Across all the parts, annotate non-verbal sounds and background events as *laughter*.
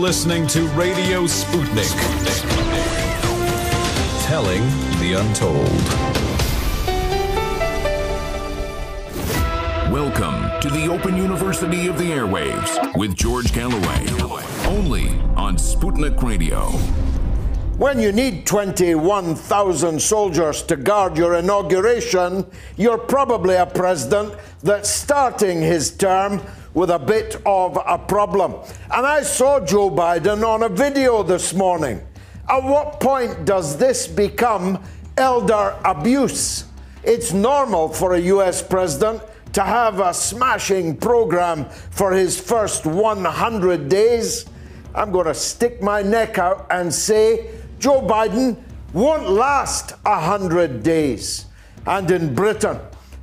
You're listening to Radio Sputnik. Telling the untold. Welcome to the Open University of the Airwaves with George Galloway. Only on Sputnik Radio. When you need 21,000 soldiers to guard your inauguration, you're probably a president that's starting his term with a bit of a problem. And I saw Joe Biden on a video this morning. At what point does this become elder abuse? It's normal for a US president to have a smashing program for his first 100 days. I'm going to stick my neck out and say Joe Biden won't last 100 days. And in Britain,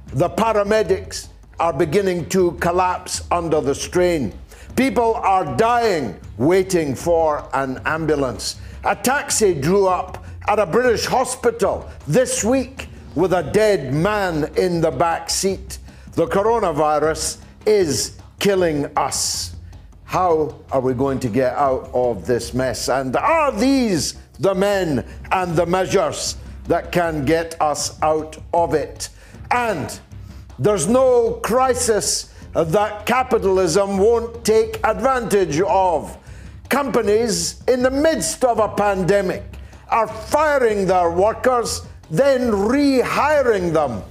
the paramedics are beginning to collapse under the strain. People are dying waiting for an ambulance. A taxi drew up at a British hospital this week with a dead man in the back seat. The coronavirus is killing us. How are we going to get out of this mess? And are these the men and the measures that can get us out of it? And there's no crisis that capitalism won't take advantage of. Companies in the midst of a pandemic are firing their workers, then rehiring them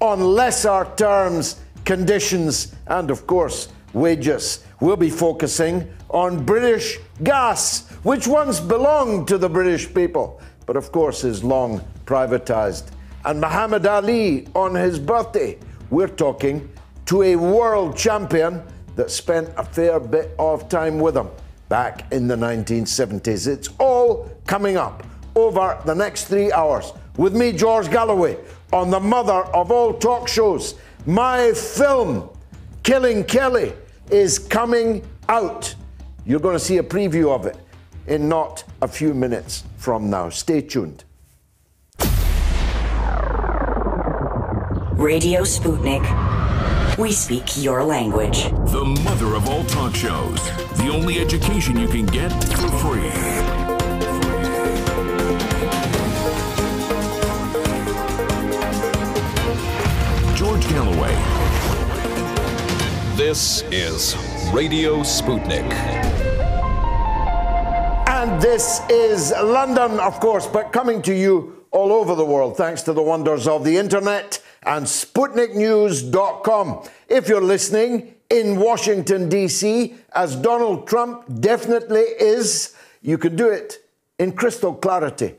on lesser terms, conditions, and of course, wages. We'll be focusing on British gas, which once belonged to the British people, but of course is long privatized. And Muhammad Ali on his birthday we're talking to a world champion that spent a fair bit of time with him back in the 1970s. It's all coming up over the next three hours with me, George Galloway, on the mother of all talk shows. My film, Killing Kelly, is coming out. You're going to see a preview of it in not a few minutes from now. Stay tuned. Radio Sputnik. We speak your language. The mother of all talk shows. The only education you can get for free. George Galloway. This is Radio Sputnik. And this is London, of course, but coming to you all over the world thanks to the wonders of the internet and SputnikNews.com. If you're listening in Washington, D.C., as Donald Trump definitely is, you can do it in crystal clarity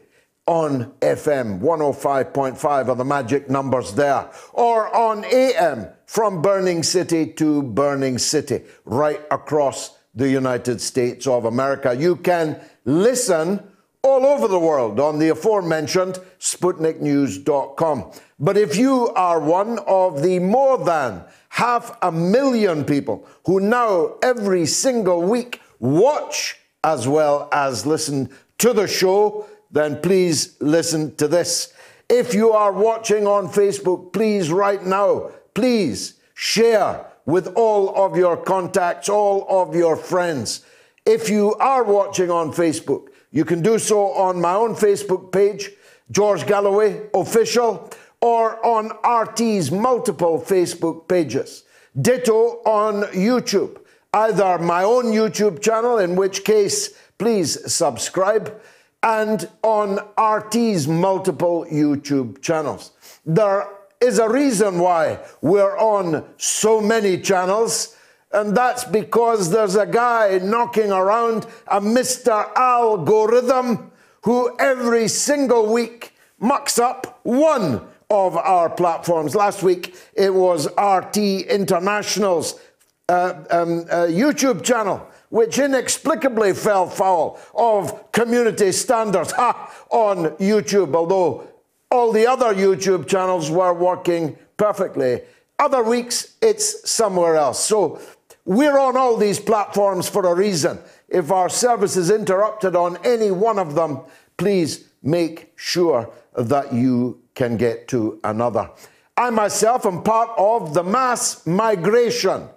on FM 105.5 are the magic numbers there, or on AM from Burning City to Burning City, right across the United States of America. You can listen all over the world on the aforementioned SputnikNews.com. But if you are one of the more than half a million people who now every single week watch as well as listen to the show, then please listen to this. If you are watching on Facebook, please right now, please share with all of your contacts, all of your friends. If you are watching on Facebook, you can do so on my own Facebook page, George Galloway Official, or on RT's multiple Facebook pages. Ditto on YouTube, either my own YouTube channel, in which case, please subscribe, and on RT's multiple YouTube channels. There is a reason why we're on so many channels and that's because there's a guy knocking around a Mr. Algorithm who every single week mucks up one of our platforms. Last week it was RT International's uh, um, uh, YouTube channel, which inexplicably fell foul of community standards ha, on YouTube, although all the other YouTube channels were working perfectly. Other weeks, it's somewhere else. So we're on all these platforms for a reason. If our service is interrupted on any one of them, please make sure that you can get to another. I myself am part of the mass migration,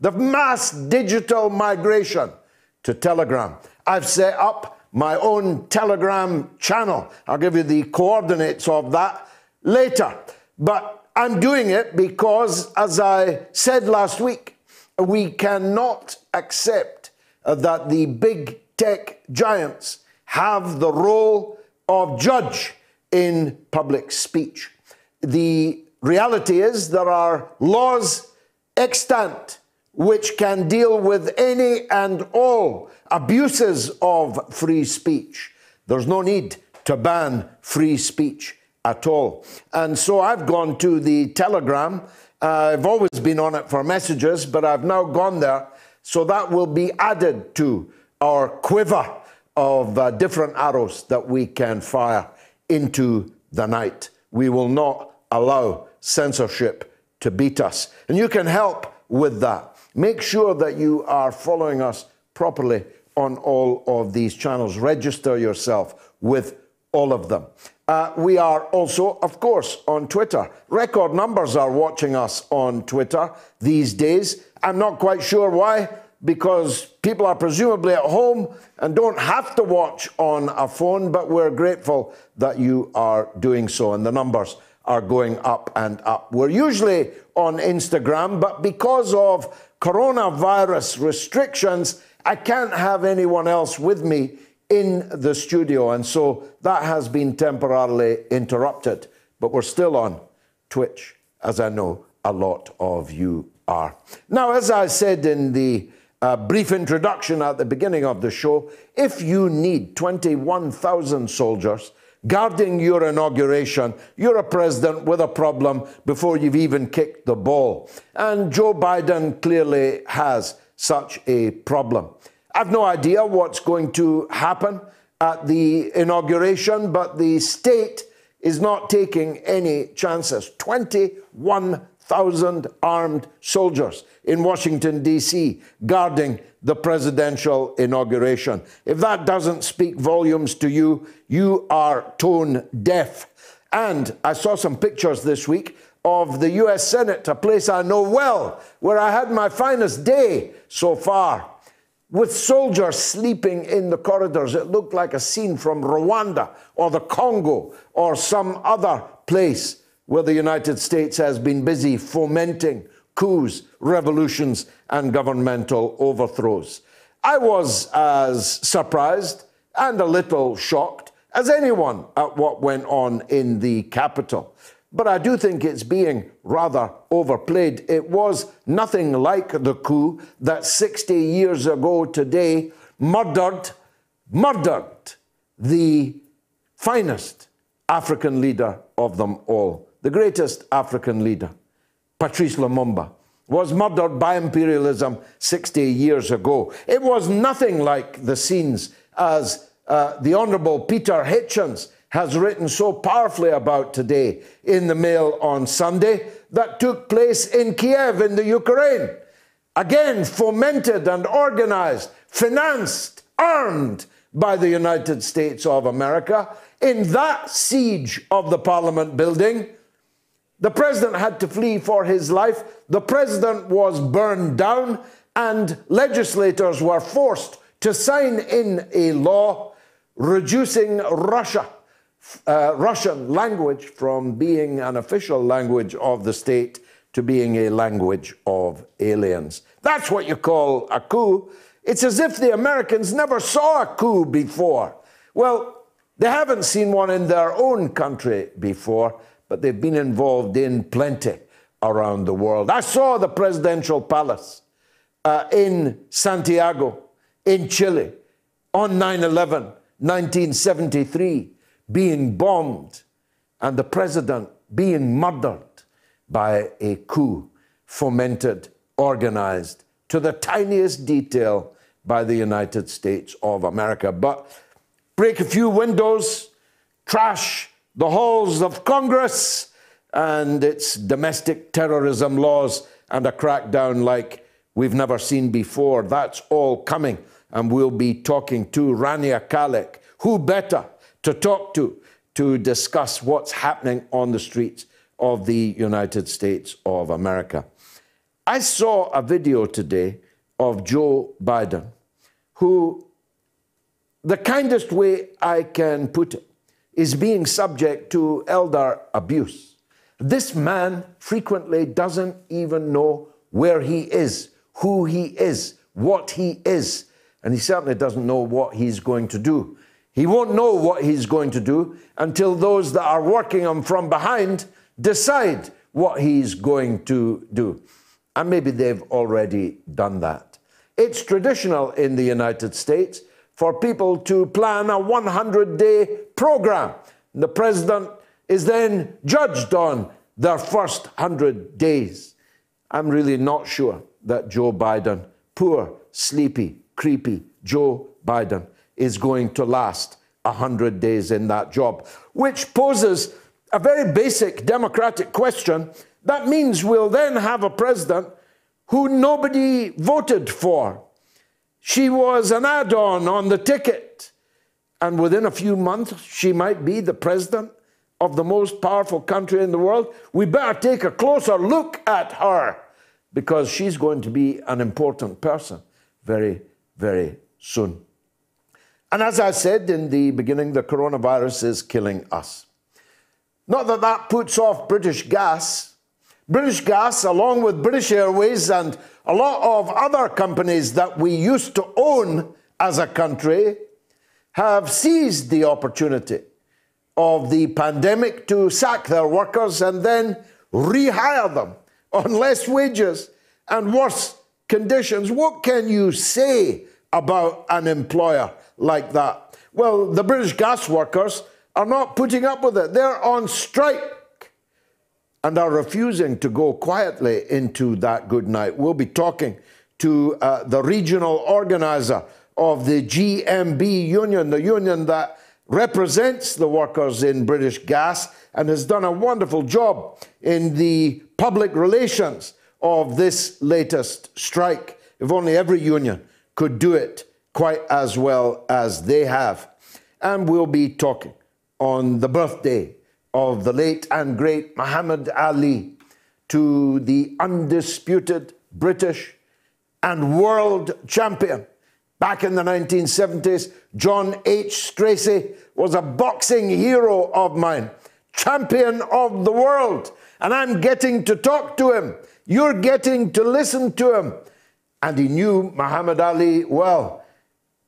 the mass digital migration to Telegram. I've set up my own Telegram channel. I'll give you the coordinates of that later. But I'm doing it because, as I said last week, we cannot accept uh, that the big tech giants have the role of judge in public speech. The reality is there are laws extant which can deal with any and all abuses of free speech. There's no need to ban free speech at all. And so I've gone to the Telegram. Uh, I've always been on it for messages, but I've now gone there. So that will be added to our quiver of uh, different arrows that we can fire into the night. We will not allow censorship to beat us. And you can help with that. Make sure that you are following us properly on all of these channels. Register yourself with all of them. Uh, we are also, of course, on Twitter. Record numbers are watching us on Twitter these days. I'm not quite sure why because people are presumably at home and don't have to watch on a phone, but we're grateful that you are doing so, and the numbers are going up and up. We're usually on Instagram, but because of coronavirus restrictions, I can't have anyone else with me in the studio, and so that has been temporarily interrupted. But we're still on Twitch, as I know a lot of you are. Now, as I said in the a brief introduction at the beginning of the show. If you need 21,000 soldiers guarding your inauguration, you're a president with a problem before you've even kicked the ball. And Joe Biden clearly has such a problem. I've no idea what's going to happen at the inauguration, but the state is not taking any chances. 21 1,000 armed soldiers in Washington, D.C., guarding the presidential inauguration. If that doesn't speak volumes to you, you are tone deaf. And I saw some pictures this week of the US Senate, a place I know well, where I had my finest day so far. With soldiers sleeping in the corridors, it looked like a scene from Rwanda or the Congo or some other place where the United States has been busy fomenting coups, revolutions, and governmental overthrows. I was as surprised and a little shocked as anyone at what went on in the capital. But I do think it's being rather overplayed. It was nothing like the coup that 60 years ago today murdered, murdered the finest African leader of them all the greatest African leader, Patrice Lumumba, was murdered by imperialism 60 years ago. It was nothing like the scenes as uh, the Honourable Peter Hitchens has written so powerfully about today in the Mail on Sunday that took place in Kiev in the Ukraine. Again, fomented and organized, financed, armed by the United States of America. In that siege of the Parliament building, the president had to flee for his life. The president was burned down, and legislators were forced to sign in a law reducing Russia, uh, Russian language from being an official language of the state to being a language of aliens. That's what you call a coup. It's as if the Americans never saw a coup before. Well, they haven't seen one in their own country before but they've been involved in plenty around the world. I saw the presidential palace uh, in Santiago, in Chile, on 9 11, 1973, being bombed, and the president being murdered by a coup fomented, organized to the tiniest detail by the United States of America. But break a few windows, trash the halls of Congress and its domestic terrorism laws and a crackdown like we've never seen before. That's all coming. And we'll be talking to Rania Khalek. Who better to talk to to discuss what's happening on the streets of the United States of America? I saw a video today of Joe Biden who, the kindest way I can put it, is being subject to elder abuse. This man frequently doesn't even know where he is, who he is, what he is, and he certainly doesn't know what he's going to do. He won't know what he's going to do until those that are working him from behind decide what he's going to do. And maybe they've already done that. It's traditional in the United States for people to plan a 100 day program. The president is then judged on their first 100 days. I'm really not sure that Joe Biden, poor, sleepy, creepy Joe Biden, is going to last 100 days in that job, which poses a very basic democratic question. That means we'll then have a president who nobody voted for. She was an add on on the ticket. And within a few months, she might be the president of the most powerful country in the world. We better take a closer look at her because she's going to be an important person very, very soon. And as I said in the beginning, the coronavirus is killing us. Not that that puts off British gas. British Gas, along with British Airways and a lot of other companies that we used to own as a country, have seized the opportunity of the pandemic to sack their workers and then rehire them *laughs* on less wages and worse conditions. What can you say about an employer like that? Well, the British gas workers are not putting up with it. They're on strike and are refusing to go quietly into that good night. We'll be talking to uh, the regional organizer of the GMB union, the union that represents the workers in British Gas and has done a wonderful job in the public relations of this latest strike. If only every union could do it quite as well as they have. And we'll be talking on the birthday of the late and great Muhammad Ali to the undisputed British and world champion. Back in the 1970s, John H. Stracey was a boxing hero of mine, champion of the world. And I'm getting to talk to him. You're getting to listen to him. And he knew Muhammad Ali well.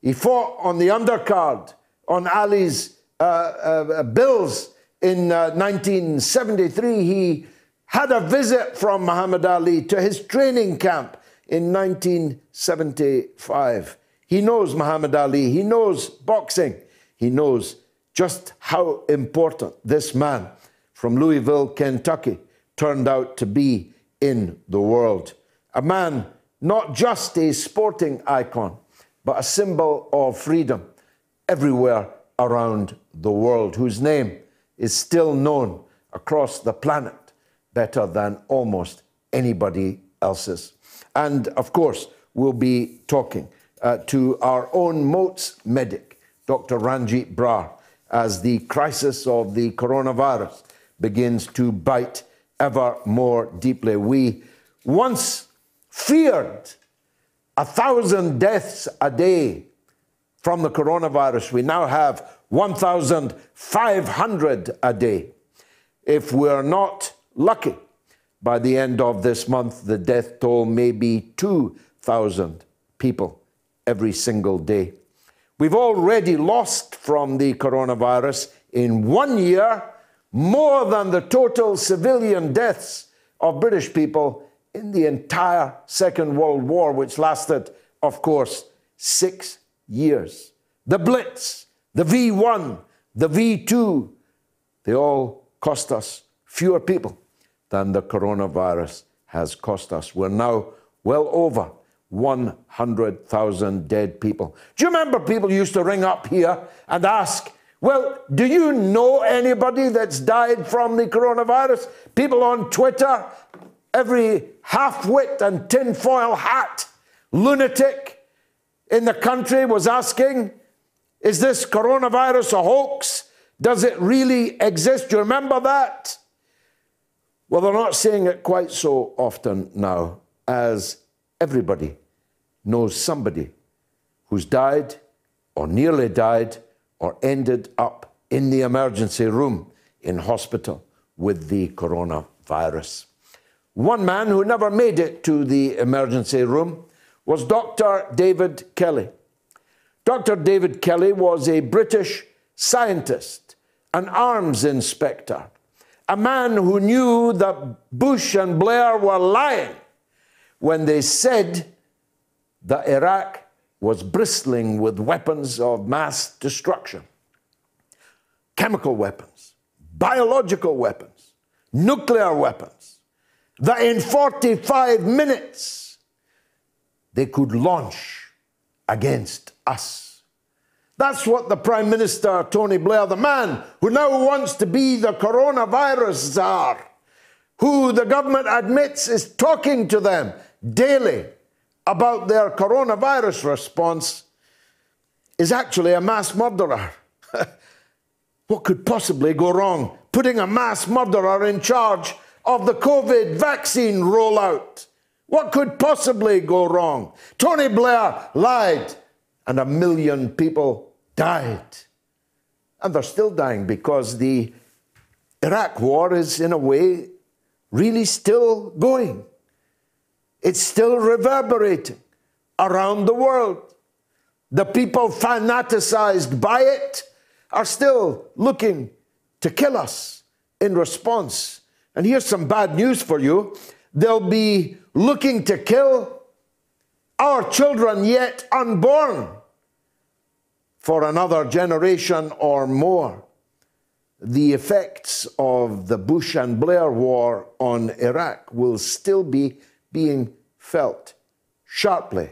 He fought on the undercard on Ali's uh, uh, bills in uh, 1973. He had a visit from Muhammad Ali to his training camp in 1975. He knows Muhammad Ali, he knows boxing, he knows just how important this man from Louisville, Kentucky, turned out to be in the world. A man, not just a sporting icon, but a symbol of freedom everywhere around the world, whose name is still known across the planet better than almost anybody else's. And of course, we'll be talking uh, to our own MOATS medic, Dr. Ranjeet Brar, as the crisis of the coronavirus begins to bite ever more deeply. We once feared a thousand deaths a day from the coronavirus. We now have 1,500 a day. If we're not lucky, by the end of this month, the death toll may be 2,000 people every single day. We've already lost from the coronavirus in one year more than the total civilian deaths of British people in the entire Second World War, which lasted, of course, six years. The Blitz, the V1, the V2, they all cost us fewer people than the coronavirus has cost us. We're now well over 100,000 dead people. Do you remember people used to ring up here and ask, well, do you know anybody that's died from the coronavirus? People on Twitter, every half-wit and tinfoil hat lunatic in the country was asking, is this coronavirus a hoax? Does it really exist? Do you remember that? Well, they're not saying it quite so often now as everybody knows somebody who's died or nearly died or ended up in the emergency room in hospital with the coronavirus. One man who never made it to the emergency room was Dr. David Kelly. Dr. David Kelly was a British scientist, an arms inspector, a man who knew that Bush and Blair were lying when they said that Iraq was bristling with weapons of mass destruction chemical weapons, biological weapons, nuclear weapons, that in 45 minutes they could launch against us. That's what the Prime Minister, Tony Blair, the man who now wants to be the coronavirus czar, who the government admits is talking to them daily about their coronavirus response, is actually a mass murderer. *laughs* what could possibly go wrong? Putting a mass murderer in charge of the COVID vaccine rollout. What could possibly go wrong? Tony Blair lied, and a million people died. And they're still dying because the Iraq war is, in a way, really still going. It's still reverberating around the world. The people fanaticized by it are still looking to kill us in response. And here's some bad news for you they'll be looking to kill our children yet unborn for another generation or more. The effects of the Bush and Blair war on Iraq will still be being felt sharply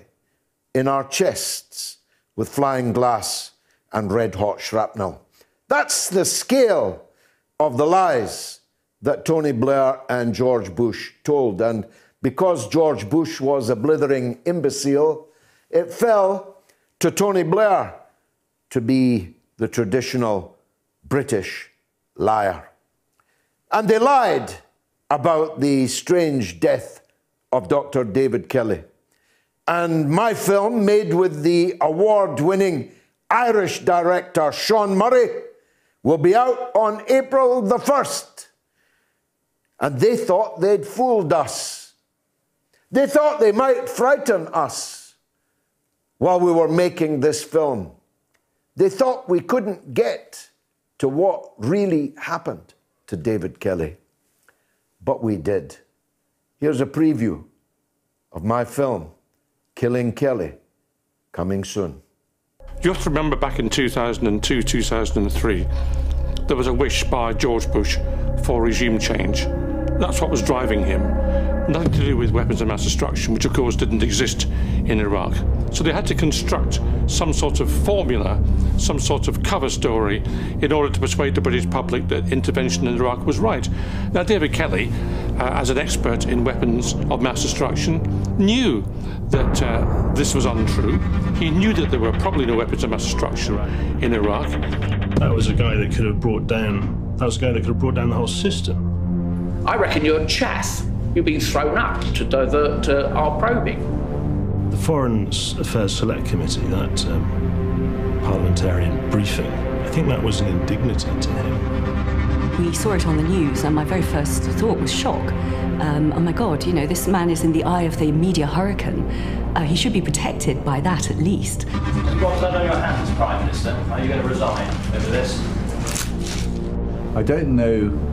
in our chests with flying glass and red hot shrapnel. That's the scale of the lies that Tony Blair and George Bush told. And because George Bush was a blithering imbecile, it fell to Tony Blair to be the traditional British liar. And they lied about the strange death of Dr. David Kelly. And my film, made with the award winning Irish director Sean Murray, will be out on April the 1st. And they thought they'd fooled us. They thought they might frighten us while we were making this film. They thought we couldn't get to what really happened to David Kelly. But we did. Here's a preview of my film, Killing Kelly, coming soon. You have to remember back in 2002, 2003, there was a wish by George Bush for regime change. That's what was driving him. Nothing to do with weapons of mass destruction, which of course didn't exist in Iraq. So they had to construct some sort of formula, some sort of cover story, in order to persuade the British public that intervention in Iraq was right. Now, David Kelly, uh, as an expert in weapons of mass destruction, knew that uh, this was untrue. He knew that there were probably no weapons of mass destruction in Iraq. That was a guy that could have brought down. That was a guy that could have brought down the whole system. I reckon you're chaff. You're been thrown up to divert uh, our probing. The Foreign Affairs Select Committee, that um, parliamentarian briefing, I think that was an indignity to him. We saw it on the news, and my very first thought was shock. Um, oh my God, you know, this man is in the eye of the media hurricane. Uh, he should be protected by that at least. You've got blood on your hands, Prime Minister. Are you going to resign over this? I don't know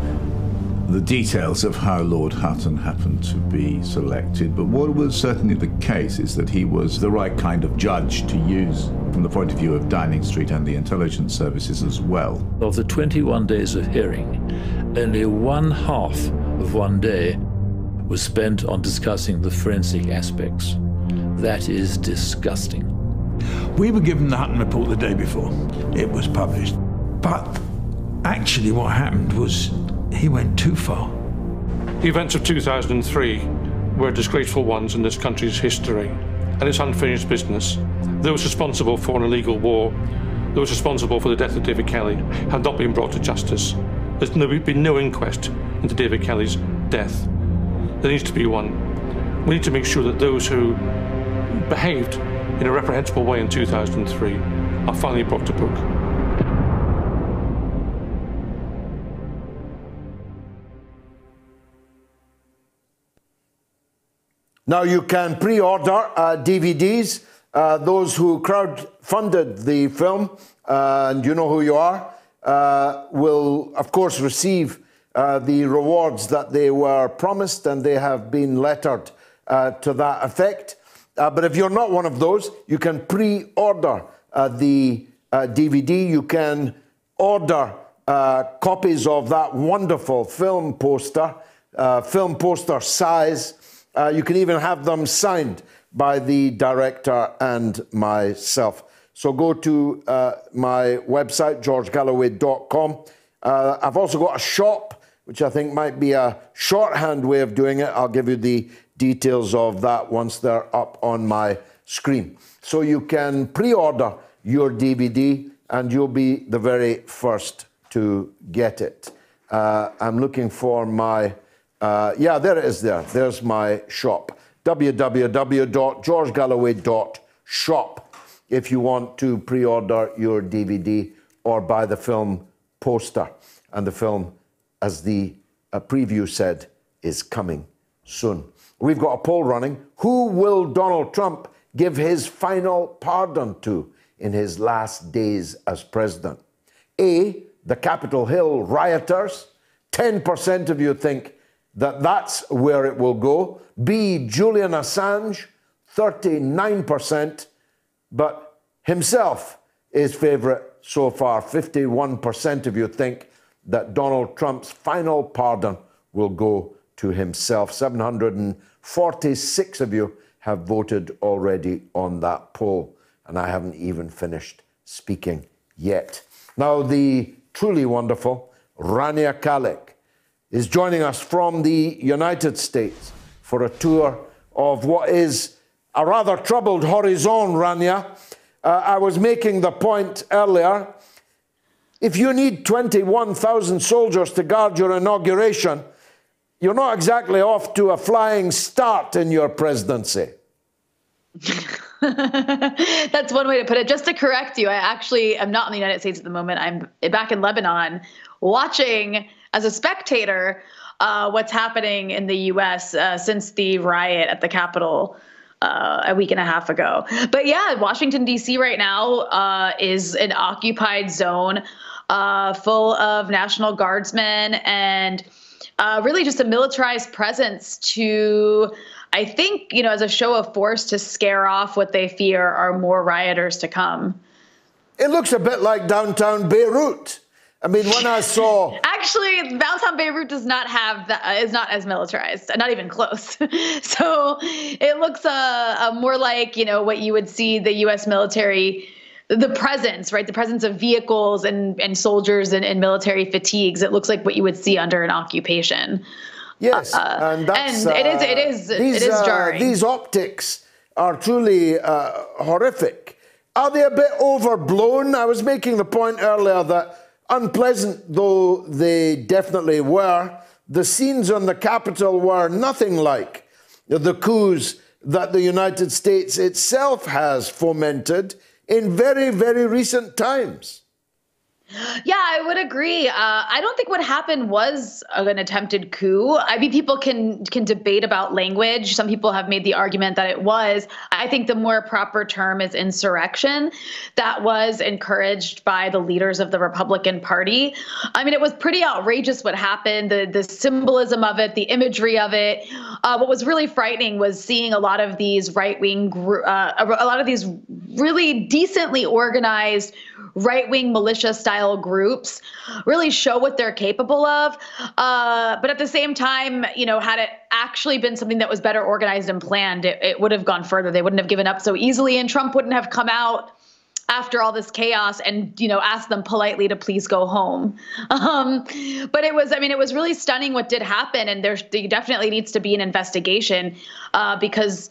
the details of how Lord Hutton happened to be selected, but what was certainly the case is that he was the right kind of judge to use from the point of view of Downing Street and the intelligence services as well. Of the 21 days of hearing, only one half of one day was spent on discussing the forensic aspects. That is disgusting. We were given the Hutton report the day before it was published, but actually, what happened was he went too far. The events of 2003 were disgraceful ones in this country's history, and its unfinished business. Those responsible for an illegal war, those responsible for the death of David Kelly, have not been brought to justice. There's been no inquest into David Kelly's death. There needs to be one. We need to make sure that those who behaved in a reprehensible way in 2003, are finally brought to book. Now you can pre-order uh, DVDs. Uh, those who crowd-funded the film, uh, and you know who you are, uh, will of course receive uh, the rewards that they were promised, and they have been lettered uh, to that effect. but if you're not one of those, you can pre-order the DVD. You can order copies of that wonderful film poster, film poster size. Uh, you can even have them signed by the director and myself. So go to uh, my website, georgegalloway.com. Uh, I've also got a shop, which I think might be a shorthand way of doing it. I'll give you the details of that once they're up on my screen. So you can pre order your DVD and you'll be the very first to get it. Uh, I'm looking for my uh, yeah, there it is there. There's my shop. www.georgegalloway.shop if you want to pre-order your DVD or buy the film poster. And the film, as the uh, preview said, is coming soon. We've got a poll running. Who will Donald Trump give his final pardon to in his last days as president? A, the Capitol Hill rioters. 10% of you think that that's where it will go. B, Julian Assange, 39%, but himself is favourite so far. 51% of you think that Donald Trump's final pardon will go to himself. 746 of you have voted already on that poll, and I haven't even finished speaking yet. Now, the truly wonderful Rania Khalek is joining us from the United States for a tour of what is a rather troubled horizon, Rania. Uh, I was making the point earlier. If you need 21,000 soldiers to guard your inauguration, you're not exactly off to a flying start in your presidency. *laughs* That's one way to put it. Just to correct you, I actually am not in the United States at the moment. I'm back in Lebanon watching as a spectator uh, what's happening in the U.S. Uh, since the riot at the Capitol. Uh, a week and a half ago. But yeah, Washington, D.C. right now uh, is an occupied zone uh, full of National Guardsmen and uh, really just a militarized presence to, I think, you know, as a show of force to scare off what they fear are more rioters to come. It looks a bit like downtown Beirut. I mean, when I saw *laughs* actually downtown Beirut does not have that uh, is not as militarized, not even close. *laughs* so it looks uh, uh, more like you know what you would see the U.S. military, the presence, right, the presence of vehicles and and soldiers and, and military fatigues. It looks like what you would see under an occupation. Yes, uh, and, and it is it is these, it is uh, jarring. these optics are truly uh, horrific. Are they a bit overblown? I was making the point earlier that Unpleasant though they definitely were, the scenes on the Capitol were nothing like the coups that the United States itself has fomented in very, very recent times. Yeah, I would agree. Uh, I don't think what happened was an attempted coup. I mean, people can can debate about language. Some people have made the argument that it was. I think the more proper term is insurrection. That was encouraged by the leaders of the Republican Party. I mean, it was pretty outrageous what happened. The the symbolism of it, the imagery of it. Uh, what was really frightening was seeing a lot of these right wing, uh, a lot of these really decently organized right wing militia style groups really show what they're capable of. Uh, but at the same time, you know, had it actually been something that was better organized and planned, it, it would have gone further. They wouldn't have given up so easily, and Trump wouldn't have come out after all this chaos and you know asked them politely to please go home *laughs* um, but it was i mean it was really stunning what did happen and there definitely needs to be an investigation uh, because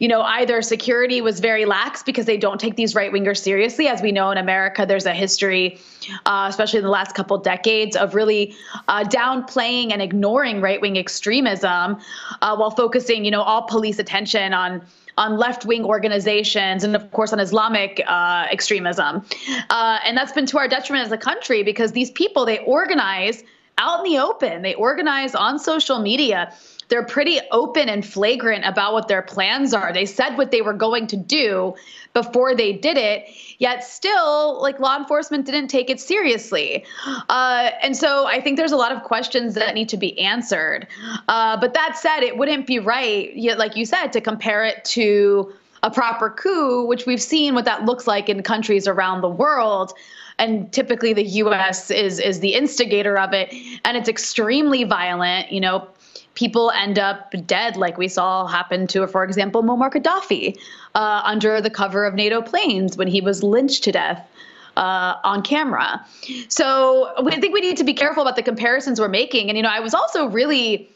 you know, either security was very lax because they don't take these right wingers seriously. As we know in America, there's a history, uh, especially in the last couple decades, of really uh, downplaying and ignoring right wing extremism uh, while focusing, you know, all police attention on on left wing organizations and, of course, on Islamic uh, extremism. Uh, and that's been to our detriment as a country because these people, they organize out in the open, they organize on social media they're pretty open and flagrant about what their plans are. They said what they were going to do before they did it, yet still, like law enforcement didn't take it seriously. Uh, and so I think there's a lot of questions that need to be answered. Uh, but that said, it wouldn't be right, like you said, to compare it to a proper coup, which we've seen what that looks like in countries around the world and typically the US is is the instigator of it and it's extremely violent you know people end up dead, like we saw happen to, for example, Muammar Gaddafi uh, under the cover of NATO planes when he was lynched to death. Uh, on camera. So I think we need to be careful about the comparisons we're making. And, you know, I was also really,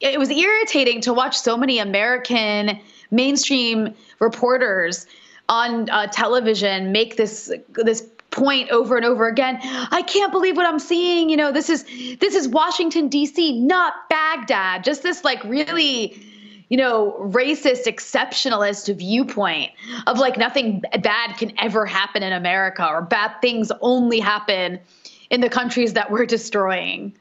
it was irritating to watch so many American mainstream reporters on uh, television make this this point over and over again. I can't believe what I'm seeing. You know, this is this is Washington D.C., not Baghdad. Just this like really you know, racist, exceptionalist viewpoint of like nothing bad can ever happen in America or bad things only happen in the countries that we're destroying.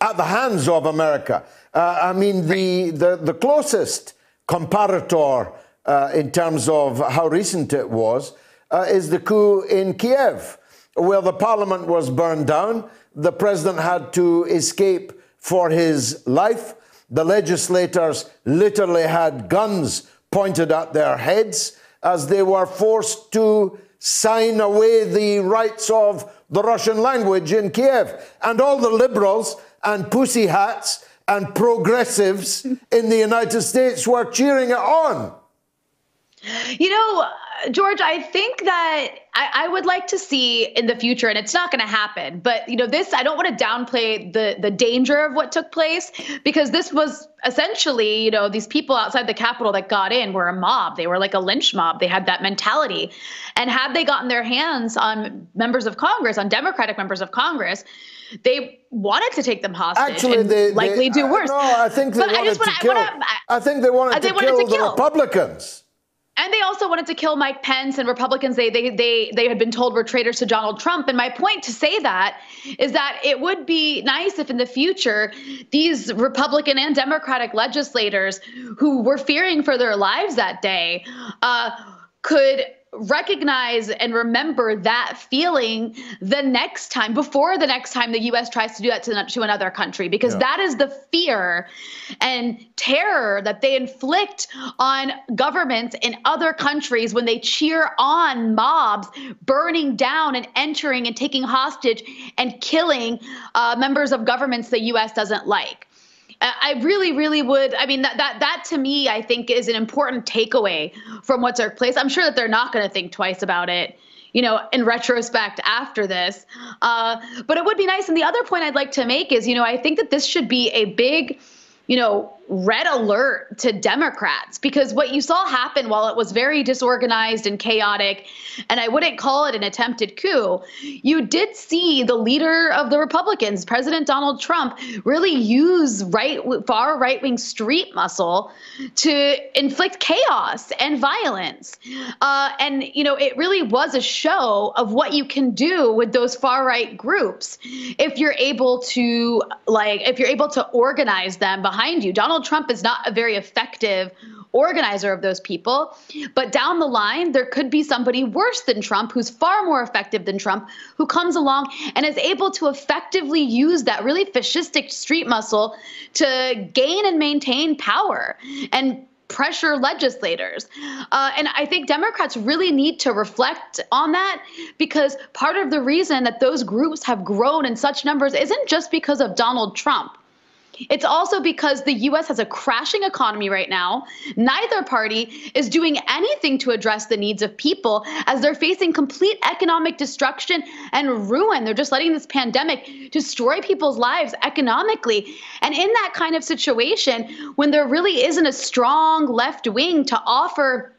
At the hands of America. Uh, I mean, the, the, the closest comparator uh, in terms of how recent it was uh, is the coup in Kiev, where the parliament was burned down. The president had to escape for his life. The legislators literally had guns pointed at their heads as they were forced to sign away the rights of the Russian language in Kiev. And all the liberals and pussy hats and progressives in the United States were cheering it on. You know, George, I think that I, I, would like to see in the future, and it's not going to happen. But you know, this I don't want to downplay the the danger of what took place because this was essentially, you know, these people outside the Capitol that got in were a mob. They were like a lynch mob. They had that mentality, and had they gotten their hands on members of Congress, on Democratic members of Congress, they wanted to take them hostage Actually, and they, likely they, do worse. no, I think they but wanted to kill. I, I, think they wanted, to, wanted kill to kill the Republicans. And they also wanted to kill Mike Pence and Republicans. They they they they had been told were traitors to Donald Trump. And my point to say that is that it would be nice if in the future these Republican and Democratic legislators who were fearing for their lives that day uh, could recognize and remember that feeling the next time before the next time the US tries to do that to, to another country because yeah. that is the fear and terror that they inflict on governments in other countries when they cheer on mobs burning down and entering and taking hostage and killing uh, members of governments the US doesn't like I really, really would. I mean, that that that to me, I think, is an important takeaway from what took place. I'm sure that they're not going to think twice about it, you know, in retrospect after this. Uh, but it would be nice. And the other point I'd like to make is, you know, I think that this should be a big, you know, red alert to Democrats because what you saw happen while it was very disorganized and chaotic, and I wouldn't call it an attempted coup, you did see the leader of the Republicans, President Donald Trump, really use right far right wing street muscle to inflict chaos and violence. Uh, and you know, it really was a show of what you can do with those far right groups if you're able to like if you're able to organize them behind you. Donald Donald Trump is not a very effective organizer of those people. But down the line, there could be somebody worse than Trump who's far more effective than Trump who comes along and is able to effectively use that really fascistic street muscle to gain and maintain power and pressure legislators. Uh, and I think Democrats really need to reflect on that because part of the reason that those groups have grown in such numbers isn't just because of Donald Trump. It's also because the US has a crashing economy right now. Neither party is doing anything to address the needs of people as they're facing complete economic destruction and ruin. They're just letting this pandemic destroy people's lives economically. And in that kind of situation, when there really isn't a strong left wing to offer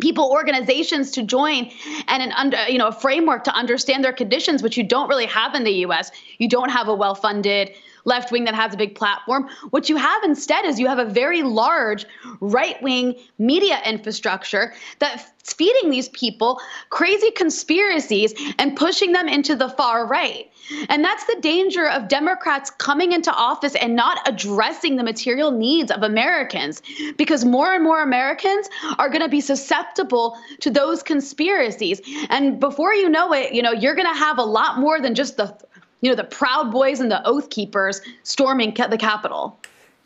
people organizations to join and an under you know a framework to understand their conditions which you don't really have in the US you don't have a well funded left wing that has a big platform. What you have instead is you have a very large right wing media infrastructure that's feeding these people crazy conspiracies and pushing them into the far right. And that's the danger of Democrats coming into office and not addressing the material needs of Americans because more and more Americans are going to be susceptible to those conspiracies. And before you know it, you know, you're going to have a lot more than just the you know, the Proud Boys and the Oath Keepers storming the Capitol.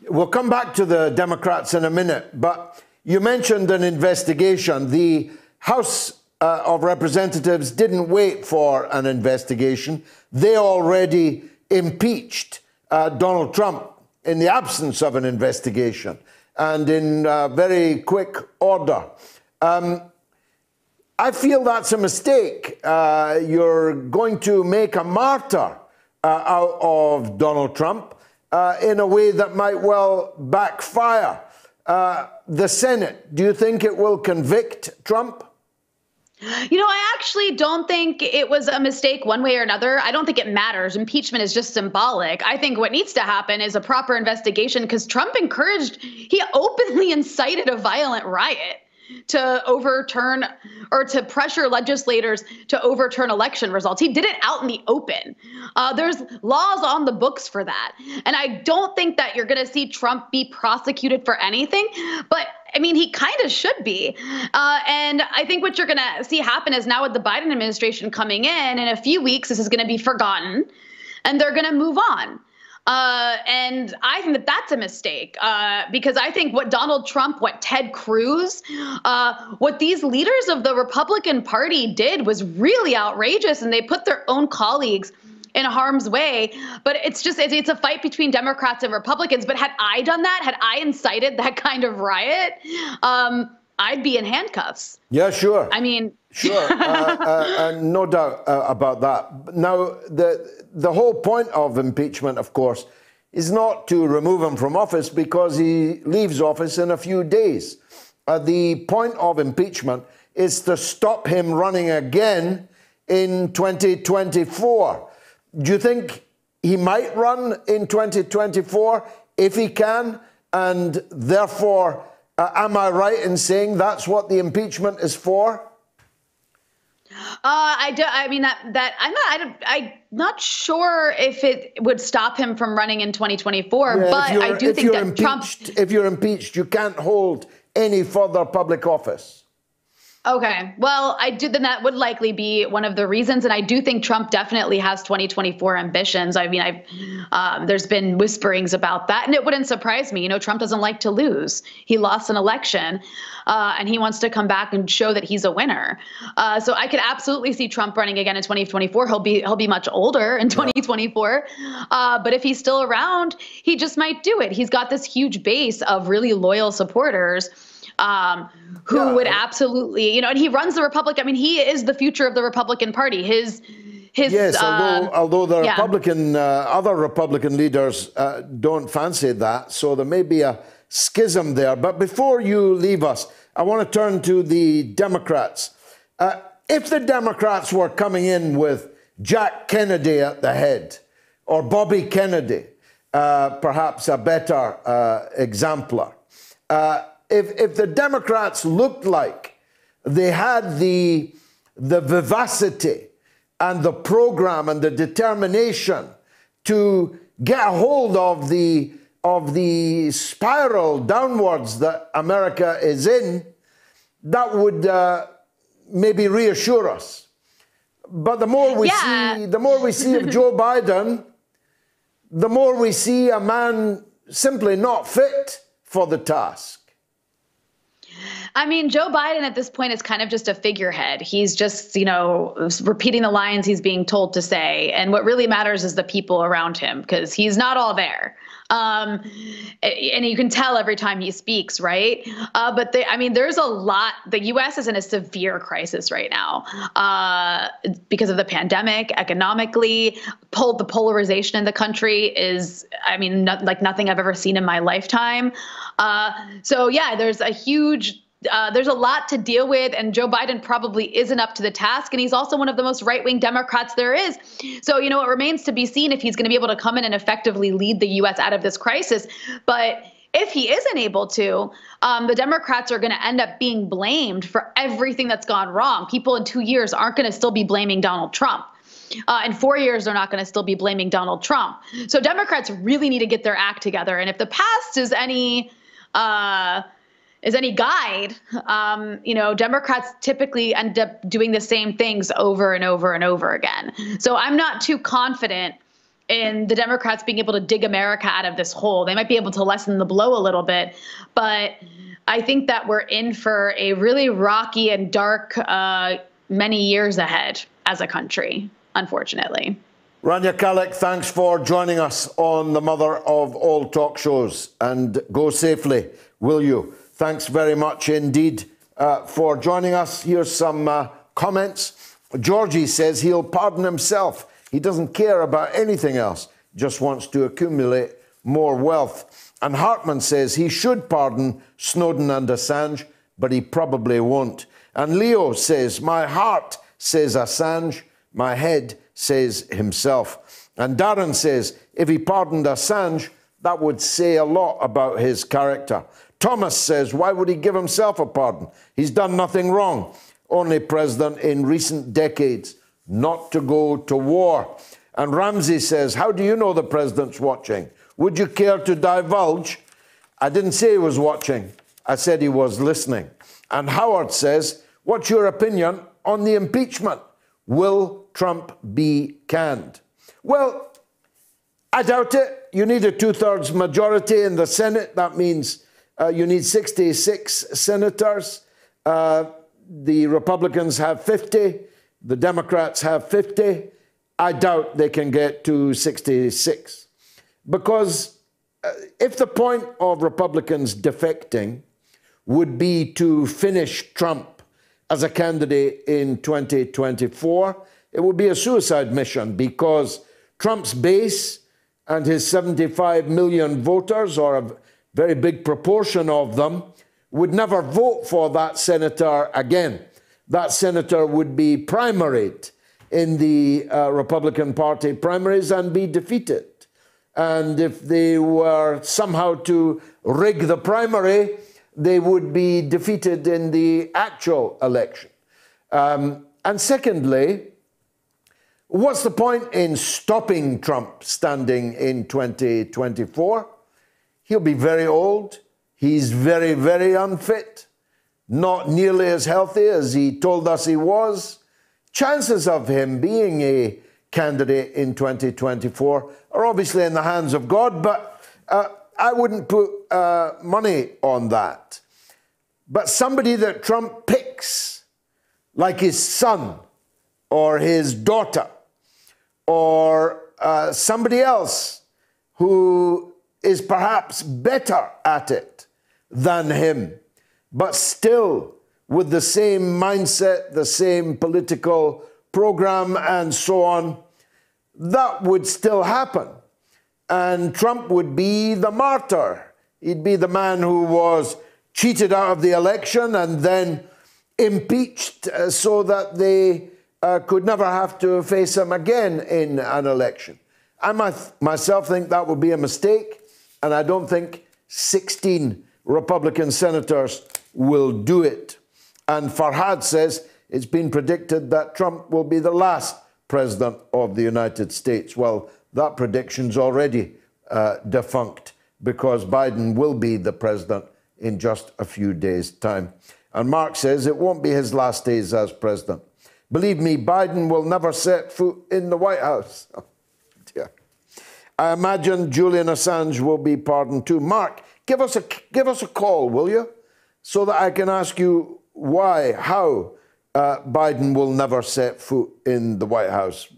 We'll come back to the Democrats in a minute, but you mentioned an investigation. The House uh, of Representatives didn't wait for an investigation. They already impeached uh, Donald Trump in the absence of an investigation and in uh, very quick order. Um, I feel that's a mistake. Uh, you're going to make a martyr out of Donald Trump uh, in a way that might well backfire. the Senate, do you think it will convict Trump? You know, I actually don't think it was a mistake one way or another. I don't think it matters. Impeachment is just symbolic. I think what needs to happen is a proper investigation because Trump encouraged, he openly incited a violent riot to overturn or to pressure legislators to overturn election results. He did it out in the open. Uh, there's laws on the books for that. And I don't think that you're going to see Trump be prosecuted for anything, but I mean, he kind of should be. Uh, and I think what you're going to see happen is now with the Biden administration coming in, in a few weeks, this is going to be forgotten and they're going to move on. Uh, and I think that that's a mistake uh, because I think what Donald Trump, what Ted Cruz, uh, what these leaders of the Republican Party did was really outrageous, and they put their own colleagues in harm's way. But it's just it's, it's a fight between Democrats and Republicans. But had I done that, had I incited that *laughs* kind of riot, um, I'd be in handcuffs. Yeah, sure. I mean, sure, *laughs* uh, uh, uh, no doubt uh, about that. Now, the the whole point of impeachment, of course, is not to remove him from office because he leaves office in a few days. Uh, the point of impeachment is to stop him running again in 2024. Do you think he might run in 2024 if he can? And therefore, uh, am I right in saying that's what the impeachment is for? Uh, I do. I mean that that I'm not. I, am not sure if it would stop him from running in 2024. Yeah, but I do think that Trump. If you're impeached, you can't hold any further public office. Okay. Well, I do then that would likely be one of the reasons, and I do think Trump definitely has 2024 ambitions. I mean, I've um, there's been whisperings about that, and it wouldn't surprise me. You know, Trump doesn't like to lose. He lost an election, uh, and he wants to come back and show that he's a winner. Uh, so I could absolutely see Trump running again in 2024. He'll be he'll be much older in 2024, uh, but if he's still around, he just might do it. He's got this huge base of really loyal supporters um, who yeah. would absolutely, you know, and he runs the Republic. I mean, he is the future of the Republican Party. His his, yes, although, uh, although the yeah. Republican, uh, other Republican leaders uh, don't fancy that, so there may be a schism there. But before you leave us, I want to turn to the Democrats. Uh, if the Democrats were coming in with Jack Kennedy at the head, or Bobby Kennedy, uh, perhaps a better uh, exemplar, if, if the Democrats looked like they had the, the vivacity and the program and the determination to get a hold of the, of the spiral downwards that America is in, that would uh, maybe reassure us. But the more we yeah. see, the more we see of *laughs* Joe Biden, the more we see a man simply not fit for the task. I mean, Joe Biden at this point is kind of just a figurehead. He's just, you know, repeating the lines he's being told to say. And what really matters is the people around him because he's not all there. Um, and you can tell every time he speaks, right? Uh, but they, I mean, there's a lot. The U.S. is in a severe crisis right now uh, because of the pandemic, economically. Pol- the polarization in the country is, I mean, not, like nothing I've ever seen in my lifetime. Uh, so yeah, there's a huge uh, there's a lot to deal with, and Joe Biden probably isn't up to the task. And he's also one of the most right wing Democrats there is. So, you know, it remains to be seen if he's going to be able to come in and effectively lead the U.S. out of this crisis. But if he isn't able to, um, the Democrats are going to end up being blamed for everything that's gone wrong. People in two years aren't going to still be blaming Donald Trump. Uh, in four years, they're not going to still be blaming Donald Trump. So Democrats really need to get their act together. And if the past is any uh, is any guide, um, you know, Democrats typically end up doing the same things over and over and over again. So I'm not too confident in the Democrats being able to dig America out of this hole. They might be able to lessen the blow a little bit, but I think that we're in for a really rocky and dark uh, many years ahead as a country, unfortunately. Rania Khalek, thanks for joining us on the mother of all talk shows. And go safely, will you? Thanks very much indeed uh, for joining us. Here's some uh, comments. Georgie says he'll pardon himself he doesn't care about anything else, just wants to accumulate more wealth. And Hartman says he should pardon Snowden and Assange, but he probably won't. And Leo says, My heart says Assange, my head says himself. And Darren says, if he pardoned Assange, that would say a lot about his character. Thomas says, why would he give himself a pardon? He's done nothing wrong. Only president in recent decades not to go to war. And Ramsey says, How do you know the president's watching? Would you care to divulge? I didn't say he was watching, I said he was listening. And Howard says, What's your opinion on the impeachment? Will Trump be canned? Well, I doubt it. You need a two thirds majority in the Senate. That means uh, you need 66 senators. Uh, the Republicans have 50. The Democrats have 50. I doubt they can get to 66. Because uh, if the point of Republicans defecting would be to finish Trump as a candidate in 2024, it would be a suicide mission because Trump's base and his 75 million voters, or very big proportion of them, would never vote for that senator again that senator would be primaried in the uh, Republican Party primaries and be defeated. And if they were somehow to rig the primary, they would be defeated in the actual election. Um, and secondly, what's the point in stopping Trump standing in 2024? He'll be very old. He's very, very unfit not nearly as healthy as he told us he was, chances of him being a candidate in 2024 are obviously in the hands of God, but uh, I wouldn't put uh, money on that. But somebody that Trump picks, like his son or his daughter or uh, somebody else who is perhaps better at it than him but still with the same mindset, the same political program, and so on, that would still happen. And Trump would be the martyr. He'd be the man who was cheated out of the election and then impeached uh, so that they uh, could never have to face him again in an election. I myself think that would be a mistake, and I don't think 16 Republican senators will do it. And Farhad says it's been predicted that Trump will be the last president of the United States. Well, that prediction's already uh, defunct because Biden will be the president in just a few days' time. And Mark says it won't be his last days as president. Believe me, Biden will never set foot in the White House. *laughs* I imagine Julian Assange will be pardoned too. Mark, give us a give us a call, will you? so that I can ask you why, how uh, Biden will never set foot in the White House.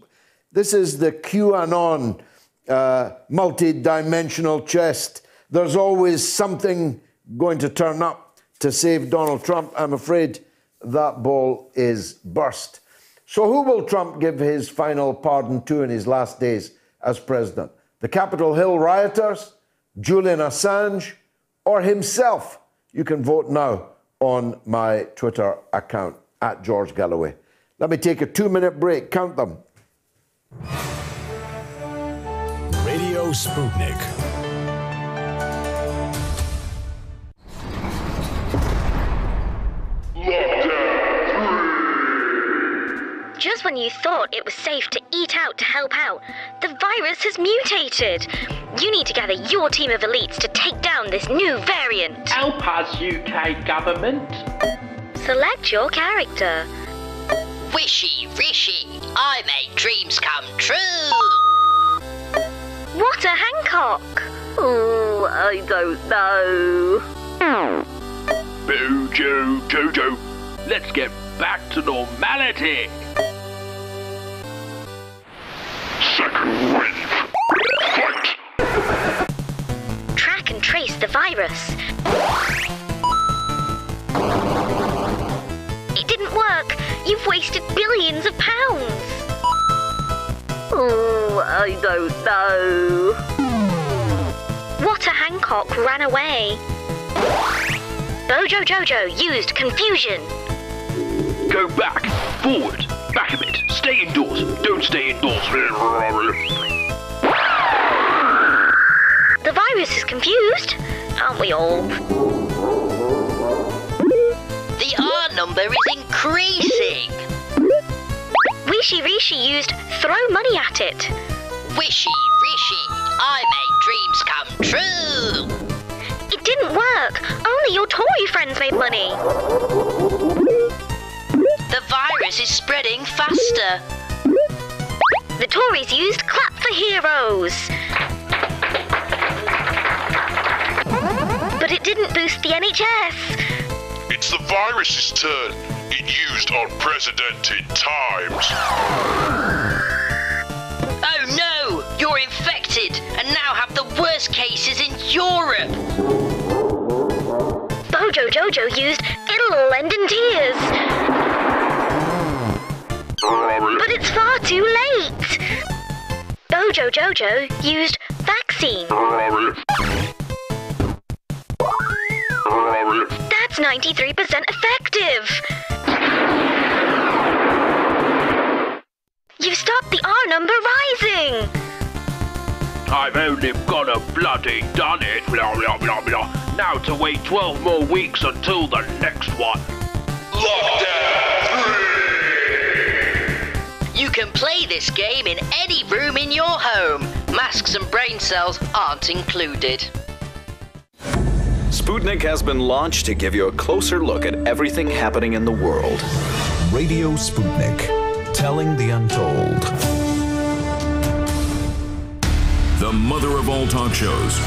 This is the QAnon uh, multi dimensional chest. There's always something going to turn up to save Donald Trump. I'm afraid that ball is burst. So, who will Trump give his final pardon to in his last days as president? The Capitol Hill rioters, Julian Assange, or himself? You can vote now on my Twitter account at George Galloway. Let me take a two minute break. Count them. Radio Sputnik. Just when you thought it was safe to eat out to help out, the virus has mutated. You need to gather your team of elites to take down this new variant. Help us, UK government. Select your character. Wishy Rishi, I make dreams come true. What a Hancock! Oh, I don't know. Bojo Jojo, let's get back to normality. Second wave. Fight! Track and trace the virus. It didn't work. You've wasted billions of pounds. Oh, I don't know. Water Hancock ran away. Bojo Jojo used confusion. Go back, forward, back a bit. Stay indoors. Don't stay indoors. The virus is confused, aren't we all? The R number is increasing. Wishy Rishi used throw money at it. Wishy Rishi, I make dreams come true. It didn't work. Only your Tory friends made money. The virus is spreading faster. The Tories used clap for heroes. But it didn't boost the NHS. It's the virus's turn. It used unprecedented times. Oh no! You're infected and now have the worst cases in Europe. Bojo Jojo used It'll all end in tears. But it's far too late. Bojo Jojo used vaccine. That's 93% effective. You've stopped the R number rising. I've only got a bloody done it. Blah, blah, blah, blah. Now to wait 12 more weeks until the next one. You can play this game in any room in your home. Masks and brain cells aren't included. Sputnik has been launched to give you a closer look at everything happening in the world. Radio Sputnik, telling the untold. The mother of all talk shows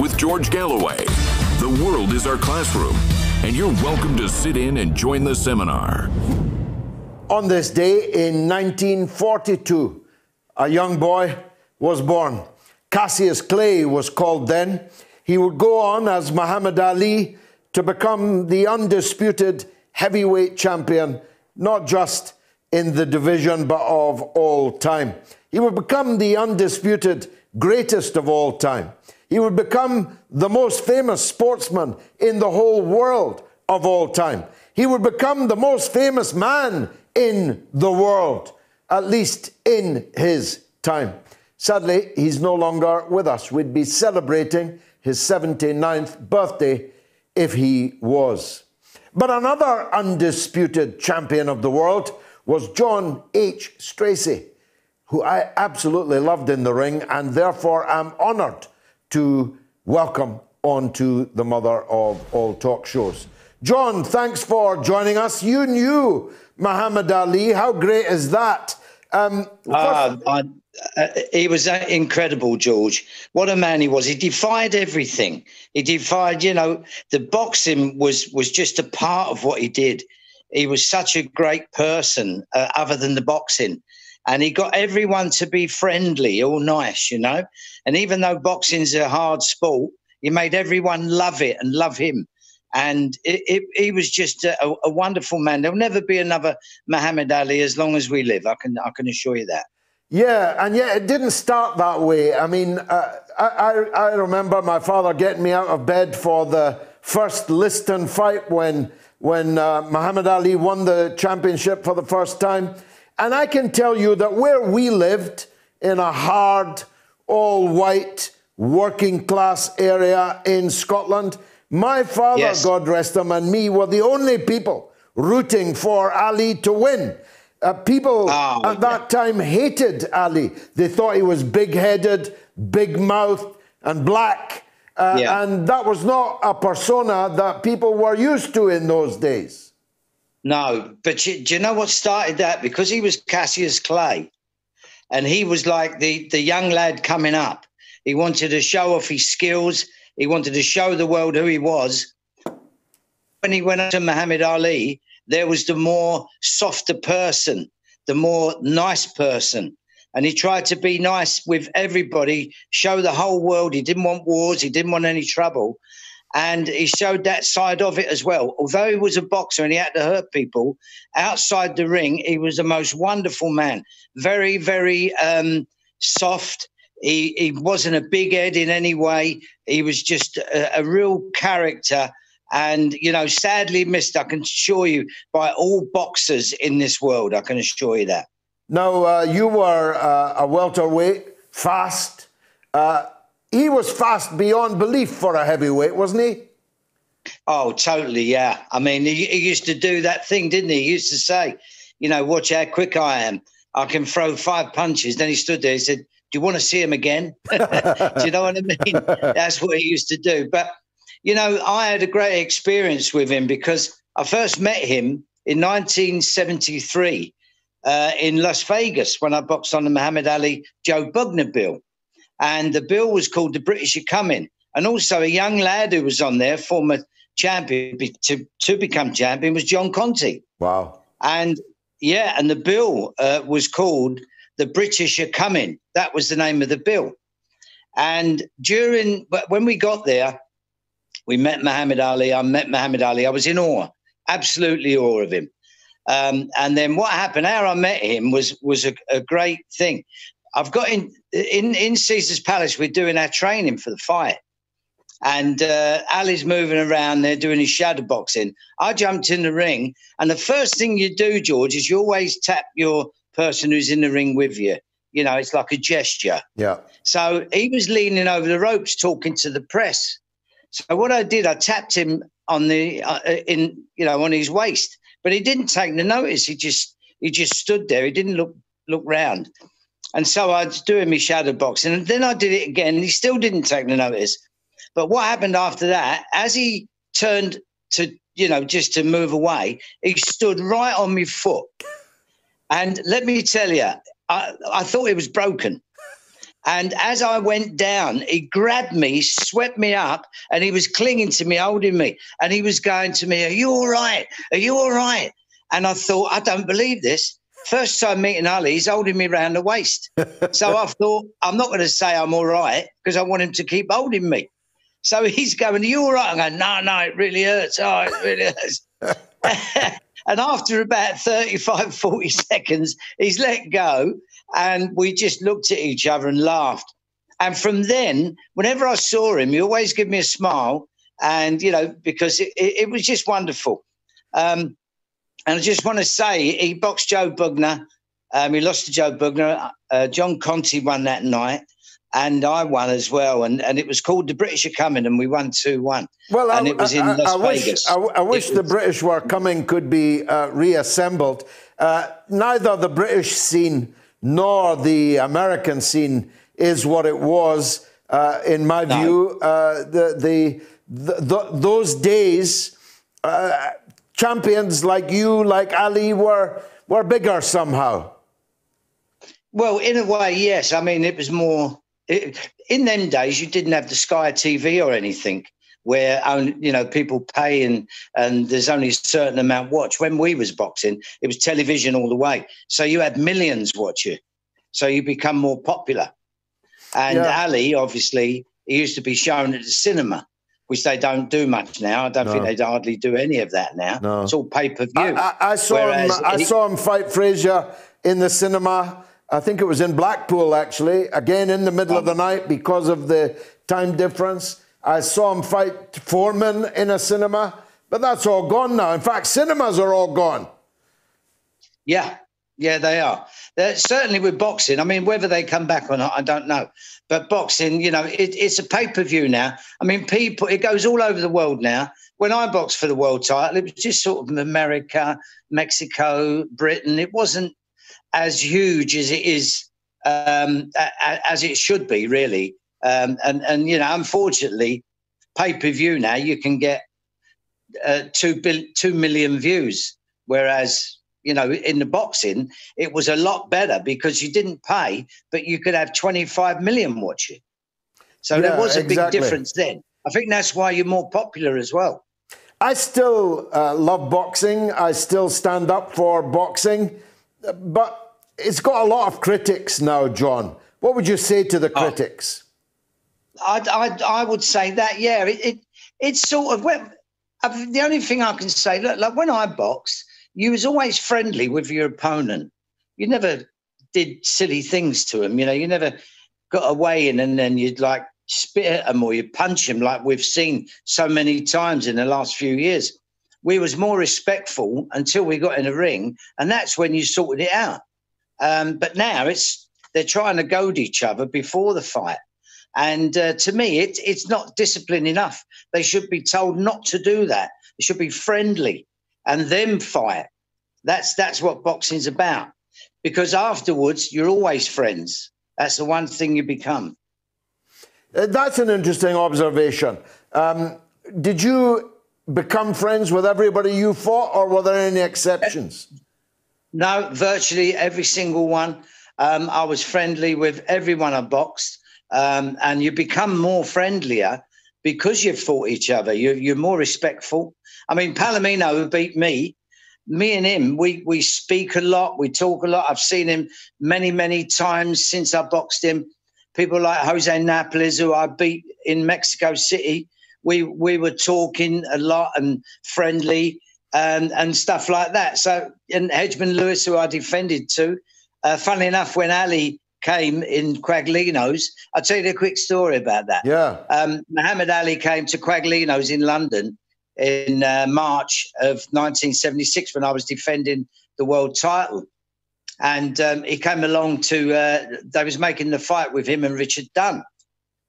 with George Galloway. The world is our classroom, and you're welcome to sit in and join the seminar. On this day in 1942, a young boy was born. Cassius Clay was called then. He would go on as Muhammad Ali to become the undisputed heavyweight champion, not just in the division, but of all time. He would become the undisputed greatest of all time. He would become the most famous sportsman in the whole world of all time. He would become the most famous man in the world, at least in his time. Sadly, he's no longer with us. We'd be celebrating his 79th birthday if he was. But another undisputed champion of the world was John H. Stracey, who I absolutely loved in the ring and therefore am honoured to welcome onto the mother of all talk shows. John, thanks for joining us. You knew Muhammad Ali. How great is that? Um, uh, I, uh, he was uh, incredible, George. What a man he was. He defied everything. He defied, you know, the boxing was was just a part of what he did. He was such a great person, uh, other than the boxing. And he got everyone to be friendly, all nice, you know. And even though boxing's a hard sport, he made everyone love it and love him and it, it, he was just a, a, wonderful man. There'll never be another Muhammad Ali as long as we live. I can I can assure you that. Yeah, and yet it didn't start that way. I mean, uh, I, I remember my father getting me out of bed for the first Liston fight when when uh, Muhammad Ali won the championship for the first time. And I can tell you that where we lived in a hard, all white, working class area in Scotland, my father, yes. God rest him, and me were the only people rooting for Ali to win. Uh, people oh, at that yeah. time hated Ali. They thought he was big headed, big mouthed, and black. Uh, yeah. And that was not a persona that people were used to in those days. No, but you, do you know what started that? Because he was Cassius Clay, and he was like the the young lad coming up. He wanted to show off his skills. He wanted to show the world who he was. When he went to Muhammad Ali, there was the more softer person, the more nice person. And he tried to be nice with everybody, show the whole world he didn't want wars, he didn't want any trouble. And he showed that side of it as well. Although he was a boxer and he had to hurt people outside the ring, he was the most wonderful man. Very, very um, soft. He, he wasn't a big head in any way. He was just a, a real character. And you know sadly missed i can assure you by all boxers in this world i can assure you that. No, uh, you were uh, a welterweight fast. Uh, he was fast beyond belief for a heavyweight wasn't he? Oh totally yeah. I mean he, he used to do that thing didn't he? He used to say you know watch how quick i am. I can throw five punches. Then he stood there he said do you want to see him again *laughs* *laughs* do you know what i mean that's what he used to do but you know, I had a great experience with him because I first met him in 1973 uh, in Las Vegas when I boxed on the Muhammad Ali Joe Bugner bill. And the bill was called The British Are Coming. And also a young lad who was on there, former champion, to, to become champion, was John Conteh. Wow. And yeah, and the bill uh, was called The British Are Coming. That was the name of the bill. And during, when we got there, we met Muhammad Ali. I met Muhammad Ali. I was in awe, absolutely awe of him. Um, and then what happened? How I met him was was a, a great thing. I've got in in in Caesar's Palace. We're doing our training for the fight, and uh, Ali's moving around there doing his shadow boxing. I jumped in the ring, and the first thing you do, George, is you always tap your person who's in the ring with you. You know, it's like a gesture. Yeah. So he was leaning over the ropes talking to the press. So what I did, I tapped him on the uh, in you know on his waist, but he didn't take the notice. He just he just stood there. He didn't look look round. And so I was doing my shadow boxing, and then I did it again. And he still didn't take the notice. But what happened after that? As he turned to you know just to move away, he stood right on my foot. And let me tell you, I, I thought it was broken. And as I went down, he grabbed me, swept me up, and he was clinging to me, holding me. And he was going to me, Are you all right? Are you all right? And I thought, I don't believe this. First time meeting Ali, he's holding me around the waist. *laughs* so I thought, I'm not going to say I'm all right because I want him to keep holding me. So he's going, Are you all right? I'm going, No, no, it really hurts. Oh, it really hurts. *laughs* and after about 35, *laughs* 40 seconds, he's let go and we just looked at each other and laughed. And from then, whenever I saw him, he always gave me a smile. And, you know, because it, it, it was just wonderful. Um, and I just want to say, he boxed Joe Bugner. Um, he lost to Joe Bugner. Uh, John Conteh won that night. And I won as well, and, and it was called "The British Are Coming," and we won two one. Well, and I, it was in I, Las I Vegas. Wish, I, I wish the British were coming could be uh, reassembled. Uh, neither the British scene nor the American scene is what it was. Uh, in my no. view, uh, the, the, the, the, those days, uh, champions like you, like Ali, were were bigger somehow. Well, in a way, yes. I mean, it was more. It, in them days, you didn't have the Sky TV or anything where only, you know people pay and and there's only a certain amount watch. When we was boxing, it was television all the way, so you had millions watch you, so you become more popular. And yeah. Ali, obviously, he used to be shown at the cinema, which they don't do much now. I don't no. think they'd hardly do any of that now. No. It's all pay per view. I, I, I, saw him. I he, saw him fight Frazier in the cinema. I think it was in Blackpool, actually. Again, in the middle of the um, night because of the time difference. I saw him fight Foreman in a cinema. But that's all gone now. In fact, cinemas are all gone. Yeah, yeah, they are. They're, certainly with boxing. I mean, whether they come back or not, I don't know. But boxing, you know, it, it's a pay per view now. I mean, people, it goes all over the world now. When I boxed for the world title, it was just sort of America, Mexico, Britain. It wasn't as huge as it is, um, as it should be, really. Um, and and you know, unfortunately, pay per view now you can get uh, two, bil- two million views, whereas you know, in the boxing, it was a lot better because you didn't pay, but you could have 25 million watch it. So yeah, there was a exactly. big difference then. I think that's why you're more popular as well. I still uh, love boxing. I still stand up for boxing, but it's got a lot of critics now, John. What would you say to the oh. critics? I, I, I would say that, yeah, it, it it's sort of, well, uh, the only thing I can say, look, like when I boxed, you was always friendly with your opponent. You never did silly things to him. You know, you never got away in and then you'd like spit at him or you punch him like we've seen so many times in the last few years. We was more respectful until we got in a ring, and that's when you sorted it out. Um, but now it's they're trying to goad each other before the fight, and uh, to me, it's it's not discipline enough. They should be told not to do that. It should be friendly and then fight. That's that's what boxing's about. Because afterwards, you're always friends. That's the one thing you become. Uh, that's an interesting observation. Um, did you become friends with everybody you fought, or were there any exceptions? No, virtually every single one. Um, I was friendly with everyone I boxed, um, and you become more friendlier because you've fought each other. You're, you're more respectful. I mean, Palomino, beat me, me and him, we we speak a lot, we talk a lot. I've seen him many, many times since I boxed him. People like Jose Napoles, who I beat in Mexico City, we we were talking a lot and friendly and and stuff like that. So and Hedgemon Lewis, who I defended to. Uh, funnily enough, when Ali came in Quaglinos, I'll tell you a quick story about that. Yeah. Um, Muhammad Ali came to Quaglinos in London in uh, March of 1976 when I was defending the world title. And um, he came along to, uh, they was making the fight with him and Richard Dunn.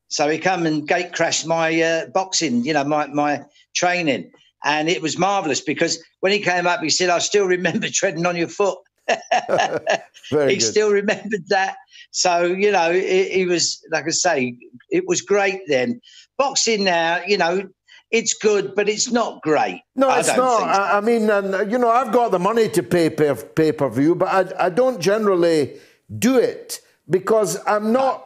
So he come and gate crashed my uh, boxing, you know, my, my training. And it was marvelous because when he came up, he said, I still remember *laughs* treading on your foot. *laughs* he good. still remembered that. So, you know, it, it was, like I say, it was great then. Boxing now, you know, it's good, but it's not great. No, it's not. So. I, I, mean, and, you know, I've got the money to pay pay, pay per view, but I, I don't generally do it because I'm not.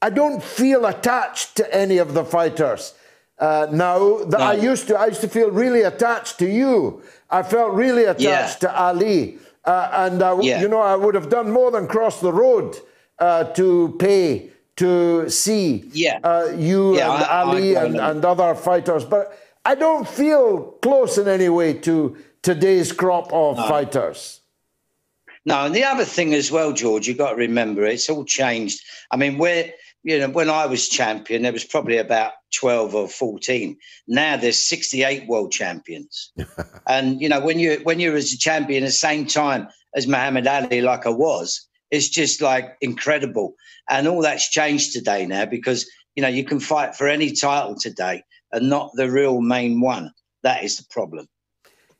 I don't feel attached to any of the fighters. Uh, now that no. I used to, I used to feel really attached to you. I felt really attached yeah. to Ali, uh, and I, yeah. you know, I would have done more than cross the road uh, to pay to see yeah. uh, you and I, Ali I, and, and other fighters. But I don't feel close in any way to today's crop of no. fighters. No, and the other thing as well, George, you've got to remember it's all changed. I mean, where you know, when I was champion, there was probably about 12 or 14. Now there's 68 world champions. *laughs* and, you know, when you when you're as a champion at the same time as Muhammad Ali, like I was, it's just like incredible. And all that's changed today now because, you know, you can fight for any title today and not the real main one. That is the problem.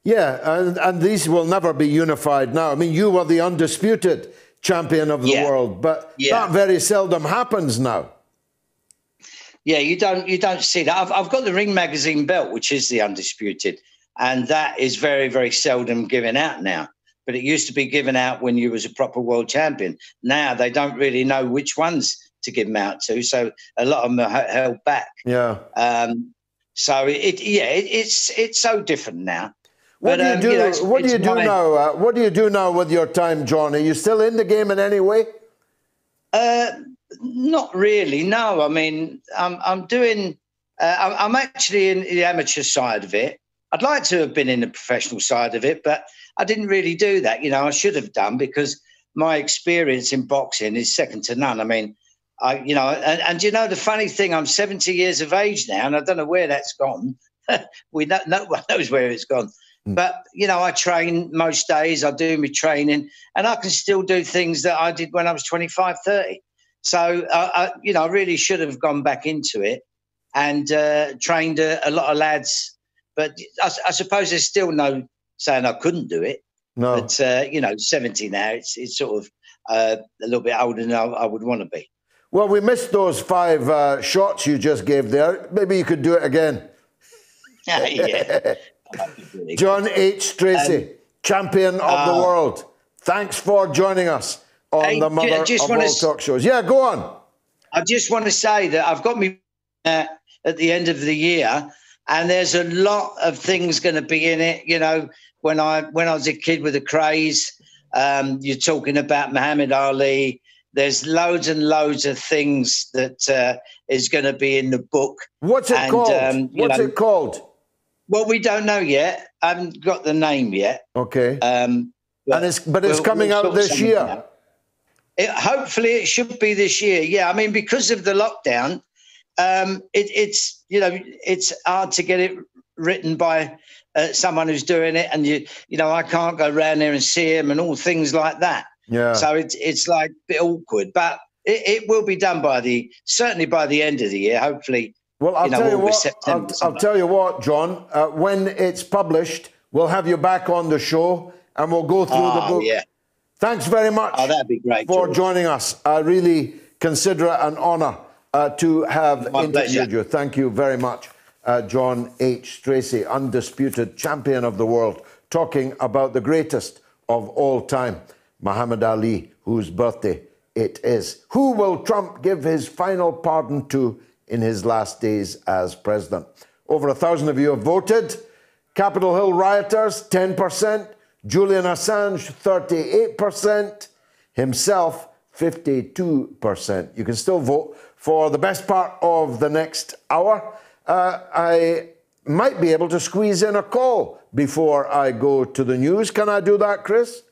Yeah, and, and these will never be unified now. I mean, you were the undisputed champion of the yeah. world, but yeah. that very seldom happens now. Yeah, you don't you don't see that. I've, I've got the Ring Magazine belt, which is the undisputed, and that is very very seldom given out now but it used to be given out when you was a proper world champion. Now they don't really know which ones to give them out to, so a lot of them are held back. Yeah. Um, so it, yeah, it, it's it's so different now. What but, do you um, do? You know, what do you do now? Uh, what do you do now with your time, John? Are you still in the game in any way? Uh, not really. No, I mean, I'm I'm doing. Uh, I'm, I'm actually in the amateur side of it. I'd like to have been in the professional side of it, but I didn't really do that. You know, I should have done because my experience in boxing is second to none. I mean, I, you know, and, and you know, the funny thing, I'm 70 years of age now, and I don't know where that's gone. *laughs* we know, no one knows where it's gone. Mm. But you know, I train most days. I do my training, and I can still do things that I did when I was 25, 30. So, uh, I, you know, I really should have gone back into it and uh, trained a, a, lot of lads. But I, I, suppose there's still no saying I couldn't do it. No. But uh, you know, 70 now. It's it's sort of uh, a little bit older than I, I would want to be. Well, we missed those five uh, shots you just gave there. Maybe you could do it again. *laughs* yeah. John H. Stracey, um, champion of the uh, world. Thanks for joining us on I, the Mother of all talk shows. Yeah, go on. I just want to say that I've got me uh, at the end of the year, and there's a lot of things going to be in it. You know, when I when I was a kid with a craze, um, you're talking about Muhammad Ali. There's loads and loads of things that uh, is going to be in the book. What's it and, called? Um, What's know, it called? Well, we don't know yet. I haven't got the name yet. Okay. Um, but, and it's but it's we'll, coming we'll out this year. It, hopefully, it should be this year. Yeah, I mean, because of the lockdown, um, it, it's you know it's hard to get it written by uh, someone who's doing it, and you you know I can't go around there and see him and all things like that. Yeah. So it's it's like a bit awkward, but it, it will be done by the certainly by the end of the year. Hopefully. Well, I'll know, tell you what. I'll, I'll, tell you what, John. Uh, when it's published, we'll have you back on the show, and we'll go through oh, the book. Yeah. Thanks very much. Oh, that'd be great for George. joining us. I really consider it an honour uh, to have My interviewed pleasure. you. Thank you very much, uh, John H. Stracey, undisputed champion of the world, talking about the greatest of all time, Muhammad Ali, whose birthday it is. Who will Trump give his final pardon to in his last days as president? Over a thousand of you have voted. Capitol Hill rioters, 10%. Julian Assange, 38%. Himself, 52%. You can still vote for the best part of the next hour. Uh, I might be able to squeeze in a call before I go to the news. Can I do that, Chris?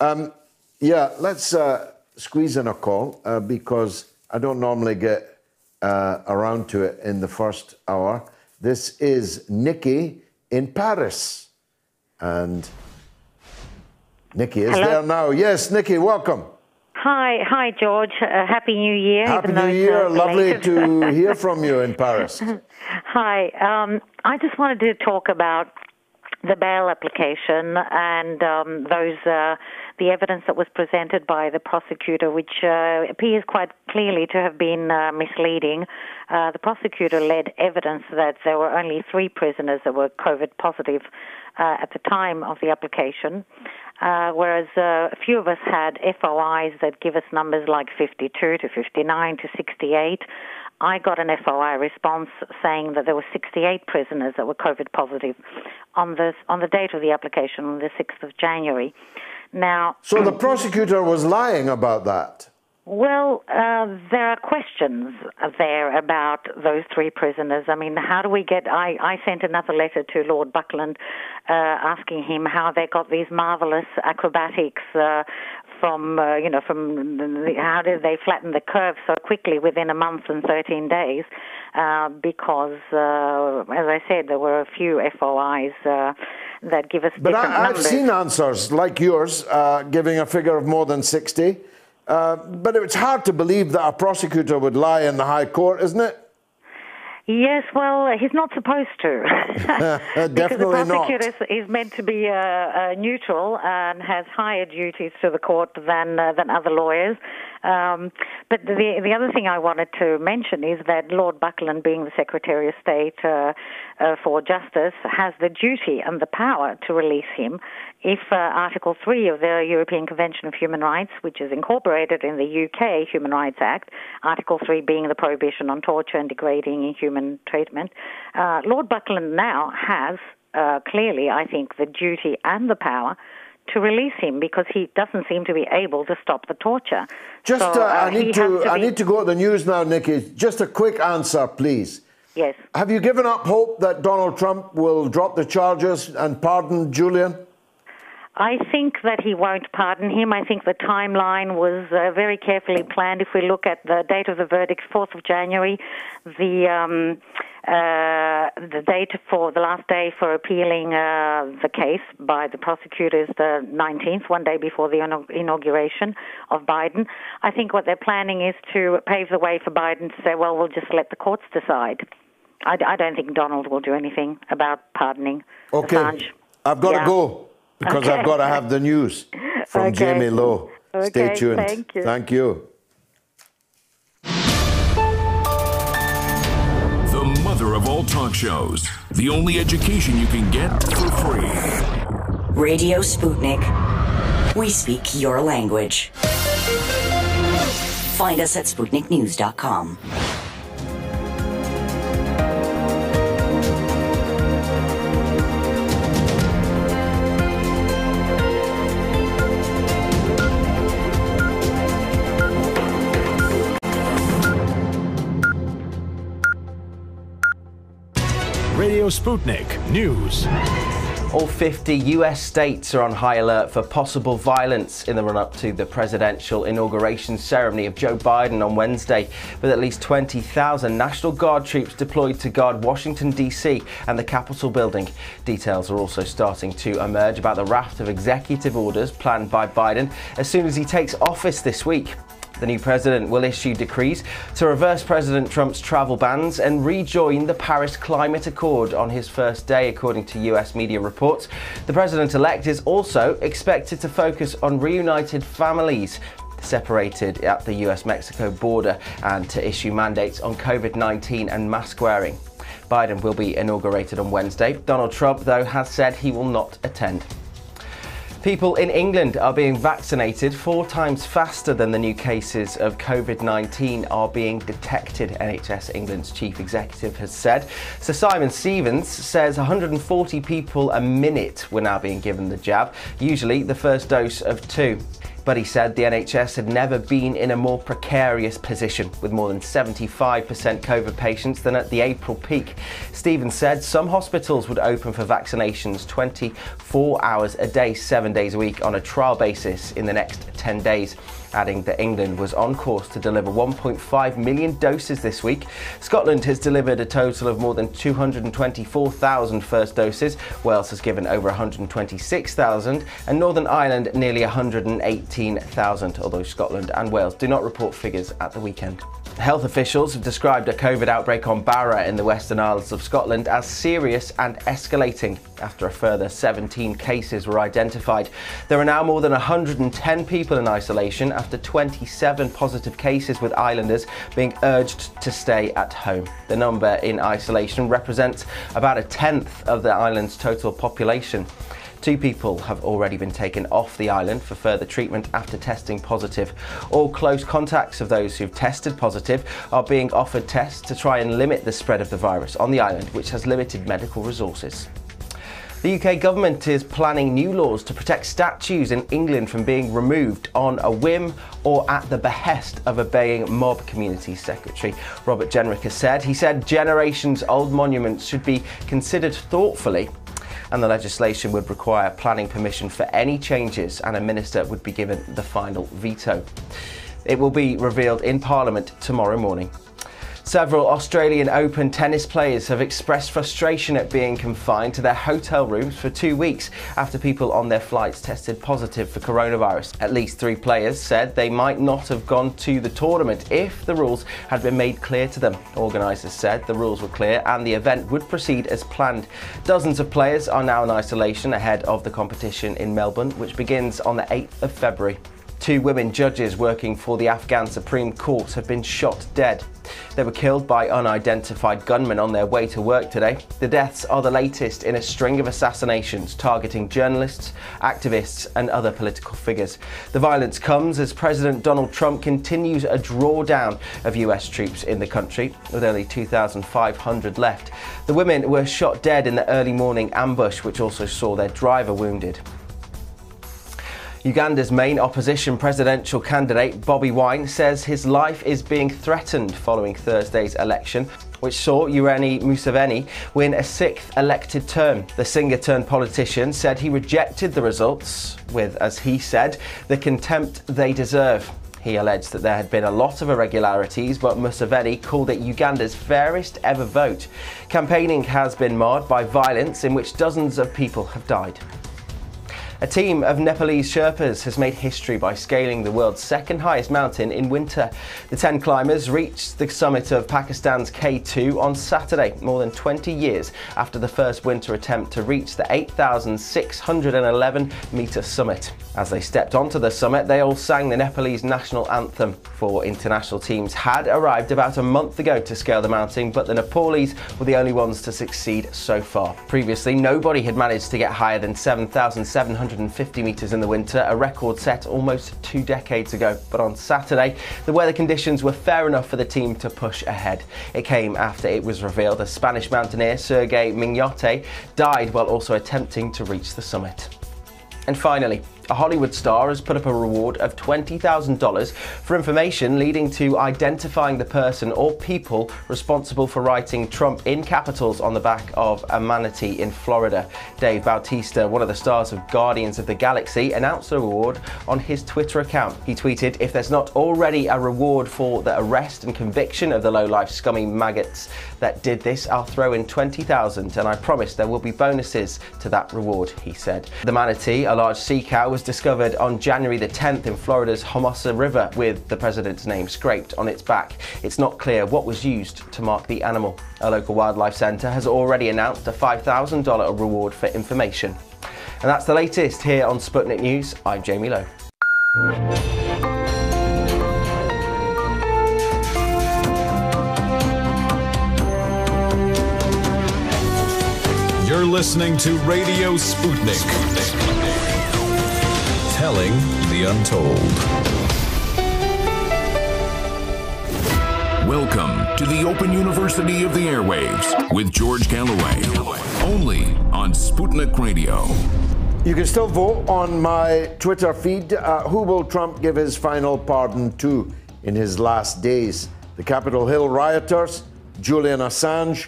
Um, yeah, let's uh, squeeze in a call uh, because I don't normally get uh, around to it in the first hour. This is Nikki in Paris. And Nikki is Hello? there now. Yes, Nikki, welcome. Hi, hi, George. Uh, Happy New Year. Happy New Year. Lovely to *laughs* hear from you in Paris. *laughs* hi. Um, I just wanted to talk about the bail application and um, those uh, the evidence that was presented by the prosecutor, which uh, appears quite clearly to have been uh, misleading. Uh, the prosecutor led evidence that there were only three prisoners that were COVID positive uh, at the time of the application. Uh, whereas uh, a few of us had FOIs that give us numbers like 52 to 59 to 68. I got an FOI response saying that there were 68 prisoners that were COVID positive on the on the date of the application, on the 6th of January. Now, so the prosecutor was lying about that. Well, uh, there are questions there about those three prisoners. I mean, how do we get? I, I sent another letter to Lord Buckland uh, asking him how they got these marvelous acrobatics uh, from, uh, you know, from the, how did they flatten the curve so quickly within a month and 13 days? Uh, because, uh, as I said, there were a few FOIs that give us. But I, have seen answers like yours giving a figure of more than 60. Uh, but it's hard to believe that a prosecutor would lie in the High Court, isn't it? Yes, well, he's not supposed to. *laughs* *laughs* because the prosecutor is, is, meant to be uh, uh, neutral and has higher duties to the court than uh, than other lawyers. Um, but the the other thing I wanted to mention is that Lord Buckland, being the Secretary of State uh, uh, for Justice, has the duty and the power to release him if uh, Article 3 of the European Convention of Human Rights, which is incorporated in the UK Human Rights Act, Article 3 being the prohibition on torture and degrading inhuman treatment, uh, Lord Buckland now has uh, clearly, I think, the duty and the power to release him because he doesn't seem to be able to stop the torture. Just, so, uh, I uh, need to, to I need to go to the news now, Nikki. Just a quick answer, please. Yes. Have you given up hope that Donald Trump will drop the charges and pardon Julian? I think that he won't pardon him. I think the timeline was uh, very carefully planned. If we look at the date of the verdict, 4th of January, the um, uh, the date for the last day for appealing uh, the case by the prosecutors, the 19th, one day before the inauguration of Biden. I think what they're planning is to pave the way for Biden to say, well, we'll just let the courts decide. I, I don't think Donald will do anything about pardoning okay. Assange. I've got Yeah. to go because Okay. I've got to have the news from Okay. Jamie Lowe. Stay tuned. thank you. Thank you. The mother of all talk shows. The only education you can get for free. Radio Sputnik. We speak your language. Find us at SputnikNews.com. Radio Sputnik News. All 50 US states are on high alert for possible violence in the run up to the presidential inauguration ceremony of Joe Biden on Wednesday, with at least 20,000 National Guard troops deployed to guard Washington, D.C. and the Capitol building. Details are also starting to emerge about the raft of executive orders planned by Biden as soon as he takes office this week. The new president will issue decrees to reverse President Trump's travel bans and rejoin the Paris Climate Accord on his first day, according to US media reports. The president elect is also expected to focus on reunited families separated at the US Mexico border and to issue mandates on COVID 19 and mask wearing. Biden will be inaugurated on Wednesday. Donald Trump, though, has said he will not attend. People in England are being vaccinated four times faster than the new cases of COVID 19 are being detected, NHS England's chief executive has said. Sir Simon Stevens says 140 people a minute were now being given the jab, usually the first dose of two. But he said the NHS had never been in a more precarious position, with more than 75% COVID patients than at the April peak. Stevens said some hospitals would open for vaccinations 24 hours a day, seven days a week on a trial basis in the next 10 days adding that England was on course to deliver 1.5 million doses this week. Scotland has delivered a total of more than 224,000 first doses. Wales has given over 126,000 and Northern Ireland nearly 118,000, although Scotland and Wales do not report figures at the weekend. Health officials have described a COVID outbreak on Barra in the Western Isles of Scotland as serious and escalating after a further 17 cases were identified. There are now more than 110 people in isolation after 27 positive cases, with islanders being urged to stay at home. The number in isolation represents about a tenth of the island's total population. Two people have already been taken off the island for further treatment after testing positive. All close contacts of those who've tested positive are being offered tests to try and limit the spread of the virus on the island, which has limited medical resources. The UK government is planning new laws to protect statues in England from being removed on a whim or at the behest of obeying mob community secretary Robert Jenrick has said. He said generations old monuments should be considered thoughtfully and the legislation would require planning permission for any changes and a minister would be given the final veto. It will be revealed in Parliament tomorrow morning. Several Australian Open tennis players have expressed frustration at being confined to their hotel rooms for two weeks after people on their flights tested positive for coronavirus. At least three players said they might not have gone to the tournament if the rules had been made clear to them. Organisers said the rules were clear and the event would proceed as planned. Dozens of players are now in isolation ahead of the competition in Melbourne, which begins on the 8th of February. Two women judges working for the Afghan Supreme Court have been shot dead. They were killed by unidentified gunmen on their way to work today. The deaths are the latest in a string of assassinations targeting journalists, activists, and other political figures. The violence comes as President Donald Trump continues a drawdown of US troops in the country, with only 2,500 left. The women were shot dead in the early morning ambush, which also saw their driver wounded. Uganda's main opposition presidential candidate, Bobby Wine, says his life is being threatened following Thursday's election which saw Yoweri Museveni win a sixth elected term. The singer turned politician said he rejected the results with, as he said, the contempt they deserve. He alleged that there had been a lot of irregularities, but Museveni called it Uganda's fairest ever vote. Campaigning has been marred by violence in which dozens of people have died. A team of Nepalese Sherpas has made history by scaling the world's second highest mountain in winter. The 10 climbers reached the summit of Pakistan's K2 on Saturday, more than 20 years after the first winter attempt to reach the 8,611 metre summit. As they stepped onto the summit, they all sang the Nepalese national anthem. Four international teams had arrived about a month ago to scale the mountain, but the Nepalese were the only ones to succeed so far. Previously, nobody had managed to get higher than 7,700 150 metres in the winter, a record set almost two decades ago. But on Saturday, the weather conditions were fair enough for the team to push ahead. It came after it was revealed the Spanish mountaineer Sergi Mingote died while also attempting to reach the summit. And finally, a Hollywood star has put up a reward of $20,000 for information leading to identifying the person or people responsible for writing Trump in capitals on the back of a manatee in Florida. Dave Bautista, one of the stars of Guardians of the Galaxy, announced the reward on his Twitter account. He tweeted, If there's not already a reward for the arrest and conviction of the low-life scummy maggots that did this, I'll throw in 20,000 and I promise there will be bonuses to that reward, he said. The manatee, a large sea cow, was discovered on January the 10th in Florida's Homosassa River with the president's name scraped on its back. It's not clear what was used to mark the animal. A local wildlife centre has already announced a $5,000 reward for information. And that's the latest here on Sputnik News. I'm Jamie Lowe. You're listening to Radio Sputnik telling the untold. Welcome to the Open University of the Airwaves with George Galloway, only on Sputnik Radio. You can still vote on my Twitter feed. Uh, who will Trump give his final pardon to in his last days? The Capitol Hill rioters, Julian Assange,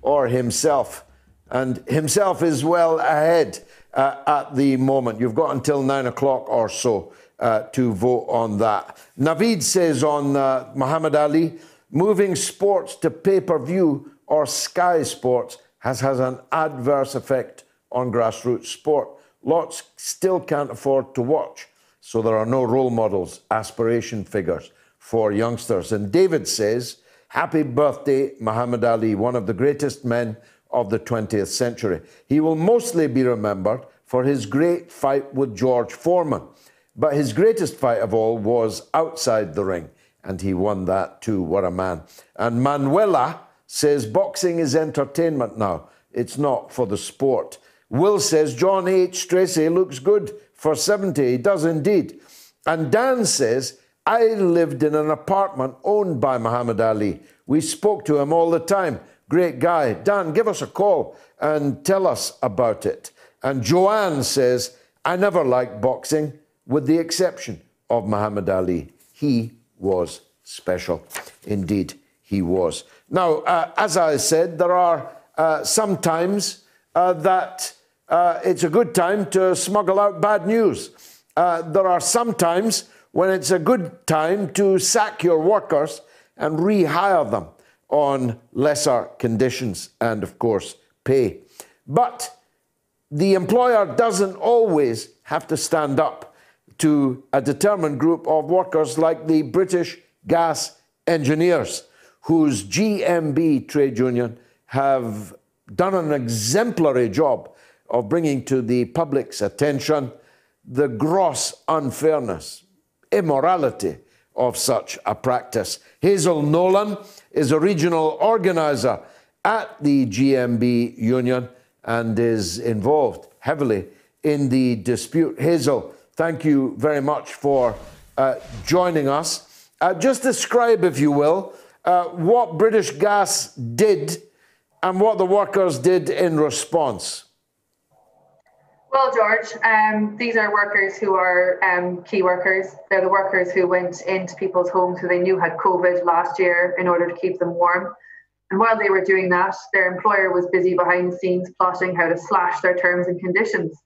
or himself? And himself is well ahead uh, at the moment. You've got until nine o'clock or so uh, to vote on that. Navid says on uh, Muhammad Ali, moving sports to pay per view or Sky Sports has has an adverse effect on grassroots sport. Lots still can't afford to watch, so there are no role models, aspiration figures for youngsters. And David says, Happy birthday, Muhammad Ali, one of the greatest men of the 20th century. He will mostly be remembered for his great fight with George Foreman. But his greatest fight of all was outside the ring, and he won that too. What a man. And Manuela says boxing is entertainment now, it's not for the sport. Will says John H. Stracey looks good for 70. He does indeed. And Dan says, I lived in an apartment owned by Muhammad Ali. We spoke to him all the time. Great guy. Dan, give us a call and tell us about it. And Joanne says, I never liked boxing, with the exception of Muhammad Ali. He was special. Indeed, he was. Now, uh, as I said, there are uh, some times uh, that uh, it's a good time to smuggle out bad news. Uh, there are some times when it's a good time to sack your workers and rehire them on lesser conditions and, of course, pay. But the employer doesn't always have to stand up to a determined group of workers like the British gas engineers, whose GMB trade union have done an exemplary job of bringing to the public's attention the gross unfairness, immorality of such a practice. Hazel Nolan is a regional organizer at the GMB union and is involved heavily in the dispute. Hazel, thank you very much for uh, joining us. Uh, just describe, if you will, uh, what British Gas did and what the workers did in response. Well, George, um, these are workers who are um, key workers. They're the workers who went into people's homes who they knew had COVID last year in order to keep them warm. And while they were doing that, their employer was busy behind the scenes plotting how to slash their terms and conditions.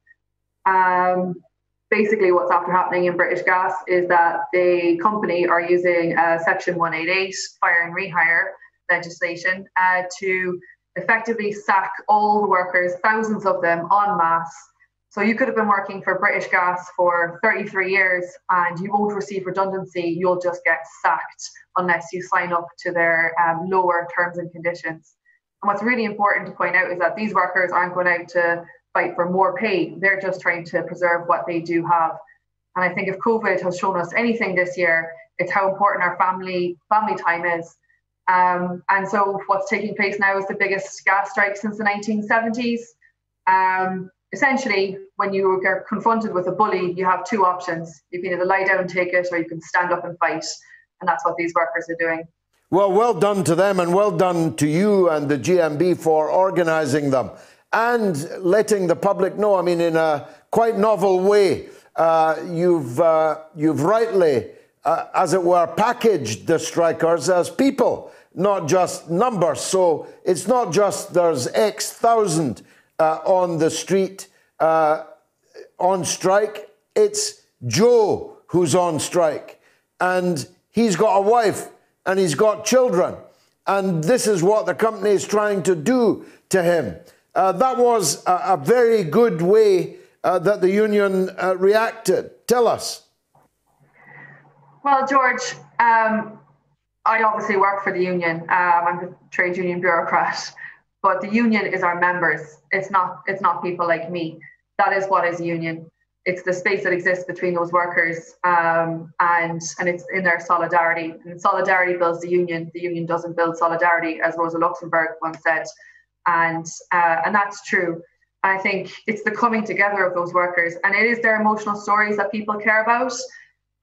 Um, basically, what's after happening in British Gas is that the company are using uh, Section 188 fire and rehire legislation uh, to effectively sack all the workers, thousands of them en masse. So you could have been working for British Gas for 33 years and you won't receive redundancy, you'll just get sacked unless you sign up to their um, lower terms and conditions. And what's really important to point out is that these workers aren't going out to fight for more pay, they're just trying to preserve what they do have. And I think if COVID has shown us anything this year, it's how important our family family time is. Um, and so what's taking place now is the biggest gas strike since the 1970s. Um, essentially, when you are confronted with a bully, you have two options. You can either lie down and take it, or you can stand up and fight. And that's what these workers are doing. Well, well done to them, and well done to you and the GMB for organising them and letting the public know. I mean, in a quite novel way, uh, you've uh, you've rightly, uh, as it were, packaged the strikers as people not just numbers. So it's not just there's X thousand uh, on the street uh, on strike. It's Joe who's on strike, and he's got a wife and he's got children, and this is what the company is trying to do to him. Uh, that was a, a, very good way uh, that the union uh, reacted. Tell us. Well, George, um, I obviously work for the union. Um, I'm a trade union bureaucrat, but the union is our members. It's not. It's not people like me. That is what is union. It's the space that exists between those workers, um, and and it's in their solidarity. And solidarity builds the union. The union doesn't build solidarity, as Rosa Luxemburg once said, and uh, and that's true. I think it's the coming together of those workers, and it is their emotional stories that people care about.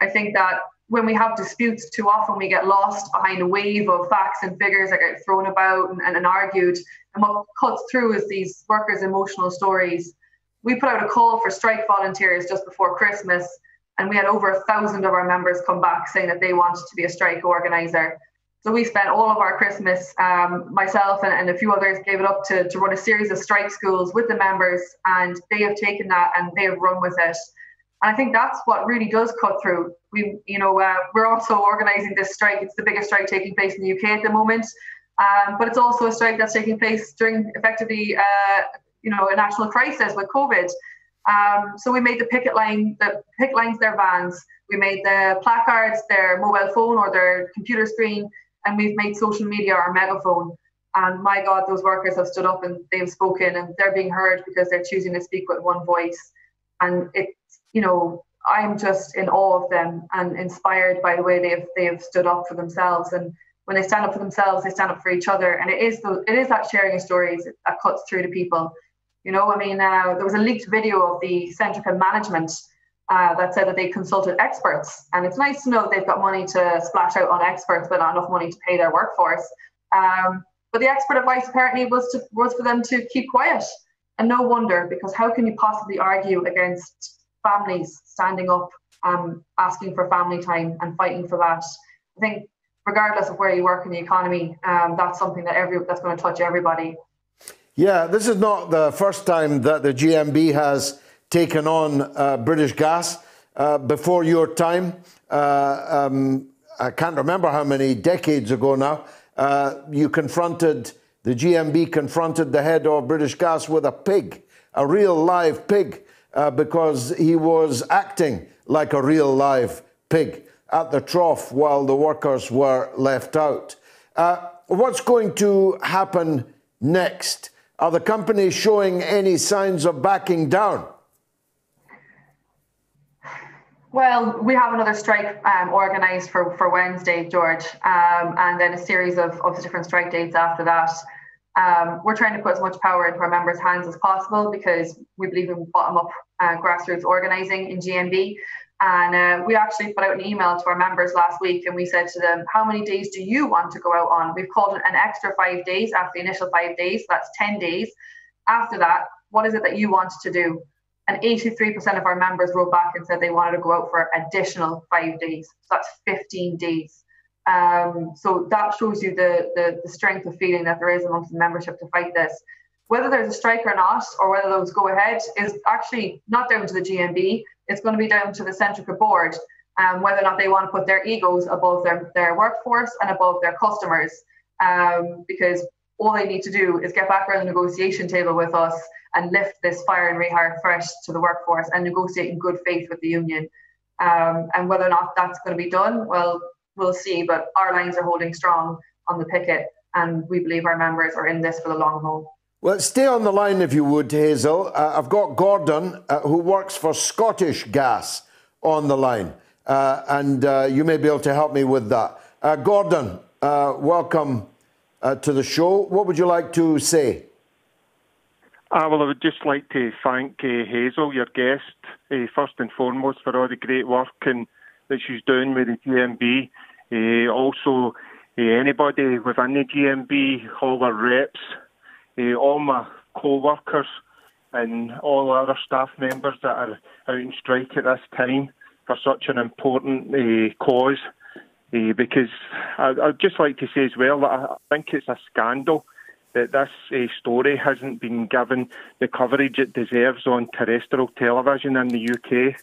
I think that when we have disputes, too often we get lost behind a wave of facts and figures that get thrown about and, and, and argued. And what cuts through is these workers' emotional stories. We put out a call for strike volunteers just before Christmas, and we had over a thousand of our members come back saying that they wanted to be a strike organizer. So we spent all of our Christmas, um, myself and, and, a few others gave it up to, to run a series of strike schools with the members, and they have taken that and they have run with it. And I think that's what really does cut through. We, you know, uh, we're also organising this strike. It's the biggest strike taking place in the UK at the moment, um, but it's also a strike that's taking place during effectively, uh, you know, a national crisis with COVID. Um, so we made the picket line, the picket lines their vans. We made the placards their mobile phone or their computer screen, and we've made social media our megaphone. And my God, those workers have stood up and they've spoken, and they're being heard because they're choosing to speak with one voice. And it you know, I'm just in awe of them and inspired by the way they've they've stood up for themselves. And when they stand up for themselves, they stand up for each other. And it is the, it is that sharing of stories that cuts through to people. You know, I mean, uh, there was a leaked video of the Centrica management uh, that said that they consulted experts, and it's nice to know they've got money to splash out on experts, but not enough money to pay their workforce. Um, but the expert advice apparently was to was for them to keep quiet, and no wonder because how can you possibly argue against families standing up, um, asking for family time and fighting for that. I think regardless of where you work in the economy, um, that's something that every that's going to touch everybody. Yeah, this is not the first time that the GMB has taken on uh, British Gas. Uh, before your time, uh, um, I can't remember how many decades ago now, uh, you confronted the GMB confronted the head of British Gas with a pig, a real live pig uh, because he was acting like a real live pig at the trough while the workers were left out. Uh, what's going to happen next? Are the companies showing any signs of backing down? Well, we have another strike um, organised for, for Wednesday, George, um, and then a series of, of different strike dates after that. Um, we're trying to put as much power into our members' hands as possible because we believe in bottom up uh, grassroots organising in GMB. And uh, we actually put out an email to our members last week and we said to them, How many days do you want to go out on? We've called an extra five days after the initial five days. That's 10 days. After that, what is it that you want to do? and 83% of our members wrote back and said they wanted to go out for additional five days. So that's 15 days. Um, so that shows you the, the, the strength of feeling that there is amongst the membership to fight this. Whether there's a strike or not, or whether those go ahead, is actually not down to the GMB. It's going to be down to the Centrica board, um, whether or not they want to put their egos above their, their workforce and above their customers. Um, because all they need to do is get back around the negotiation table with us and lift this fire and rehire fresh to the workforce and negotiate in good faith with the union. Um, and whether or not that's going to be done, well, we'll see. But our lines are holding strong on the picket, and we believe our members are in this for the long haul. Well, stay on the line if you would, Hazel. Uh, I've got Gordon, uh, who works for Scottish Gas, on the line, uh, and uh, you may be able to help me with that. Uh, Gordon, uh, welcome to the show. What would you like to say? well, I would just like to thank Hazel, your guest, first and foremost, for all the great work and that she's doing with the GMB. also, anybody within the GMB, all our reps, uh, all my co-workers and all other staff members that are out in strike at this time for such an important uh, cause. Uh, because I, would just like to say as well that I think it's a scandal that this uh, story hasn't been given the coverage it deserves on terrestrial television in the UK.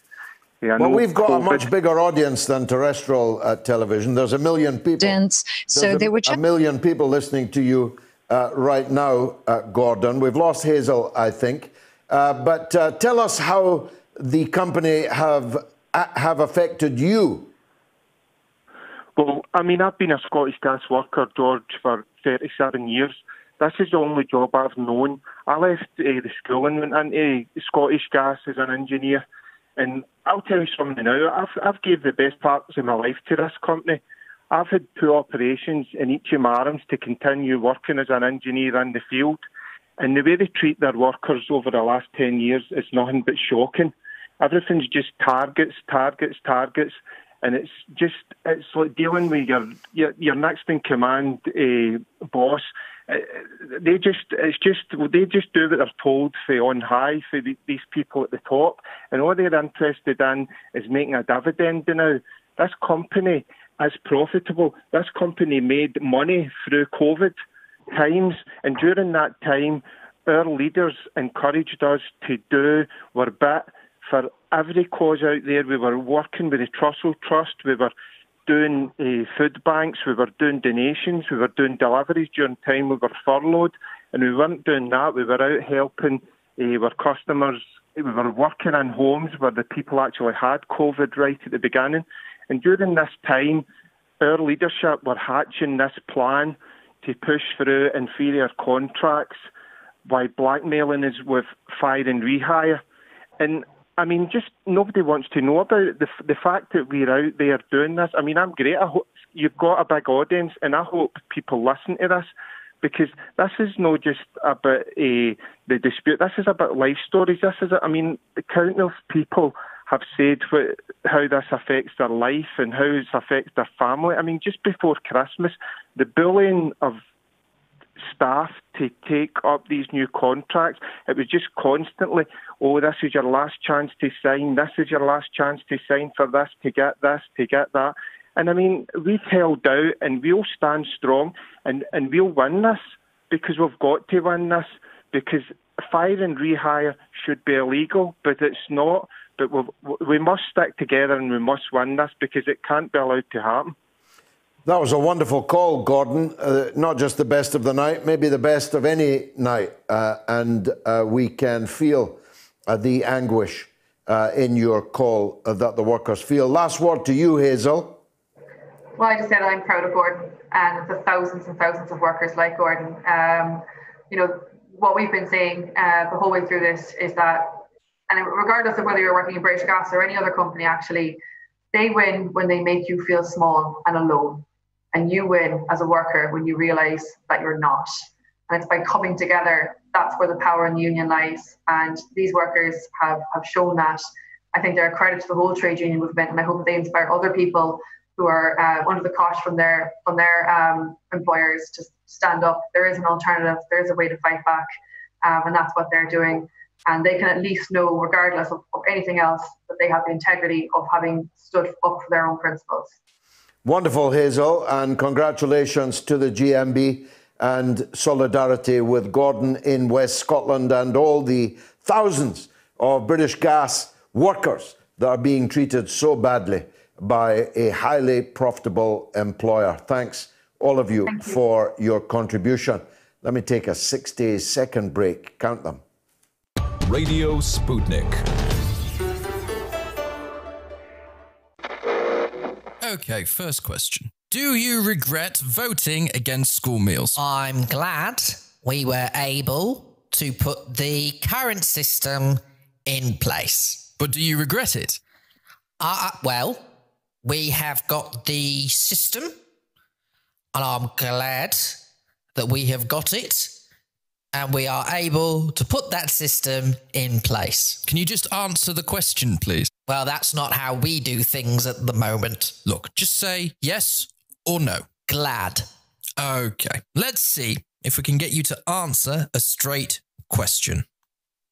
Yeah, well, we've got COVID. a much bigger audience than terrestrial uh, television. There's a million people. Dense. So a, they were a million people listening to you uh, right now, uh, Gordon. We've lost Hazel, I think. Uh, but uh, tell us how the company have uh, have affected you. Well, I mean, I've been a Scottish Gas worker, George, for 37 years. This is the only job I've known. I left the school and went into Scottish Gas as an engineer. And I'll tell you something now. I've I've gave the best parts of my life to this company. I've had two operations in each of my arms to continue working as an engineer in the field. And the way they treat their workers over the last 10 years is nothing but shocking. Everything's just targets, targets, targets. And it's just, it's like dealing with your, your, your next in command uh, boss. Uh, they just, it's just, they just do what they're told for on high for the, these people at the top. And all they're interested in is making a dividend now. This company as profitable. This company made money through COVID times, and during that time, our leaders encouraged us to do our bit for every cause out there. We were working with the Trussell Trust, we were doing uh, food banks, we were doing donations, we were doing deliveries during time we were furloughed, and we weren't doing that. We were out helping uh, our customers. We were working in homes where the people actually had COVID right at the beginning. And during this time, our leadership were hatching this plan to push through inferior contracts by blackmailing us with fire and rehire. And I mean, just nobody wants to know about. The, the fact that we're out there doing this. I mean, I'm great. I hope you've got a big audience, and I hope people listen to this because this is not just about uh, the dispute. This is about life stories. This is, I mean, the countless people have said what, how this affects their life and how it affects their family. I mean, just before Christmas, the bullying of staff to take up these new contracts. It was just constantly, oh, this is your last chance to sign, this is your last chance to sign for this, to get this, to get that. And I mean, we've held out and we'll stand strong and, and we'll win this because we've got to win this because fire and rehire should be illegal, but it's not. But we must stick together and we must win this because it can't be allowed to happen. That was a wonderful call, Gordon. Uh, not just the best of the night, maybe the best of any night. Uh, and uh, we can feel uh, the anguish uh, in your call uh, that the workers feel. Last word to you, Hazel. Well, I just said I'm proud of Gordon and the thousands and thousands of workers like Gordon. Um, you know, what we've been saying the whole way through this is that and regardless of whether you're working in British Gas or any other company, actually, they win when they make you feel small and alone. And you win as a worker when you realize that you're not. And it's by coming together, that's where the power in the union lies. And these workers have, have shown that. I think they're a credit to the whole trade union movement, and I hope they inspire other people who are uh, under the cosh from their from their um, employers to stand up. There is an alternative. There is a way to fight back, um, and that's what they're doing. And they can at least know, regardless of, of anything else, that they have the integrity of having stood up for their own principles. Wonderful, Hazel, and congratulations to the GMB and solidarity with Gordon in West Scotland and all the thousands of British Gas workers that are being treated so badly by a highly profitable employer. Thanks, all of you, you. for your contribution. Let me take a 60 second break. Count them. Radio Sputnik. Okay, first question. Do you regret voting against school meals? I'm glad we were able to put the current system in place. But do you regret it? Uh, well, we have got the system, and I'm glad that we have got it and we are able to put that system in place. Can you just answer the question, please? Well, that's not how we do things at the moment. Look, just say yes or no. Glad. Okay, let's see if we can get you to answer a straight question.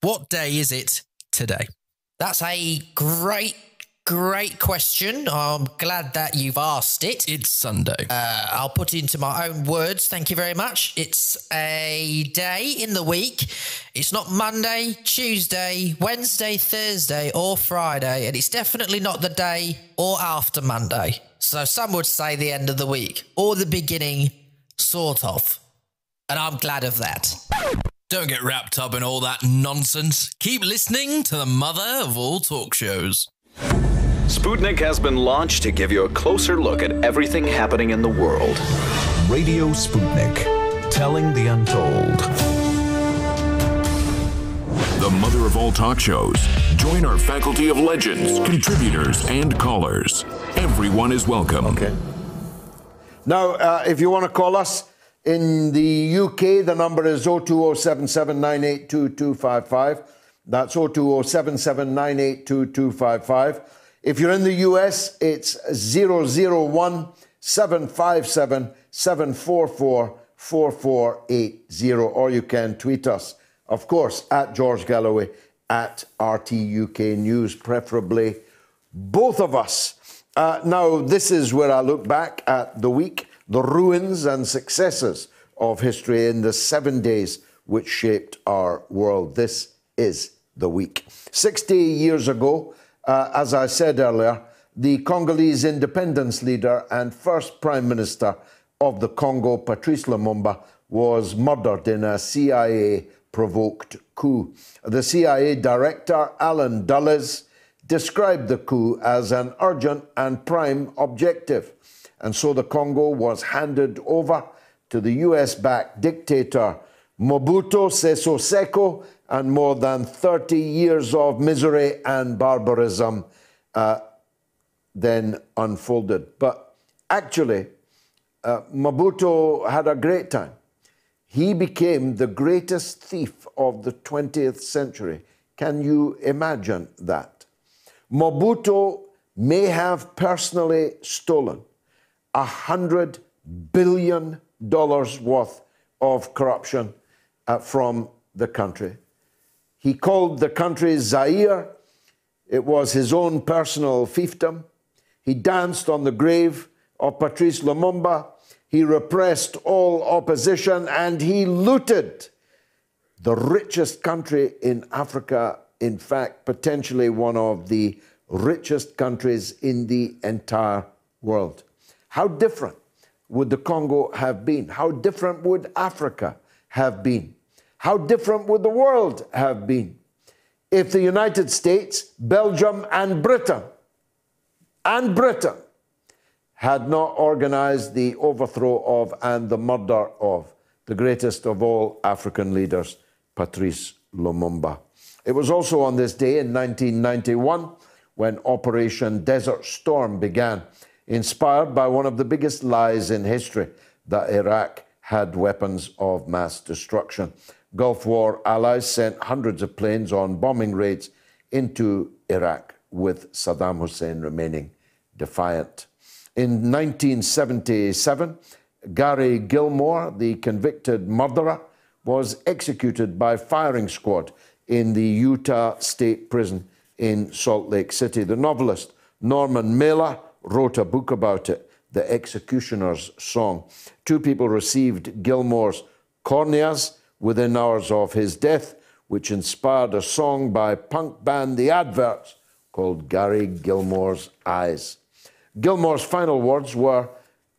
What day is it today? That's a great Great question. I'm glad that you've asked it. It's Sunday. Uh, I'll put it into my own words. Thank you very much. It's a day in the week. It's not Monday, Tuesday, Wednesday, Thursday, or Friday, and it's definitely not the day or after Monday. So some would say the end of the week or the beginning, sort of. And I'm glad of that. Don't get wrapped up in all that nonsense. Keep listening to the mother of all talk shows. Sputnik has been launched to give you a closer look at everything happening in the world. Radio Sputnik, telling the untold. The mother of all talk shows. Join our faculty of legends, contributors, and callers. Everyone is welcome. Okay. Now, uh, if you want to call us in the UK, the number is 02077982255. That's 02077982255. If you're in the US, it's 001 757 744 4480, or you can tweet us, of course, at George Galloway, at RTUK News, preferably both of us. Uh, now, this is where I look back at the week, the ruins and successes of history in the seven days which shaped our world. This is the week. 60 years ago, uh, as I said earlier, the Congolese independence leader and first prime minister of the Congo, Patrice Lumumba, was murdered in a CIA provoked coup. The CIA director, Allen Dulles, described the coup as an urgent and prime objective. And so the Congo was handed over to the US backed dictator Mobutu Sese Seko and more than 30 years of misery and barbarism uh, then unfolded. But actually, uh, Mobutu had a great time. He became the greatest thief of the 20th century. Can you imagine that? Mobutu may have personally stolen a hundred billion dollars worth of corruption uh, from the country. He called the country Zaire. It was his own personal fiefdom. He danced on the grave of Patrice Lumumba. He repressed all opposition and he looted the richest country in Africa, in fact, potentially one of the richest countries in the entire world. How different would the Congo have been? How different would Africa have been? How different would the world have been if the United States, Belgium, and Britain, and Britain, had not organized the overthrow of and the murder of the greatest of all African leaders, Patrice Lumumba. It was also on this day in 1991 when Operation Desert Storm began, inspired by one of the biggest lies in history that Iraq had weapons of mass destruction. Gulf War allies sent hundreds of planes on bombing raids into Iraq, with Saddam Hussein remaining defiant. In 1977, Gary Gilmore, the convicted murderer, was executed by firing squad in the Utah State Prison in Salt Lake City. The novelist Norman Mailer wrote a book about it, The Executioner's Song. Two people received Gilmore's corneas within hours of his death, which inspired a song by punk band The Adverts called Gary Gilmore's Eyes. Gilmore's final words were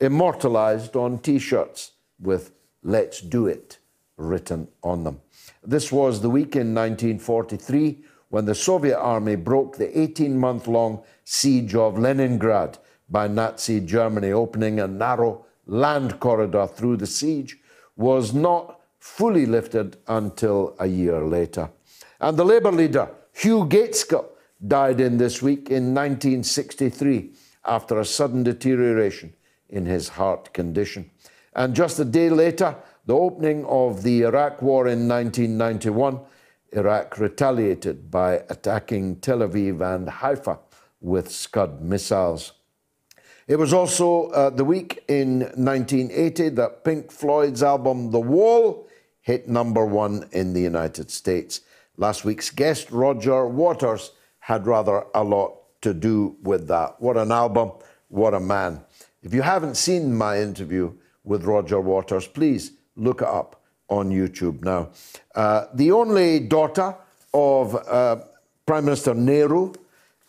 immortalized on t shirts with Let's Do It written on them. This was the week in 1943 when the Soviet army broke the 18 month long siege of Leningrad by Nazi Germany, opening a narrow land corridor through the siege, was not fully lifted until a year later. And the Labour leader, Hugh Gaitskell, died in this week in 1963 after a sudden deterioration in his heart condition. And just a day later, the opening of the Iraq War in 1991, Iraq retaliated by attacking Tel Aviv and Haifa with Scud missiles. It was also uh, the week in 1980 that Pink Floyd's album The Wall hit number one in the United States. Last week's guest, Roger Waters, had rather a lot to do with that. What an album, what a man. If you haven't seen my interview with Roger Waters, please look it up on YouTube now. Uh, the only daughter of uh, Prime Minister Nehru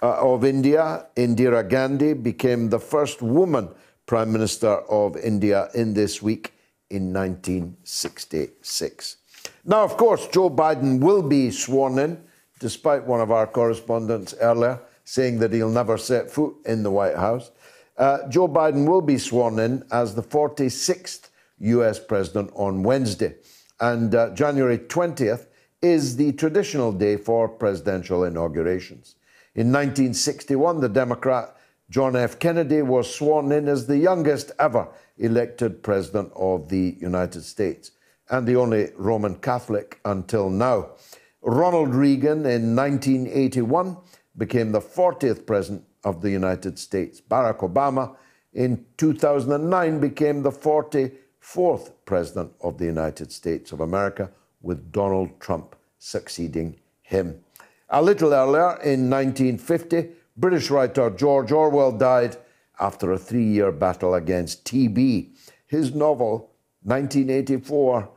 uh, of India, Indira Gandhi, became the first woman Prime Minister of India in this week in 1966. Now, of course, Joe Biden will be sworn in, despite one of our correspondents earlier saying that he'll never set foot in the White House. Uh, Joe Biden will be sworn in as the 46th US president on Wednesday. And uh, January 20th is the traditional day for presidential inaugurations. In 1961, the Democrat John F. Kennedy was sworn in as the youngest ever elected president of the United States and the only Roman Catholic until now. Ronald Reagan in 1981 became the 40th president of the United States. Barack Obama in 2009 became the 44th president of the United States of America, with Donald Trump succeeding him. A little earlier, in 1950, British writer George Orwell died after a three year battle against TB. His novel, 1984,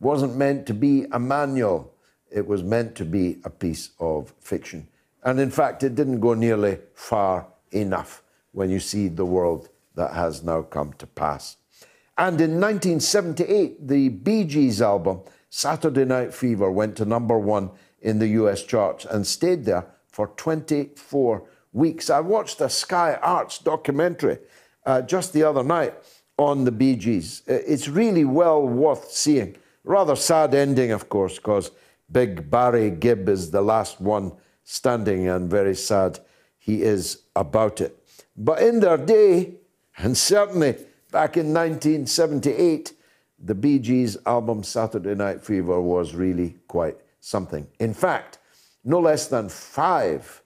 wasn't meant to be a manual, it was meant to be a piece of fiction. And in fact, it didn't go nearly far enough when you see the world that has now come to pass. And in 1978, the Bee Gees album, Saturday Night Fever, went to number one in the US charts and stayed there for 24 weeks. I watched a Sky Arts documentary uh, just the other night on the Bee Gees. Uh, it's really well worth seeing. Rather sad ending, of course, because big Barry Gibb is the last one standing, and very sad he is about it. But in their day, *laughs* and certainly Back in 1978, the Bee Gees album Saturday Night Fever was really quite something. In fact, no less than five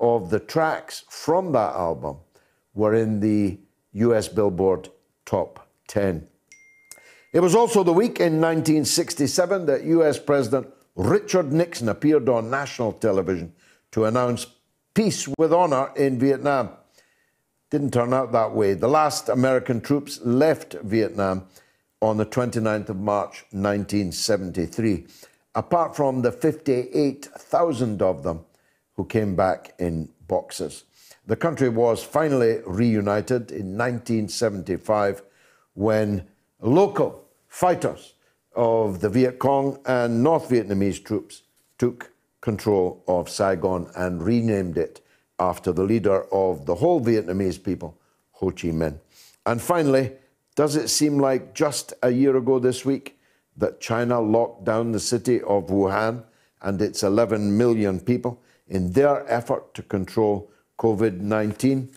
of the tracks from that album were in the US Billboard Top 10. It was also the week in 1967 that US President Richard Nixon appeared on national television to announce peace with honor in Vietnam. Didn't turn out that way. The last American troops left Vietnam on the 29th of March 1973, apart from the 58,000 of them who came back in boxes. The country was finally reunited in 1975 when local fighters of the Viet Cong and North Vietnamese troops took control of Saigon and renamed it after the leader of the whole Vietnamese people, Ho Chi Minh. And finally, does it seem like just a year ago this week that China locked down the city of Wuhan and its 11 million people in their effort to control COVID 19,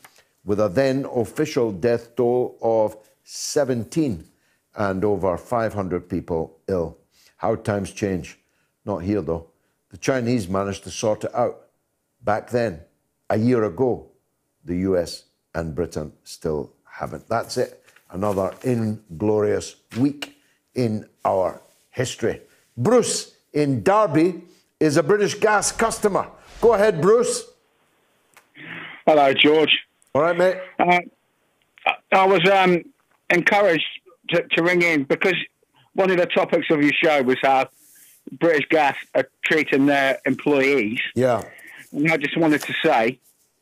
with a then official death toll of 17 and over 500 people ill? How times change. Not here, though. The Chinese managed to sort it out back then a year ago, the US and Britain still haven't. That's it. Another inglorious week in our history. Bruce in Derby is a British Gas customer. Go ahead, Bruce. Hello, George. All right, mate. Uh, I was um, encouraged to, to ring in because one of the topics of your show was how British Gas are treating their employees. Yeah. And I just wanted to say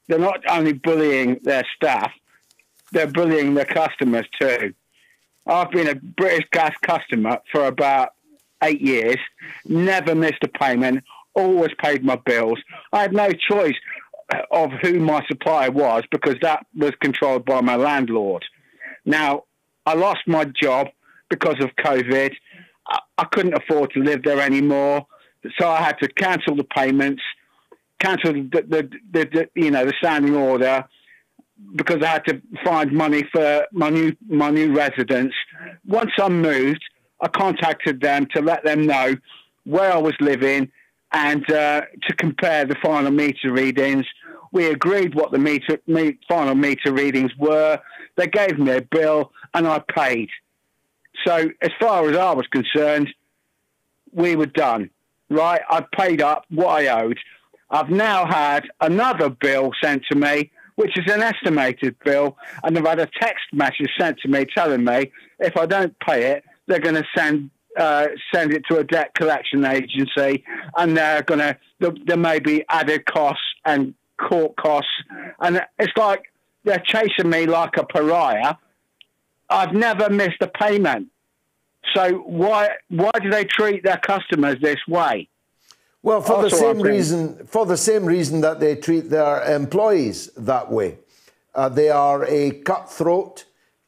they're not only bullying their staff, they're bullying their customers too. I've been a British Gas customer for about eight years, never missed a payment, always paid my bills. I had no choice of who my supplier was because that was controlled by my landlord. Now, I lost my job because of COVID. I, I couldn't afford to live there anymore, so I had to cancel the payments, cancel the, the, the, the you know the standing order because I had to find money for my new my new residence. Once I moved, I contacted them to let them know where I was living and uh, to compare the final meter readings. We agreed what the meter me, final meter readings were. They gave me a bill and I paid. So as far as I was concerned, we were done. Right, I paid up what I owed. I've now had another bill sent to me which is an estimated bill, and I've had a text message sent to me telling me if I don't pay it, they're going to send uh, send it to a debt collection agency, and they're going to there may be added costs and court costs, and it's like they're chasing me like a pariah. I've never missed a payment, so why why do they treat their customers this way? Well, for the same reason, for the same reason that they treat their employees that way, uh, they are a cutthroat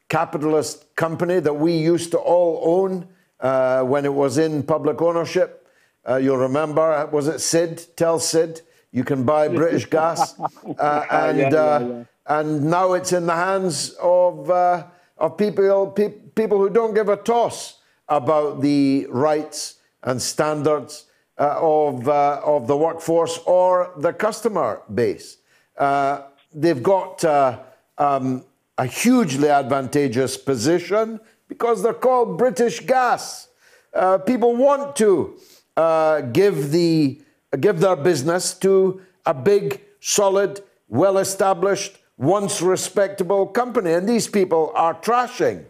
capitalist company that we used to all own uh, when it was in public ownership. Uh, you'll remember, was it Sid? Tell Sid you can buy British gas, *laughs* uh, and Yeah, yeah, uh, yeah. and now it's in the hands of uh, of people pe- people who don't give a toss about the rights and standards uh, of uh, of the workforce or the customer base. Uh, they've got uh, um, a hugely advantageous position because they're called British Gas. Uh, people want to uh, give the give their business to a big, solid, well-established, once respectable company, and these people are trashing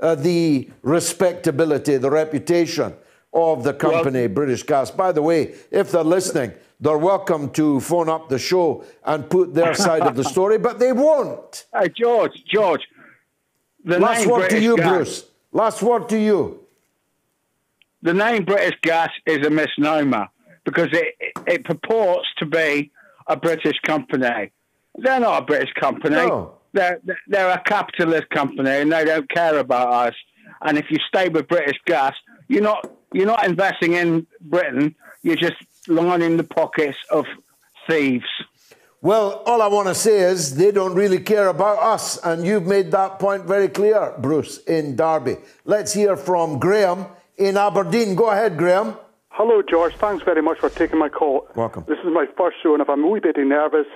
uh, the respectability, the reputation of the company, British Gas. By the way, if they're listening, they're welcome to phone up the show and put their side of the *laughs* story, but they won't. Hey, George, George. The Last word to you, Gas- Bruce. Last word to you. The name British Gas is a misnomer because it, it purports to be a British company. They're not a British company. No. They're, they're a capitalist company and they don't care about us. And if you stay with British Gas, you're not, you're not investing in Britain. You're just lining the pockets of thieves. Well, all I want to say is they don't really care about us, and you've made that point very clear, Bruce, in Derby. Let's hear from Graham in Aberdeen. Go ahead, Graham. Hello, George. Thanks very much for taking my call. Welcome. This is my first show, and if I'm a wee bit nervous,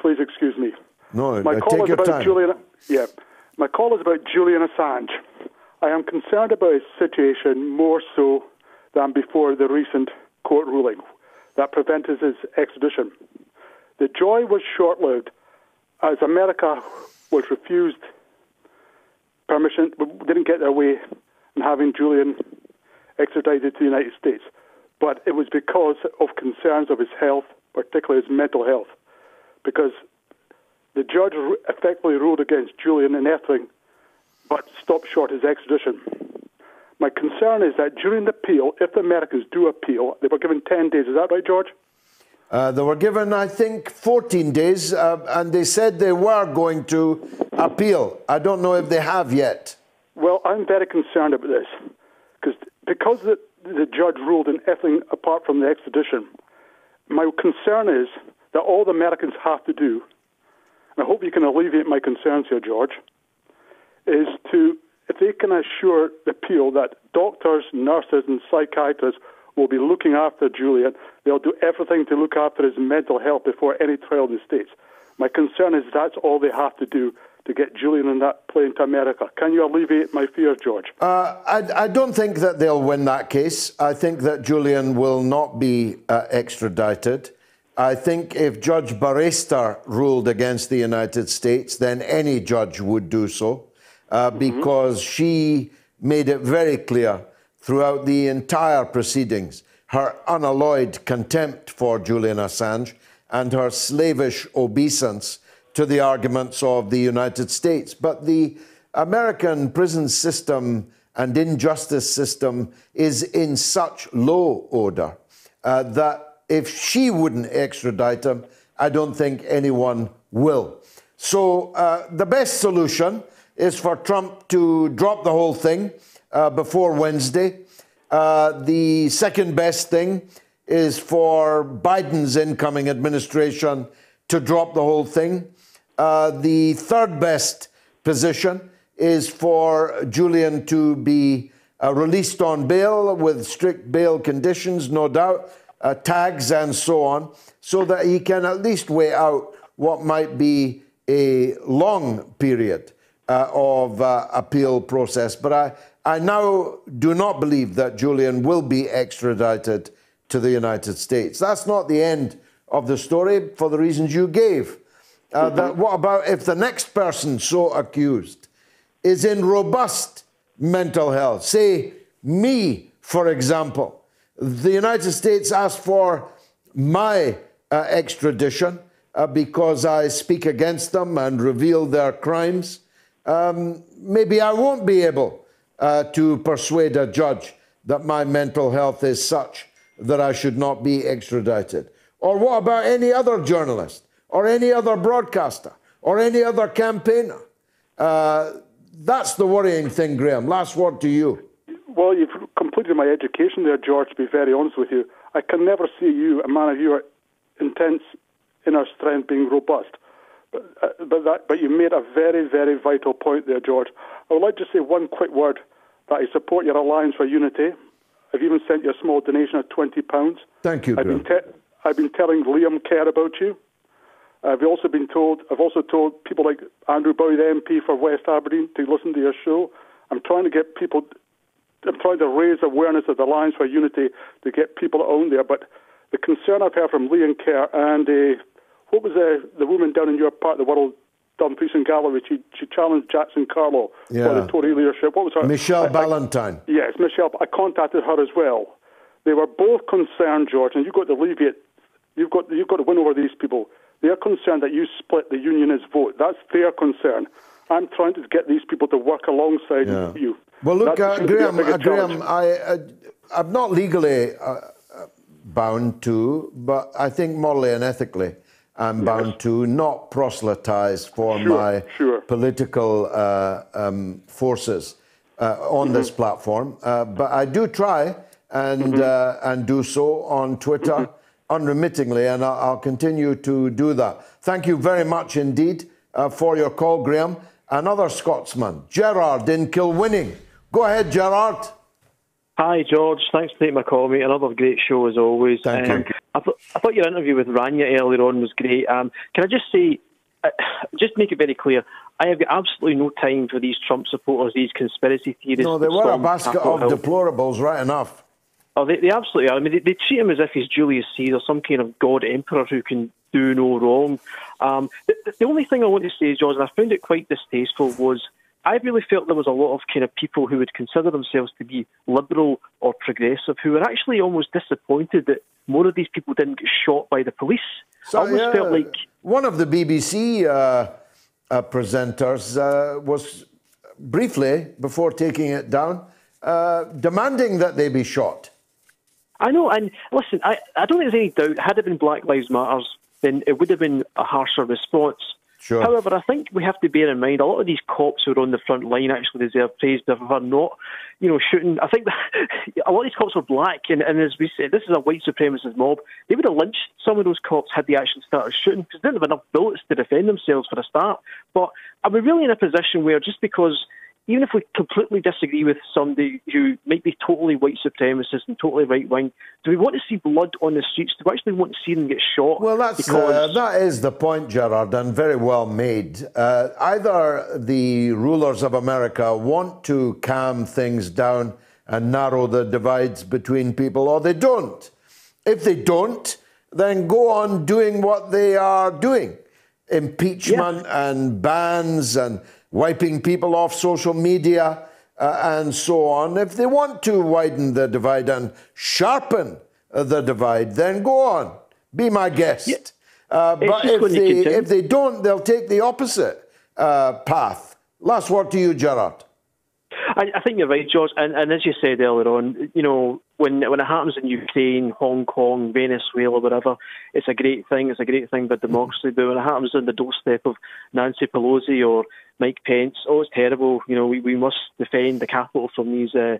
please excuse me. No, My uh, call take is your about time. Julian. Yeah, my call is about Julian Assange. I am concerned about his situation more so than before the recent court ruling that prevented his extradition. The joy was short-lived, as America was refused permission, didn't get their way in having Julian extradited to the United States. But it was because of concerns of his health, particularly his mental health, because the judge effectively ruled against Julian in Ethering, but stopped short his extradition. My concern is that during the appeal, if the Americans do appeal, they were given 10 days. Is that right, George? Uh, they were given, I think, 14 days, uh, and they said they were going to appeal. I don't know if they have yet. Well, I'm very concerned about this because because the, the judge ruled in Ethling apart from the extradition. My concern is that all the Americans have to do, and I hope you can alleviate my concerns here, George, is to if they can assure the appeal that doctors, nurses, and psychiatrists will be looking after Julian, they'll do everything to look after his mental health before any trial in the States. My concern is that's all they have to do to get Julian in that plane to America. Can you alleviate my fears, George? Uh, I, I, don't think that they'll win that case. I think that Julian will not be uh, extradited. I think if Judge Baraitser ruled against the United States, then any judge would do so uh, mm-hmm. because she made it very clear throughout the entire proceedings her unalloyed contempt for Julian Assange and her slavish obeisance to the arguments of the United States. But the American prison system and injustice system is in such low order uh, that if she wouldn't extradite him, I don't think anyone will. So uh, the best solution is for Trump to drop the whole thing uh, before Wednesday. Uh, the second best thing is for Biden's incoming administration to drop the whole thing. Uh, the third best position is for Julian to be uh, released on bail with strict bail conditions, no doubt, uh, tags and so on, so that he can at least weigh out what might be a long period uh, of uh, appeal process. But I, I now do not believe that Julian will be extradited to the United States. That's not the end of the story for the reasons you gave. Uh, mm-hmm. that, what about if the next person so accused is in robust mental health? Say, me, for example. The United States asked for my uh, extradition uh, because I speak against them and reveal their crimes. Um, maybe I won't be able uh, to persuade a judge that my mental health is such that I should not be extradited? Or what about any other journalist, or any other broadcaster, or any other campaigner? Uh, that's the worrying thing, Graham. Last word to you. Well, you've completed my education there, George, to be very honest with you. I can never see you, a man of your intense inner strength, being robust. But, uh, that, but you made a very, very vital point there, George. I would like to say one quick word that I support your Alliance for Unity. I've even sent you a small donation of twenty pounds. Thank you. I've been, te- I've been telling Liam Kerr about you. I've also been told. I've also told people like Andrew Bowie, the MP for West Aberdeen, to listen to your show. I'm trying to get people. I'm trying to raise awareness of the Alliance for Unity to get people on there. But the concern I've heard from Liam Kerr and uh, what was the the woman down in your part of the world Dumfries and Galloway. She, she challenged Jackson Carlaw yeah. for the Tory leadership. What was her? Michelle I, Ballantyne. I, yes, Michelle. I contacted her as well. They were both concerned, George, and you've got to alleviate. You've got you've got to win over these people. They are concerned that you split the unionist vote. That's their concern. I'm trying to get these people to work alongside yeah. you. Well, look, uh, Graham, uh, Graham, I, uh, I'm not legally uh, uh, bound to, but I think morally and ethically, I'm yes. bound to not proselytize for sure, my sure. political uh, um, forces uh, on mm-hmm. this platform. Uh, but I do try and mm-hmm. Uh, and do so on Twitter mm-hmm. unremittingly, and I'll, I'll, continue to do that. Thank you very much indeed uh, for your call, Graham. Another Scotsman, Gerard in Kilwinning. Go ahead, Gerard. Hi, George. Thanks for taking my call, mate. Another great show as always. Thank um, you. I, th- I thought your interview with Rania earlier on was great. Um, can I just say, uh, just make it very clear, I have got absolutely no time for these Trump supporters, these conspiracy theorists. No, they were a basket of Hill. deplorables, right enough. Oh, they, they absolutely are. I mean, they, they, treat him as if he's Julius Caesar, some kind of god emperor who can do no wrong. Um, the, the only thing I want to say, George, and I found it quite distasteful, was I really felt there was a lot of kind of people who would consider themselves to be liberal or progressive who were actually almost disappointed that more of these people didn't get shot by the police. So, I almost yeah, felt like one of the BBC uh, uh, presenters uh, was briefly before taking it down uh, demanding that they be shot. I know, and listen, I, I don't think there's any doubt. Had it been Black Lives Matters, then it would have been a harsher response. Sure. However, I think we have to bear in mind a lot of these cops who are on the front line actually deserve praise for not, you know, shooting. I think *laughs* a lot of these cops are black, and, and as we said, this is a white supremacist mob. They would have lynched some of those cops had they actually started shooting because they didn't have enough bullets to defend themselves for a start. But are we really in a position where just because even if we completely disagree with somebody who might be totally white supremacist and totally right wing, do we want to see blood on the streets? Do we actually want to see them get shot? Well, that's uh, that is the point, Gerard, and very well made. Uh, either the rulers of America want to calm things down and narrow the divides between people, or they don't. If they don't, then go on doing what they are doing impeachment and bans and wiping people off social media uh, and so on. If they want to widen the divide and sharpen uh, the divide, then go on. Be my guest. Yeah. Uh, but if they, if they don't, they'll take the opposite uh, path. Last word to you, Gerard. I, I, think you're right, George. And, and, as you said earlier on, you know, when when it happens in Ukraine, Hong Kong, Venezuela, whatever, it's a great thing. It's a great thing for democracy. But when it happens on the doorstep of Nancy Pelosi or Mike Pence, oh, it's terrible. You know, we, we must defend the capital from these uh,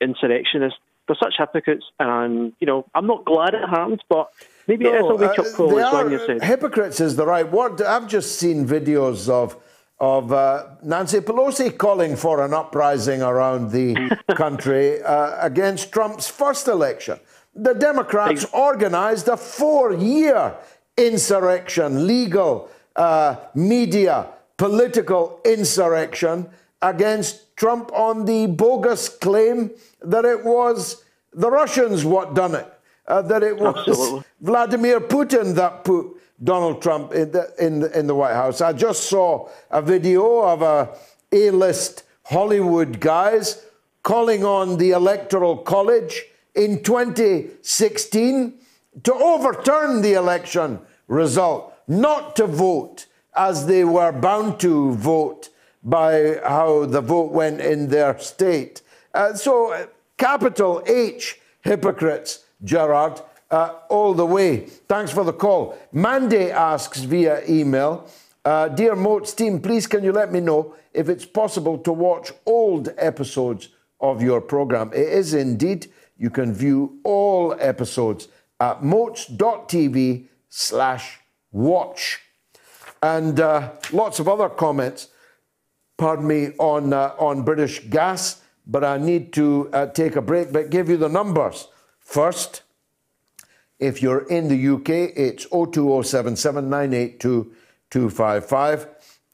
insurrectionists. They're such hypocrites, and you know, I'm not glad it happened, but maybe no, it is a wake up uh, call. Are, you said. Hypocrites is the right word. I've just seen videos of of uh, Nancy Pelosi calling for an uprising around the *laughs* country uh, against Trump's first election. The Democrats organized a four year insurrection, legal, uh, media, political insurrection against Trump on the bogus claim that it was the Russians what done it, uh, that it was Absolutely. *laughs* Vladimir Putin that put Donald Trump in the, in, the, in the White House. I just saw a video of a A-list Hollywood guys calling on the Electoral College in 2016 to overturn the election result, not to vote as they were bound to vote by how the vote went in their state. Uh, so, capital H hypocrites, Gerard uh, all the way. Thanks for the call. Mandy asks via email, uh, Dear Moats team, please can you let me know if it's possible to watch old episodes of your program? It is indeed. You can view all episodes at moats.tv slash watch. And uh, lots of other comments, pardon me, on, uh, on British gas, but I need to uh, take a break, but give you the numbers. First, if you're in the UK, it's 02077 982 255.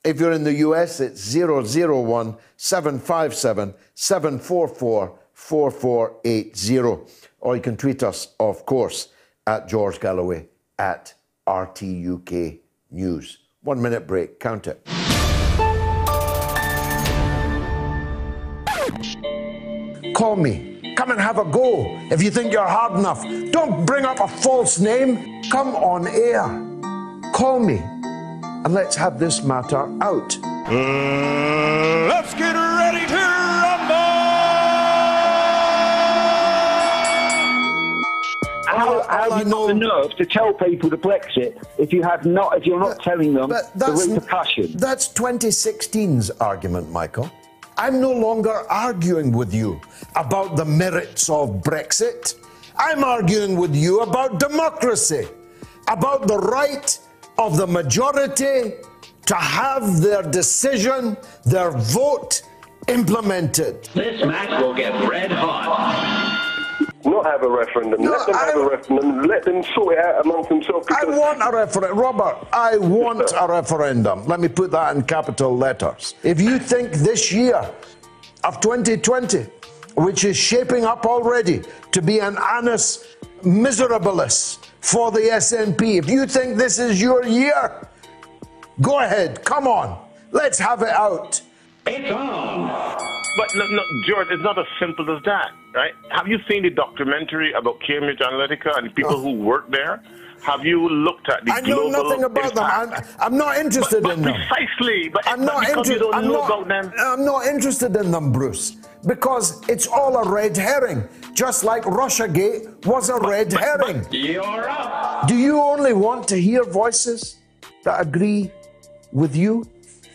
If you're in the US, it's 001 757 744 4480. Or you can tweet us, of course, at George Galloway at RTUK News. One minute break, count it. Call me Come and have a go if you think you're hard enough. Don't bring up a false name. Come on air. Call me and let's have this matter out. Uh, let's get ready to How, how do you know the nerve to tell people to Brexit if you have not if you're not but, telling them the repercussions? That's 2016's argument, Michael. I'm no longer arguing with you about the merits of Brexit. I'm arguing with you about democracy, about the right of the majority to have their decision, their vote implemented. This match will get red hot not have a referendum. No, let them I, have a referendum. Let them sort it out amongst themselves. I want a referendum. Robert, I want a referendum. Let me put that in capital letters. If you think this year of 2020, which is shaping up already to be an annus miserabilis for the SNP, if you think this is your year, go ahead. Come on. Let's have it out. It's on. But no, no, George, it's not as simple as that, right? Have you seen the documentary about Cambridge Analytica and the people oh. who work there? Have you looked at the I know nothing about impact? them. I'm, I'm, not interested but, in but them. Precisely, but I'm not interested. I'm not, I'm not interested in them, Bruce, because it's all a red herring. Just like RussiaGate was a but, red herring. you're up. Do you only want to hear voices that agree with you?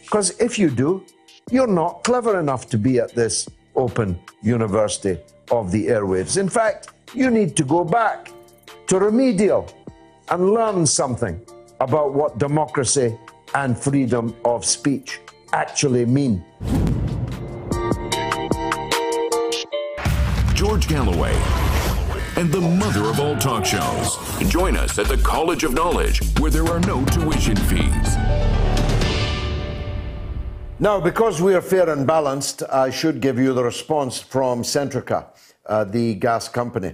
Because if you do, you're not clever enough to be at this open university of the airwaves. In fact, you need to go back to remedial and learn something about what democracy and freedom of speech actually mean. George Galloway and the mother of all talk shows. Join us at the College of Knowledge, where there are no tuition fees. Now, because we are fair and balanced, I should give you the response from Centrica, uh, the gas company.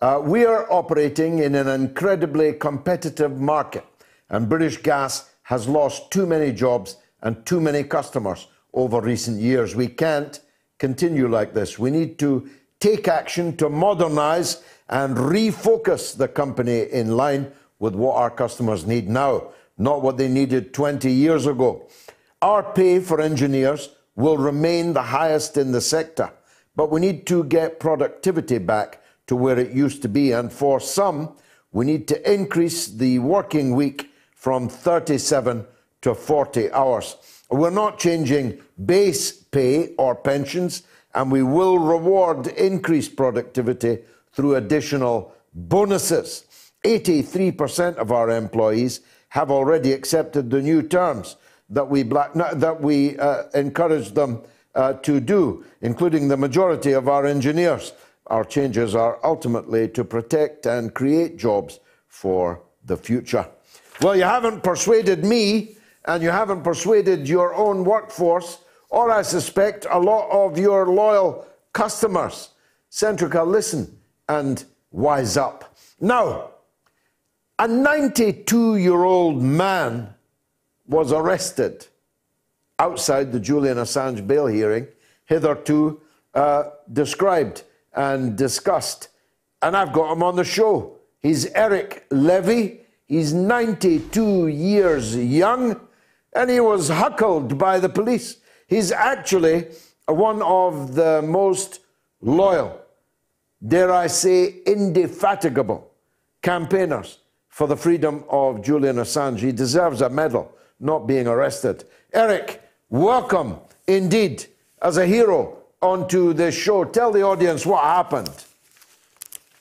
Uh, we are operating in an incredibly competitive market, and British Gas has lost too many jobs and too many customers over recent years. We can't continue like this. We need to take action to modernise and refocus the company in line with what our customers need now, not what they needed 20 years ago. Our pay for engineers will remain the highest in the sector, but we need to get productivity back to where it used to be. And for some, we need to increase the working week from 37 to 40 hours. We're not changing base pay or pensions, and we will reward increased productivity through additional bonuses. 83% of our employees have already accepted the new terms that we, black, that we uh, encourage them uh, to do, including the majority of our engineers. Our changes are ultimately to protect and create jobs for the future. Well, you haven't persuaded me, and you haven't persuaded your own workforce, or I suspect a lot of your loyal customers. Centrica, listen and wise up. Now, a 92 year old man was arrested outside the Julian Assange bail hearing, hitherto uh, described and discussed. And I've got him on the show. He's Eric Levy. He's 92 years young, and he was huckled by the police. He's actually one of the most loyal, dare I say, indefatigable campaigners for the freedom of Julian Assange. He deserves a medal not being arrested. Eric, welcome indeed as a hero onto this show. Tell the audience what happened.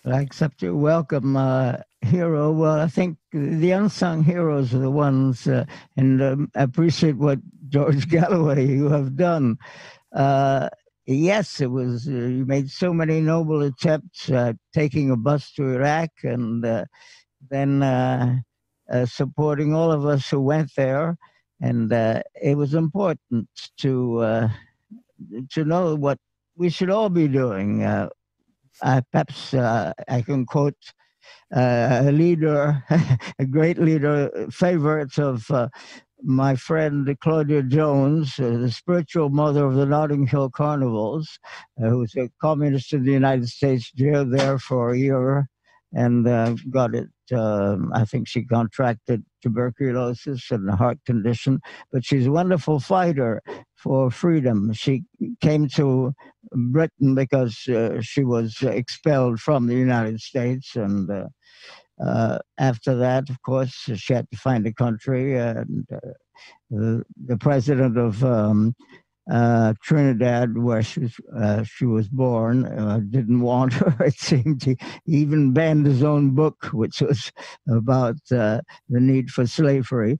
I accept your welcome, uh, hero. Well, I think the unsung heroes are the ones, uh, and um, I appreciate what George *laughs* Galloway you have done. Uh, yes, it was. Uh, you made so many noble attempts, taking a bus to Iraq, and uh, then uh, supporting all of us who went there. And uh, it was important to uh, to know what we should all be doing. Uh, perhaps uh, I can quote a leader, *laughs* a great leader, favorites of my friend Claudia Jones, uh, the spiritual mother of the Notting Hill Carnivals, uh, who was a communist in the United States, jailed there for a year and uh, got it. Um, I think she contracted tuberculosis and a heart condition, but she's a wonderful fighter for freedom. She came to Britain because uh, she was expelled from the United States, and uh, uh after that, of course, she had to find a country. And uh, the, the president of um, uh, Trinidad, where she was, uh, she was born, uh, didn't want her. *laughs* It seemed he even banned his own book, which was about uh, the need for slavery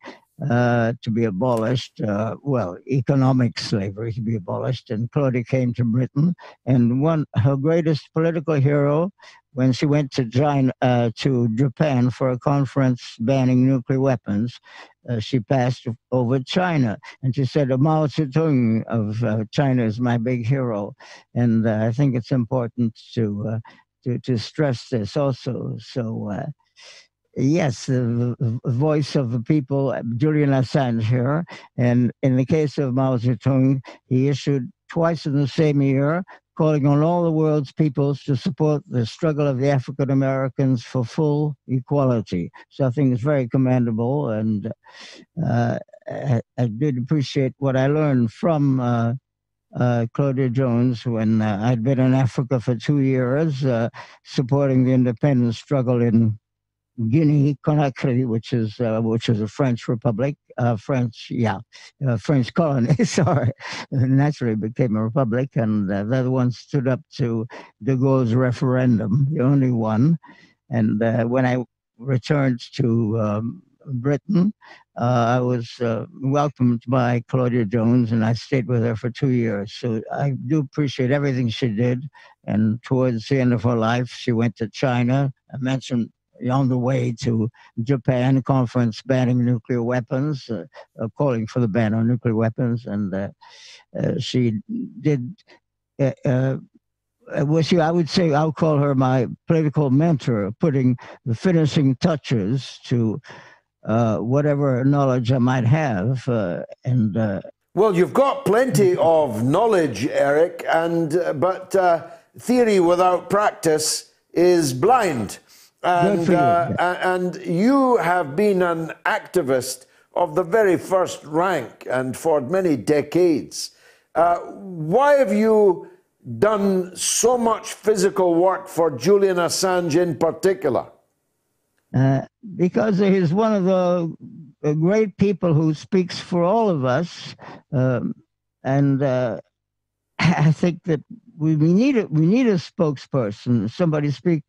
uh, to be abolished. Uh, well, economic slavery to be abolished. And Claudia came to Britain, and one her greatest political hero when she went to China, uh, to Japan for a conference banning nuclear weapons, uh, she passed over China, and she said, "Mao Zedong of uh, China is my big hero," and uh, I think it's important to uh, to to stress this also. So. Uh, yes, the, the, voice of the people, Julian Assange here. And in the case of Mao Zedong, he issued twice in the same year calling on all the world's peoples to support the struggle of the African Americans for full equality. So I think it's very commendable, and uh, I, I, did appreciate what I learned from uh, uh, Claudia Jones when uh, I'd been in Africa for two years, uh, supporting the independence struggle in Guinea Conakry, which is uh, which is a French republic, uh, French, yeah, uh, French colony. *laughs* sorry, naturally became a republic, and uh, the ones stood up to De Gaulle's referendum, the only one. And uh, when I returned to um, Britain. Uh, I was welcomed by Claudia Jones, and I stayed with her for two years. So I do appreciate everything she did. And towards the end of her life, she went to China. I mentioned on the way to Japan conference banning nuclear weapons, uh, uh, calling for the ban on nuclear weapons, and uh, uh she did. Uh, well, she, I would say I'll call her my political mentor, putting the finishing touches to whatever knowledge I might have, and. well, you've got plenty of knowledge, Eric, and but theory without practice is blind. And, you. Uh, and you have been an activist of the very first rank and for many decades. Uh, why have you done so much physical work for Julian Assange in particular? Uh, because he's one of the great people who speaks for all of us. Um, and uh, *laughs* I think that we, we need a, we need a spokesperson, somebody speak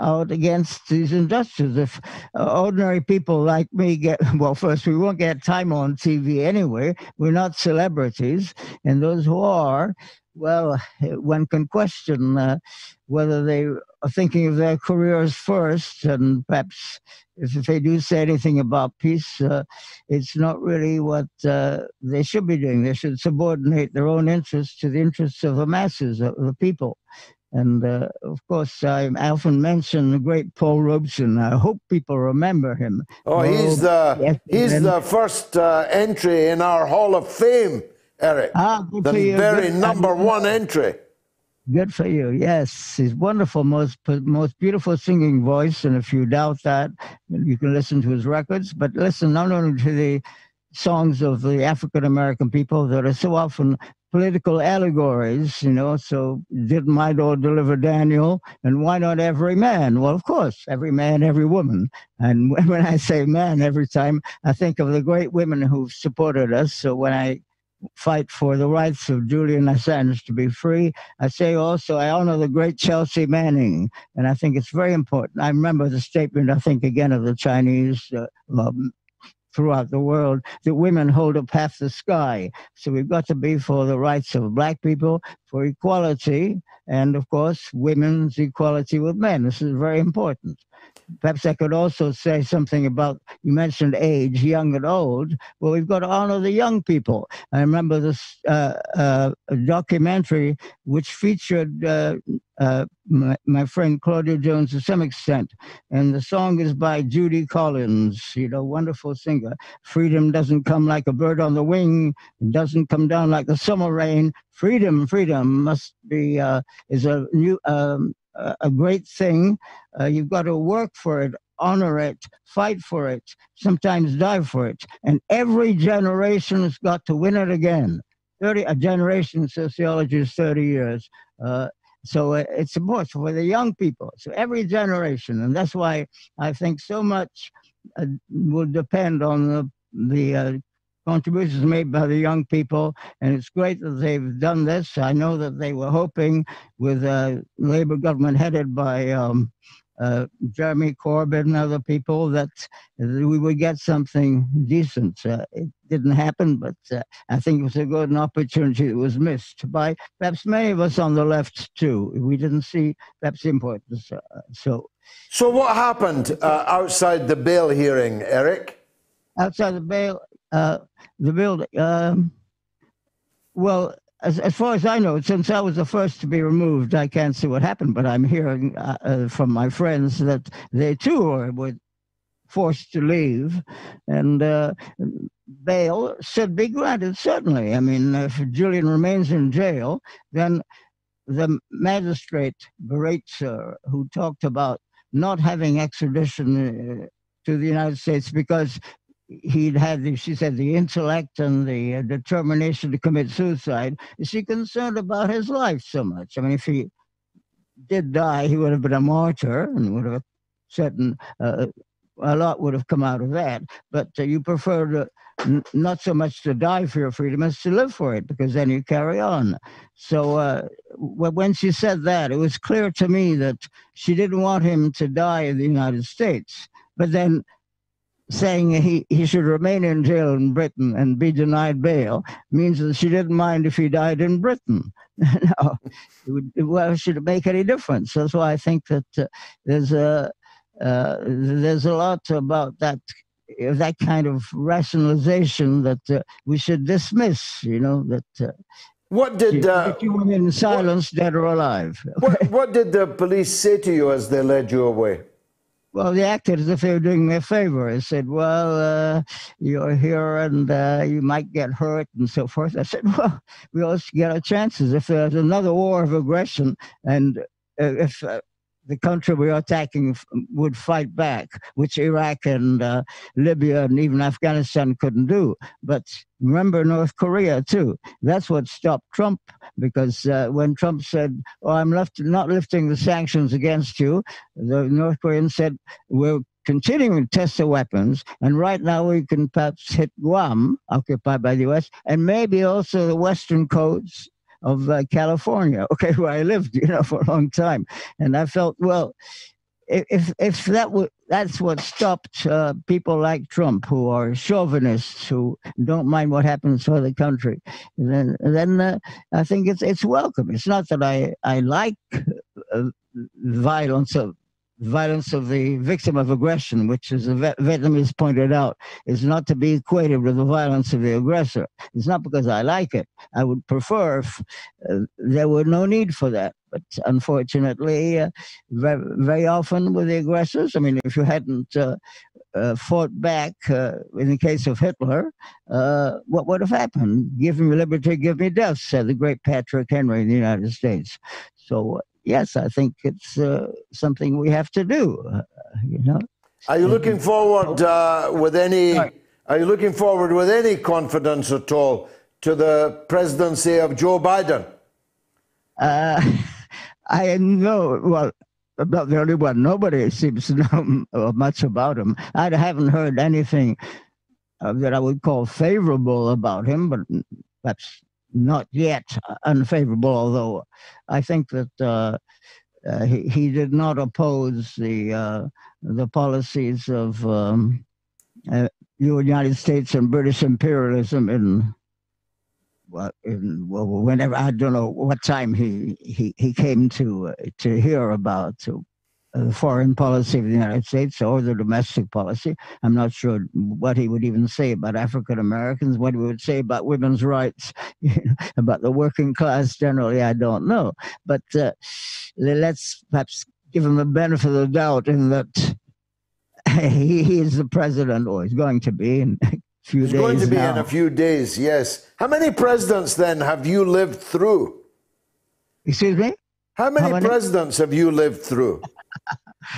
out against these industries. If uh, ordinary people like me get *laughs* well, first we won't get time on TV anyway. We're not celebrities, and those who are, well, *laughs* one can question uh, whether they are thinking of their careers first, and perhaps if, if they do say anything about peace, uh, it's not really what uh, they should be doing. They should subordinate their own interests to the interests of the masses, of the people. And uh, of course, I often mention the great Paul Robeson. I hope people remember him. Oh, he's the he's the first uh, entry in our Hall of Fame, Eric. Ah, the very number one entry. Good for you. Yes, his wonderful, most most beautiful singing voice. And if you doubt that, you can listen to his records. But listen not only to the songs of the African American people that are so often political allegories, you know. So, did my Lord deliver Daniel? And why not every man? Well, of course, every man, every woman. And *laughs* when I say man, every time I think of the great women who've supported us. So, when I fight for the rights of Julian Assange to be free. I say also, I honor the great Chelsea Manning, and I think it's very important. I remember the statement, I think, again, of the Chinese. Uh, um, throughout the world that women hold up half the sky. So we've got to be for the rights of black people, for equality, and of course, women's equality with men. This is very important. Perhaps I could also say something about you mentioned age, young and old. Well, we've got to honor the young people. I remember this uh, uh, documentary which featured uh, uh, my, my, friend Claudia Jones to some extent, and the song is by Judy Collins. You know, wonderful singer. Freedom doesn't come like a bird on the wing. It doesn't come down like the summer rain. Freedom, freedom must be uh, is a new um, a great thing. Uh, you've got to work for it, honor it, fight for it, sometimes die for it. And every generation has got to win it again. 30, a generation in sociology is 30 years. Uh, so uh, it's important for the young people. So every generation, and that's why I think so much uh, will depend on the, the uh, contributions made by the young people, and it's great that they've done this. I know that they were hoping, with a Labour government headed by um, uh, Jeremy Corbyn and other people, that we would get something decent. Uh, it didn't happen, but uh, I think it was a good opportunity that was missed by perhaps many of us on the left too. We didn't see perhaps the importance. Uh, so, so what happened uh, outside the bail hearing, Eric? Outside the bail, uh, the building. Um, well, as, as far as I know, since I was the first to be removed, I can't see what happened. But I'm hearing uh, uh, from my friends that they too were forced to leave, and uh, bail should be granted. Certainly, I mean, if Julian remains in jail, then the magistrate Baraitser, who talked about not having extradition uh, to the United States because he'd had, the, she said, the intellect and the uh, determination to commit suicide. Is she concerned about his life so much? I mean, if he did die, he would have been a martyr and would have certain uh, a lot would have come out of that. But uh, you prefer to n- not so much to die for your freedom as to live for it, because then you carry on. So uh, when she said that, it was clear to me that she didn't want him to die in the United States. But then saying he, he should remain in jail in Britain and be denied bail means that she didn't mind if he died in Britain. *laughs* no, it would, well, should it make any difference? That's why I think that uh, there's a uh, there's a lot about that that kind of rationalization that uh, we should dismiss. You know that. Uh, what did uh, you in silence, what, dead or alive? what, *laughs* what did the police say to you as they led you away? Well, they acted as if they were doing me a favor. They said, Well, uh, you're here and uh, you might get hurt and so forth. I said, Well, we always get our chances. If there's another war of aggression and uh, if uh, the country we are attacking would fight back, which Iraq and uh, Libya and even Afghanistan couldn't do. But remember North Korea too. That's what stopped Trump because uh, when Trump said, "Oh, I'm left, not lifting the sanctions against you," the North Koreans said, "We're." Continuing to test the weapons, and right now we can perhaps hit Guam, occupied by the U.S., and maybe also the western coast of uh, California, *laughs* okay, where I lived, you know, for a long time. And I felt, well, if if that w- that's what stopped uh, people like Trump, who are chauvinists, who don't mind what happens to the country, then then uh, I think it's it's welcome. It's not that I I like uh, violence of violence of the victim of aggression, which, as the Vietnamese pointed out, is not to be equated with the violence of the aggressor. It's not because I like it. I would prefer if uh, there were no need for that. But unfortunately, uh, very, very, often with the aggressors, I mean, if you hadn't uh, uh, fought back uh, in the case of Hitler, uh, what would have happened? Give me liberty, give me death, said the great Patrick Henry in the United States. So yes, I think it's uh, something we have to do. Uh, you know. Are you looking forward uh, with any? Are you looking forward with any confidence at all to the presidency of Joe Biden? Uh, *laughs* I know. Well, I'm not the only one. Nobody seems to know much about him. I haven't heard anything uh, that I would call favorable about him, but that's not yet unfavorable, although I think that uh, uh, he, he did not oppose the uh, the policies of um, United States and British imperialism in well, in, well, whenever I don't know what time he he, he came to uh, to hear about to the foreign policy of the United States or the domestic policy. I'm not sure what he would even say about African Americans, what he would say about women's rights, *laughs* about the working class generally, I don't know. But uh, let's perhaps give him the benefit of the doubt in that *laughs* he, he is the president, or he's going to be in *laughs* a few he's days. He's going to be now. in a few days, yes. How many presidents then have you lived through? Excuse me? How many, How many? presidents have you lived through?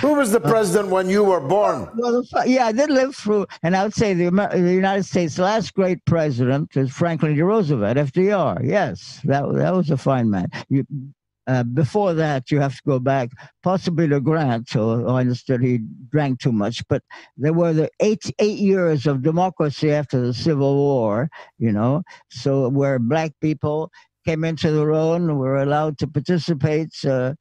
Who was the president when you were born? Well, yeah, I did live through, and I would say the, the United States' last great president was Franklin D. Roosevelt, FDR. Yes, that that was a fine man. You, uh, before that, you have to go back, possibly to Grant. So I understood he drank too much. But there were the eight eight years of democracy after the Civil War. You know, so where black people came into their own, were allowed to participate. Uh,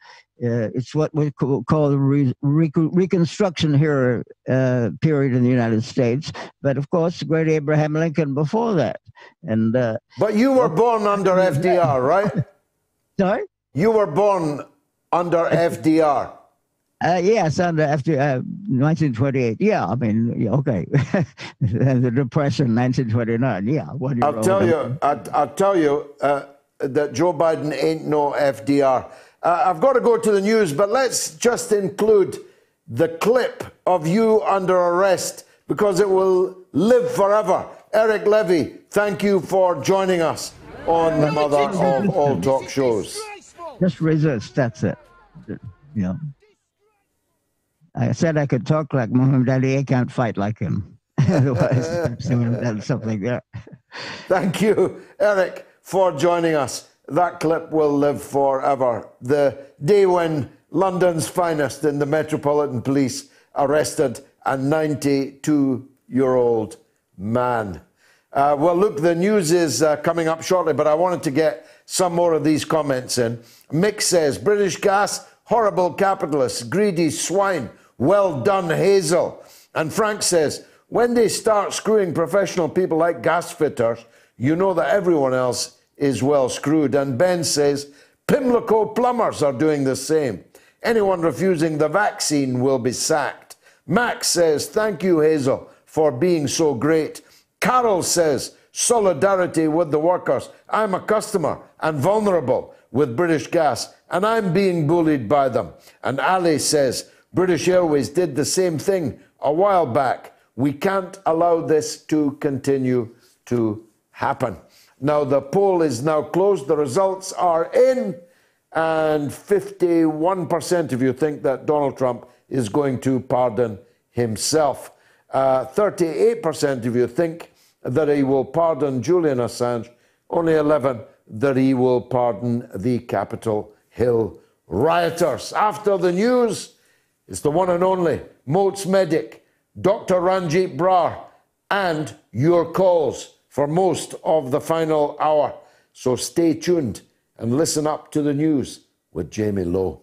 uh, it's what we call the re- re- Reconstruction here uh, period in the United States. But of course, great Abraham Lincoln before that. And uh, but you were born under FDR, right? Sorry. You were born under FDR. Uh, yes, under after uh, 1928. Yeah, I mean, okay. *laughs* the Depression, 1929. Yeah, what? I'll tell you. I'll, I'll tell you uh, that Joe Biden ain't no FDR. Uh, I've got to go to the news, but let's just include the clip of you under arrest because it will live forever. Eric Levy, thank you for joining us on the mother of all talk shows. Just resist, that's it. You know. I said I could talk like Muhammad Ali, I can't fight like him. *laughs* Otherwise, something there. Thank you, Eric, for joining us that clip will live forever. The day when London's finest in the Metropolitan Police arrested a 92 year old man. Uh, well, look, the news is uh, coming up shortly, but I wanted to get some more of these comments in. Mick says British gas, horrible capitalists, greedy swine. Well done, Hazel. And Frank says, When they start screwing professional people like gas fitters, you know that everyone else is well screwed. And Ben says Pimlico plumbers are doing the same. Anyone refusing the vaccine will be sacked. Max says, Thank you, Hazel, for being so great. Carol says, Solidarity with the workers. I'm a customer and vulnerable with British Gas, and I'm being bullied by them. And Ali says, British Airways did the same thing a while back. We can't allow this to continue to happen. Now, the poll is now closed. The results are in, and 51% of you think that Donald Trump is going to pardon himself. Uh, 38% of you think that he will pardon Julian Assange, only 11 that he will pardon the Capitol Hill rioters. After the news, it's the one and only Moats Medic, Dr. Ranjeet Brar, and your calls for most of the final hour. So stay tuned and listen up to the news with Jamie Lowe.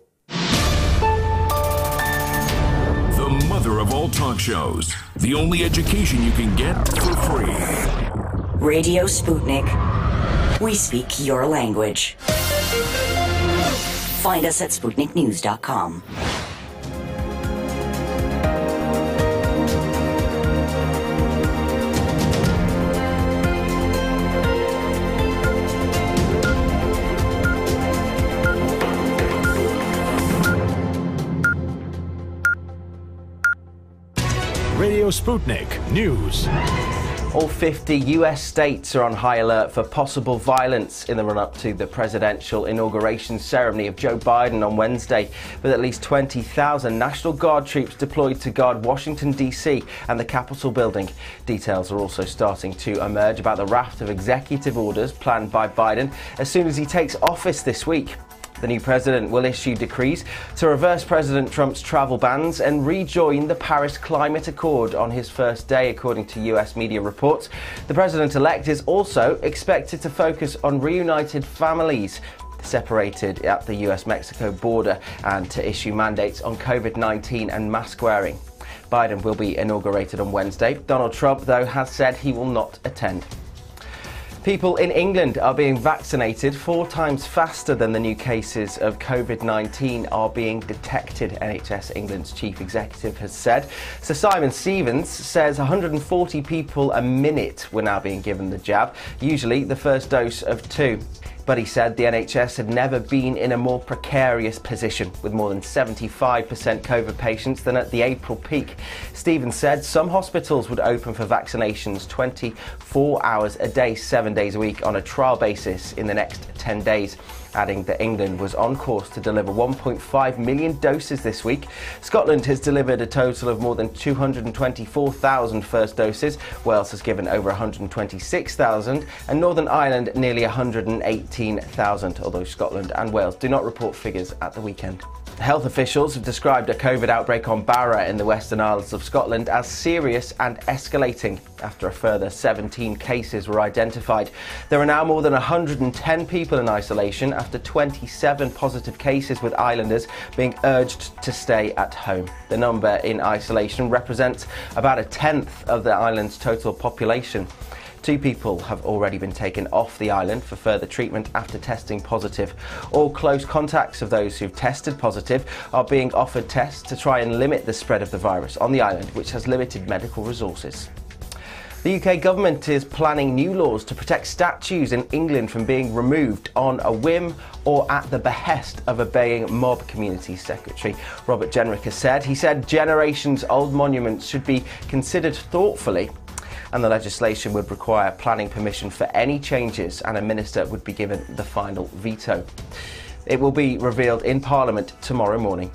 The mother of all talk shows. The only education you can get for free. Radio Sputnik. We speak your language. Find us at SputnikNews.com. Radio Sputnik News. All 50 US states are on high alert for possible violence in the run up to the presidential inauguration ceremony of Joe Biden on Wednesday, with at least 20,000 National Guard troops deployed to guard Washington, D.C. and the Capitol building. Details are also starting to emerge about the raft of executive orders planned by Biden as soon as he takes office this week. The new president will issue decrees to reverse President Trump's travel bans and rejoin the Paris Climate Accord on his first day, according to US media reports. The president elect is also expected to focus on reunited families separated at the US Mexico border and to issue mandates on COVID 19 and mask wearing. Biden will be inaugurated on Wednesday. Donald Trump, though, has said he will not attend. People in England are being vaccinated four times faster than the new cases of COVID 19 are being detected, NHS England's chief executive has said. Sir Simon Stevens says 140 people a minute were now being given the jab, usually the first dose of two. But he said the NHS had never been in a more precarious position, with more than 75% COVID patients than at the April peak. Stevens said some hospitals would open for vaccinations 24 hours a day, seven days a week on a trial basis in the next 10 days adding that England was on course to deliver 1.5 million doses this week. Scotland has delivered a total of more than 224,000 first doses. Wales has given over 126,000, and Northern Ireland nearly 118,000, although Scotland and Wales do not report figures at the weekend. Health officials have described a COVID outbreak on Barra in the Western Isles of Scotland as serious and escalating after a further 17 cases were identified. There are now more than 110 people in isolation after 27 positive cases, with islanders being urged to stay at home. The number in isolation represents about a tenth of the island's total population. Two people have already been taken off the island for further treatment after testing positive. All close contacts of those who've tested positive are being offered tests to try and limit the spread of the virus on the island, which has limited medical resources. The UK government is planning new laws to protect statues in England from being removed on a whim or at the behest of a baying mob, Community Secretary Robert Jenrick has said. He said generations old monuments should be considered thoughtfully and the legislation would require planning permission for any changes, and a minister would be given the final veto. It will be revealed in Parliament tomorrow morning.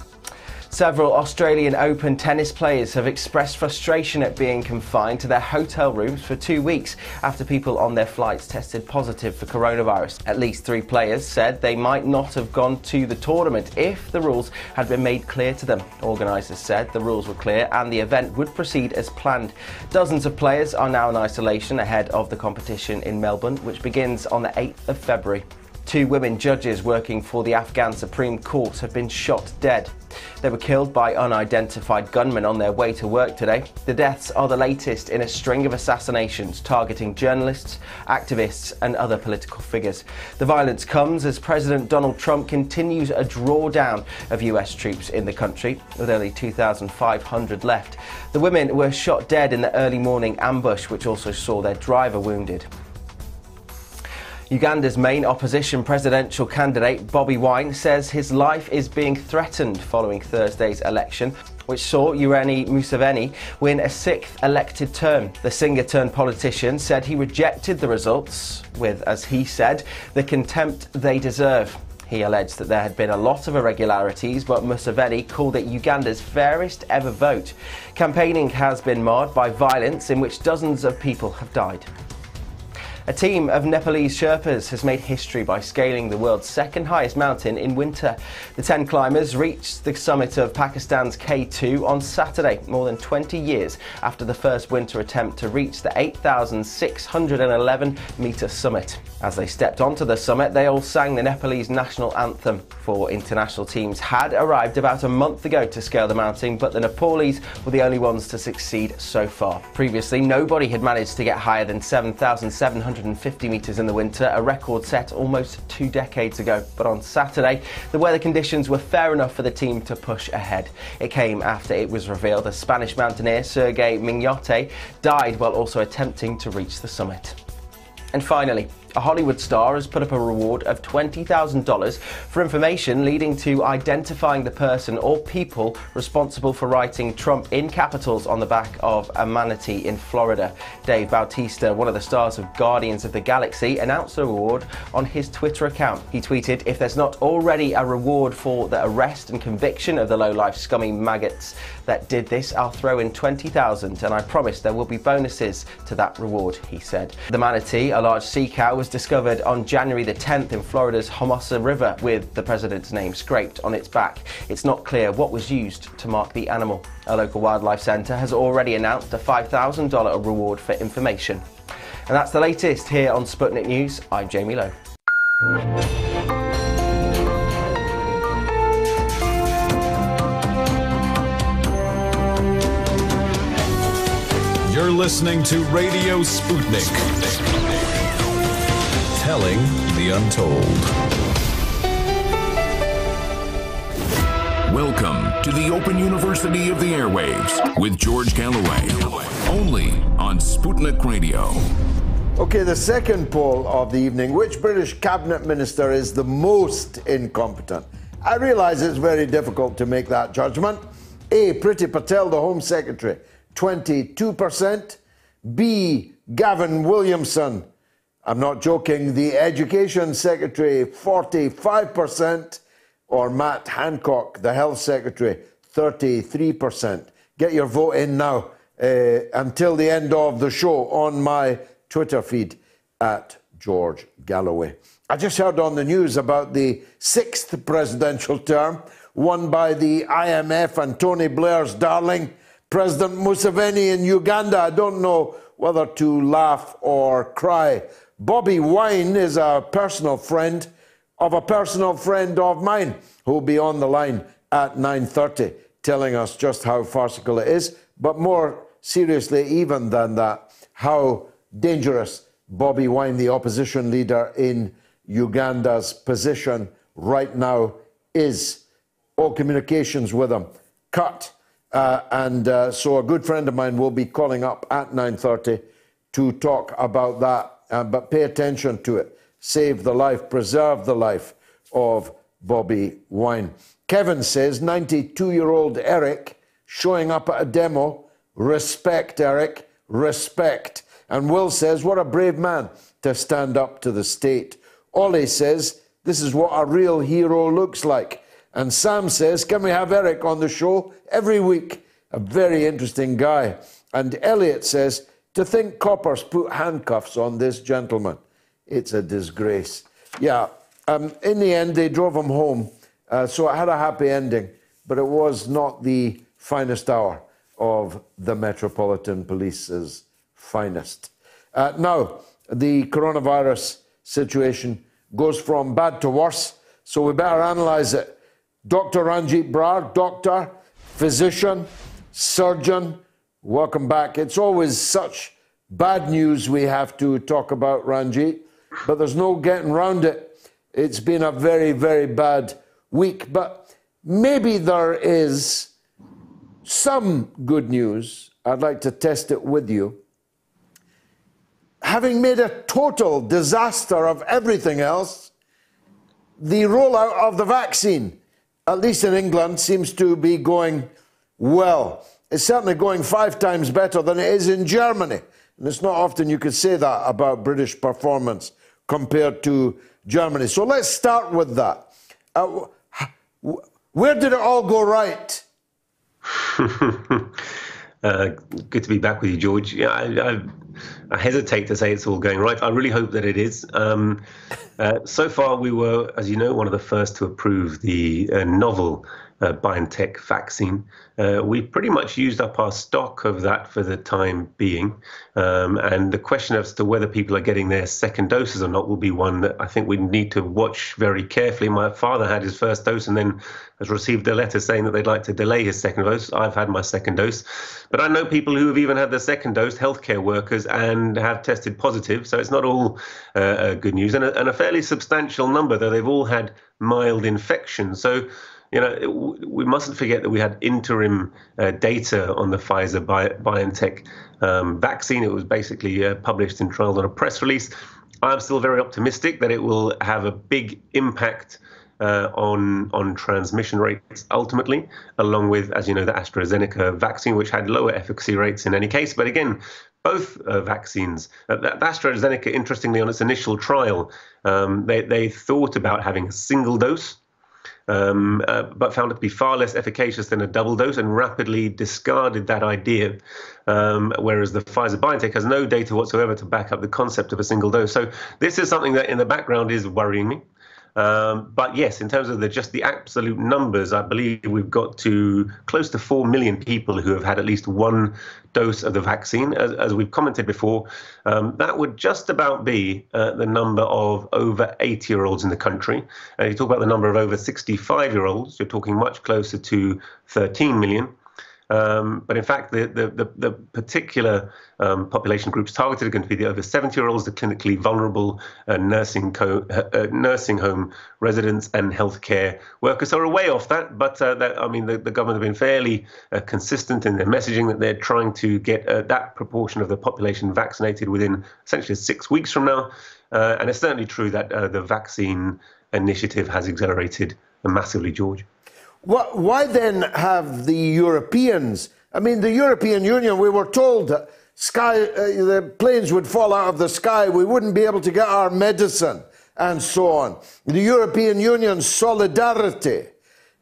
Several Australian Open tennis players have expressed frustration at being confined to their hotel rooms for two weeks after people on their flights tested positive for coronavirus. At least three players said they might not have gone to the tournament if the rules had been made clear to them. Organisers said the rules were clear and the event would proceed as planned. Dozens of players are now in isolation ahead of the competition in Melbourne, which begins on the 8th of February. Two women judges working for the Afghan Supreme Court have been shot dead. They were killed by unidentified gunmen on their way to work today. The deaths are the latest in a string of assassinations targeting journalists, activists, and other political figures. The violence comes as President Donald Trump continues a drawdown of US troops in the country, with only 2,500 left. The women were shot dead in the early morning ambush, which also saw their driver wounded. Uganda's main opposition presidential candidate, Bobi Wine, says his life is being threatened following Thursday's election, which saw Yoweri Museveni win a sixth elected term. The singer turned politician said he rejected the results with, as he said, the contempt they deserve. He alleged that there had been a lot of irregularities, but Museveni called it Uganda's fairest ever vote. Campaigning has been marred by violence in which dozens of people have died. A team of Nepalese Sherpas has made history by scaling the world's second highest mountain in winter. The 10 climbers reached the summit of Pakistan's K2 on Saturday, more than 20 years after the first winter attempt to reach the 8,611 metre summit. As they stepped onto the summit, they all sang the Nepalese national anthem. Four international teams had arrived about a month ago to scale the mountain, but the Nepalese were the only ones to succeed so far. Previously, nobody had managed to get higher than 7,700 150 metres in the winter, a record set almost two decades ago. But on Saturday, the weather conditions were fair enough for the team to push ahead. It came after it was revealed the Spanish mountaineer Sergi Mingote died while also attempting to reach the summit. And finally, a Hollywood star has put up a reward of $20,000 for information leading to identifying the person or people responsible for writing Trump in capitals on the back of a manatee in Florida. Dave Bautista, one of the stars of Guardians of the Galaxy, announced the reward on his Twitter account. He tweeted, If there's not already a reward for the arrest and conviction of the low-life scummy maggots that did this, I'll throw in 20,000 and I promise there will be bonuses to that reward, he said. The manatee, a large sea cow, was discovered on January the 10th in Florida's Homosassa River with the president's name scraped on its back. It's not clear what was used to mark the animal. A local wildlife centre has already announced a $5,000 reward for information. And that's the latest here on Sputnik News. I'm Jamie Lowe. You're listening to Radio Sputnik telling the untold. Welcome to the Open University of the Airwaves with George Galloway, only on Sputnik Radio. Okay, the second poll of the evening. Which British cabinet minister is the most incompetent? I realize it's very difficult to make that judgment. A. Priti Patel, the Home Secretary, 22%. B. Gavin Williamson, I'm not joking, the Education Secretary 45%, or Matt Hancock, the Health Secretary 33%. Get your vote in now uh, until the end of the show on my Twitter feed at George Galloway. I just heard on the news about the sixth presidential term won by the IMF and Tony Blair's darling, President Museveni in Uganda. I don't know whether to laugh or cry Bobi Wine is a personal friend of a personal friend of mine who will be on the line at 9.30 telling us just how farcical it is, but more seriously even than that, how dangerous Bobi Wine, the opposition leader in Uganda's position right now, is. All communications with him cut. Uh, and uh, so a good friend of mine will be calling up at 9.30 to talk about that uh, but pay attention to it. Save the life, preserve the life of Bobi Wine. Kevin says 92 year old Eric showing up at a demo. Respect, Eric, respect. And Will says, What a brave man to stand up to the state. Ollie says, This is what a real hero looks like. And Sam says, Can we have Eric on the show every week? A very interesting guy. And Elliot says, to think coppers put handcuffs on this gentleman, it's a disgrace. Yeah, um, in the end, they drove him home. Uh, so it had a happy ending, but it was not the finest hour of the Metropolitan Police's finest. Uh, now, the coronavirus situation goes from bad to worse. So we better analyse it. Dr. Ranjeet Brar, doctor, physician, surgeon, welcome back. It's always such bad news we have to talk about, Ranjeet, but there's no getting round it. It's been a very, very bad week, but maybe there is some good news. I'd like to test it with you. Having made a total disaster of everything else, the rollout of the vaccine, at least in England, seems to be going well. It's certainly going five times better than it is in Germany. And it's not often you could say that about British performance compared to Germany. So let's start with that. Uh, where did it all go right? *laughs* uh, good to be back with you, George. Yeah, I, I, I, hesitate to say it's all going right. I really hope that it is. Um, uh, so far, we were, as you know, one of the first to approve the uh, novel uh, BioNTech vaccine. Uh, we pretty much used up our stock of that for the time being. Um, and the question as to whether people are getting their second doses or not will be one that I think we need to watch very carefully. My father had his first dose and then has received a letter saying that they'd like to delay his second dose. I've had my second dose. But I know people who have even had their second dose, healthcare workers, and have tested positive. So it's not all uh, uh good news. And a, and a fairly substantial number, though they've all had mild infection. So you know, we mustn't forget that we had interim uh, data on the Pfizer BioNTech um, vaccine. It was basically uh, published in Trials on a press release. I'm still very optimistic that it will have a big impact uh, on on transmission rates ultimately, along with, as you know, the AstraZeneca vaccine, which had lower efficacy rates in any case. But again, both uh, vaccines. Uh, AstraZeneca, interestingly, on its initial trial, um, they, they thought about having a single dose um, uh, but found it to be far less efficacious than a double dose and rapidly discarded that idea. Um, whereas the Pfizer BioNTech has no data whatsoever to back up the concept of a single dose. So this is something that in the background is worrying me. Um, but yes, in terms of the just the absolute numbers, I believe we've got to close to four million people who have had at least one dose of the vaccine. As, as we've commented before, um, that would just about be uh, the number of over 80 year olds in the country. And you talk about the number of over 65 year olds, you're talking much closer to 13 million. Um, but in fact, the, the, the, the particular um, population groups targeted are going to be the over 70 year olds, the clinically vulnerable, uh, nursing, co- uh, uh, nursing home residents, and healthcare workers. So we're way off that. But uh, that, I mean, the, the government have been fairly uh, consistent in their messaging that they're trying to get that proportion of the population vaccinated within essentially six weeks from now. and it's certainly true that the vaccine initiative has accelerated massively, George. Why then have the Europeans? I mean, the European Union, we were told sky, uh, the planes would fall out of the sky, we wouldn't be able to get our medicine, and so on. The European Union solidarity,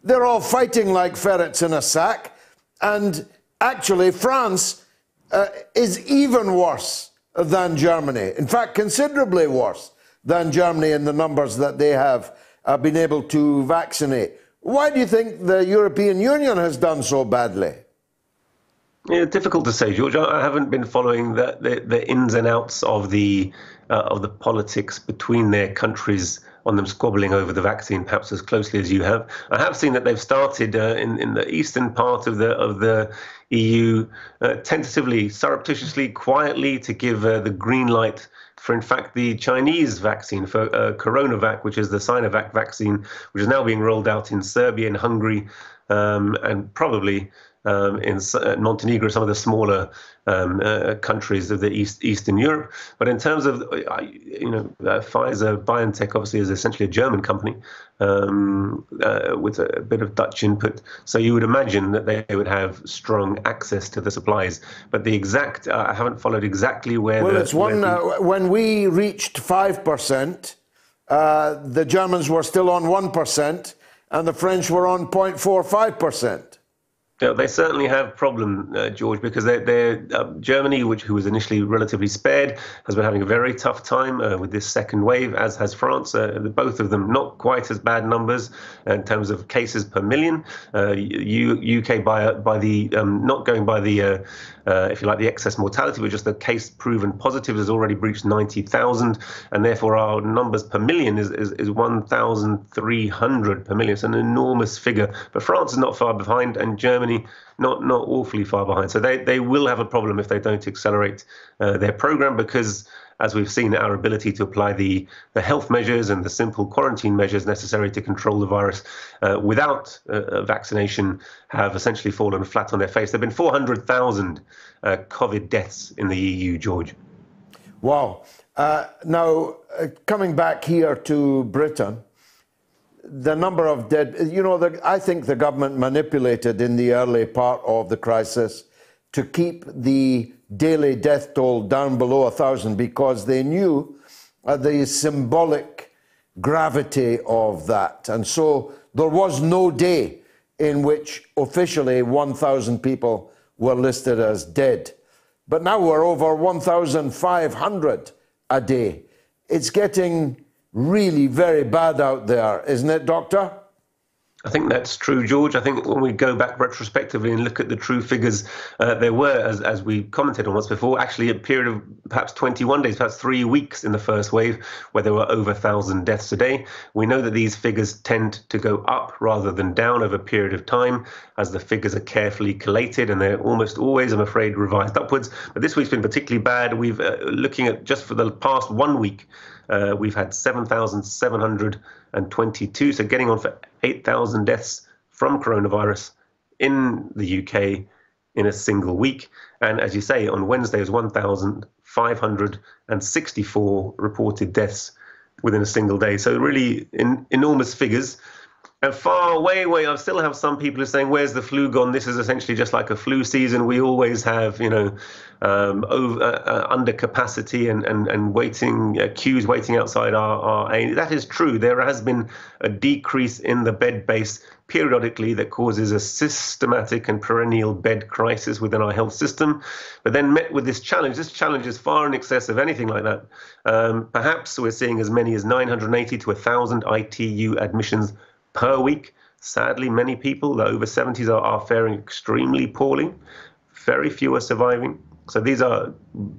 they're all fighting like ferrets in a sack, and actually, France uh, is even worse than Germany. In fact, considerably worse than Germany in the numbers that they have uh, been able to vaccinate. Why do you think the European Union has done so badly? Yeah, difficult to say, George. I haven't been following the, the, the ins and outs of the uh, of the politics between their countries on them squabbling over the vaccine, perhaps as closely as you have. I have seen that they've started uh, in in the eastern part of the of the EU, uh, tentatively, surreptitiously, quietly, to give uh, the green light for, in fact, the Chinese vaccine, for uh, CoronaVac, which is the Sinovac vaccine, which is now being rolled out in Serbia and Hungary, um, and probably um, in uh, Montenegro, some of the smaller um, uh, countries of the East Eastern Europe. But in terms of, uh, you know, uh, Pfizer, BioNTech obviously is essentially a German company um, uh, with a bit of Dutch input. So you would imagine that they would have strong access to the supplies. But the exact, I haven't followed exactly where. Well, the, it's one. The... when we reached five percent, the Germans were still on one percent, and the French were on 0.45 percent. Yeah, they certainly have a problem, uh, George, because they're, they're uh, Germany, which who was initially relatively spared, has been having a very tough time uh, with this second wave, as has France. Uh, both of them not quite as bad numbers in terms of cases per million. U, uh, UK by by the um, not going by the uh, if you like, the excess mortality, which is the case proven positive, has already breached 90,000, and therefore our numbers per million is, is, is 1,300 per million. It's an enormous figure. But France is not far behind, and Germany not not awfully far behind. So they, they will have a problem if they don't accelerate uh, their program because as we've seen, our ability to apply the, the health measures and the simple quarantine measures necessary to control the virus uh, without uh, vaccination have essentially fallen flat on their face. There have been 400,000 uh, COVID deaths in the EU, George. Wow. Uh, now, uh, coming back here to Britain, the number of dead, you know, the, I think the government manipulated in the early part of the crisis to keep the daily death toll down below a thousand because they knew uh, the symbolic gravity of that. And so there was no day in which officially 1,000 people were listed as dead. But now we're over 1,500 a day. It's getting really very bad out there, isn't it, Doctor? I think that's true, George. I think when we go back retrospectively and look at the true figures, uh, there were, as, as we commented on once before, actually a period of perhaps 21 days, perhaps three weeks in the first wave, where there were over 1,000 deaths a day. We know that these figures tend to go up rather than down over a period of time, as the figures are carefully collated and they're almost always, I'm afraid, revised upwards. But this week's been particularly bad. We've uh, looking at just for the past one week. Uh, we've had 7,722, so getting on for 8,000 deaths from coronavirus in the UK in a single week. And as you say, on Wednesday was 1,564 reported deaths within a single day. So really in, enormous figures. And far, way, way, I still have some people who are saying, "Where's the flu gone?" This is essentially just like a flu season. We always have, you know, um, over, uh, uh, under capacity and and and waiting uh, queues waiting outside our, our That is true. There has been a decrease in the bed base periodically that causes a systematic and perennial bed crisis within our health system. But then met with this challenge, this challenge is far in excess of anything like that. Um, perhaps we're seeing as many as 980 to 1,000 ITU admissions per week. Sadly, many people, the over 70s, are, are faring extremely poorly. Very few are surviving. So these are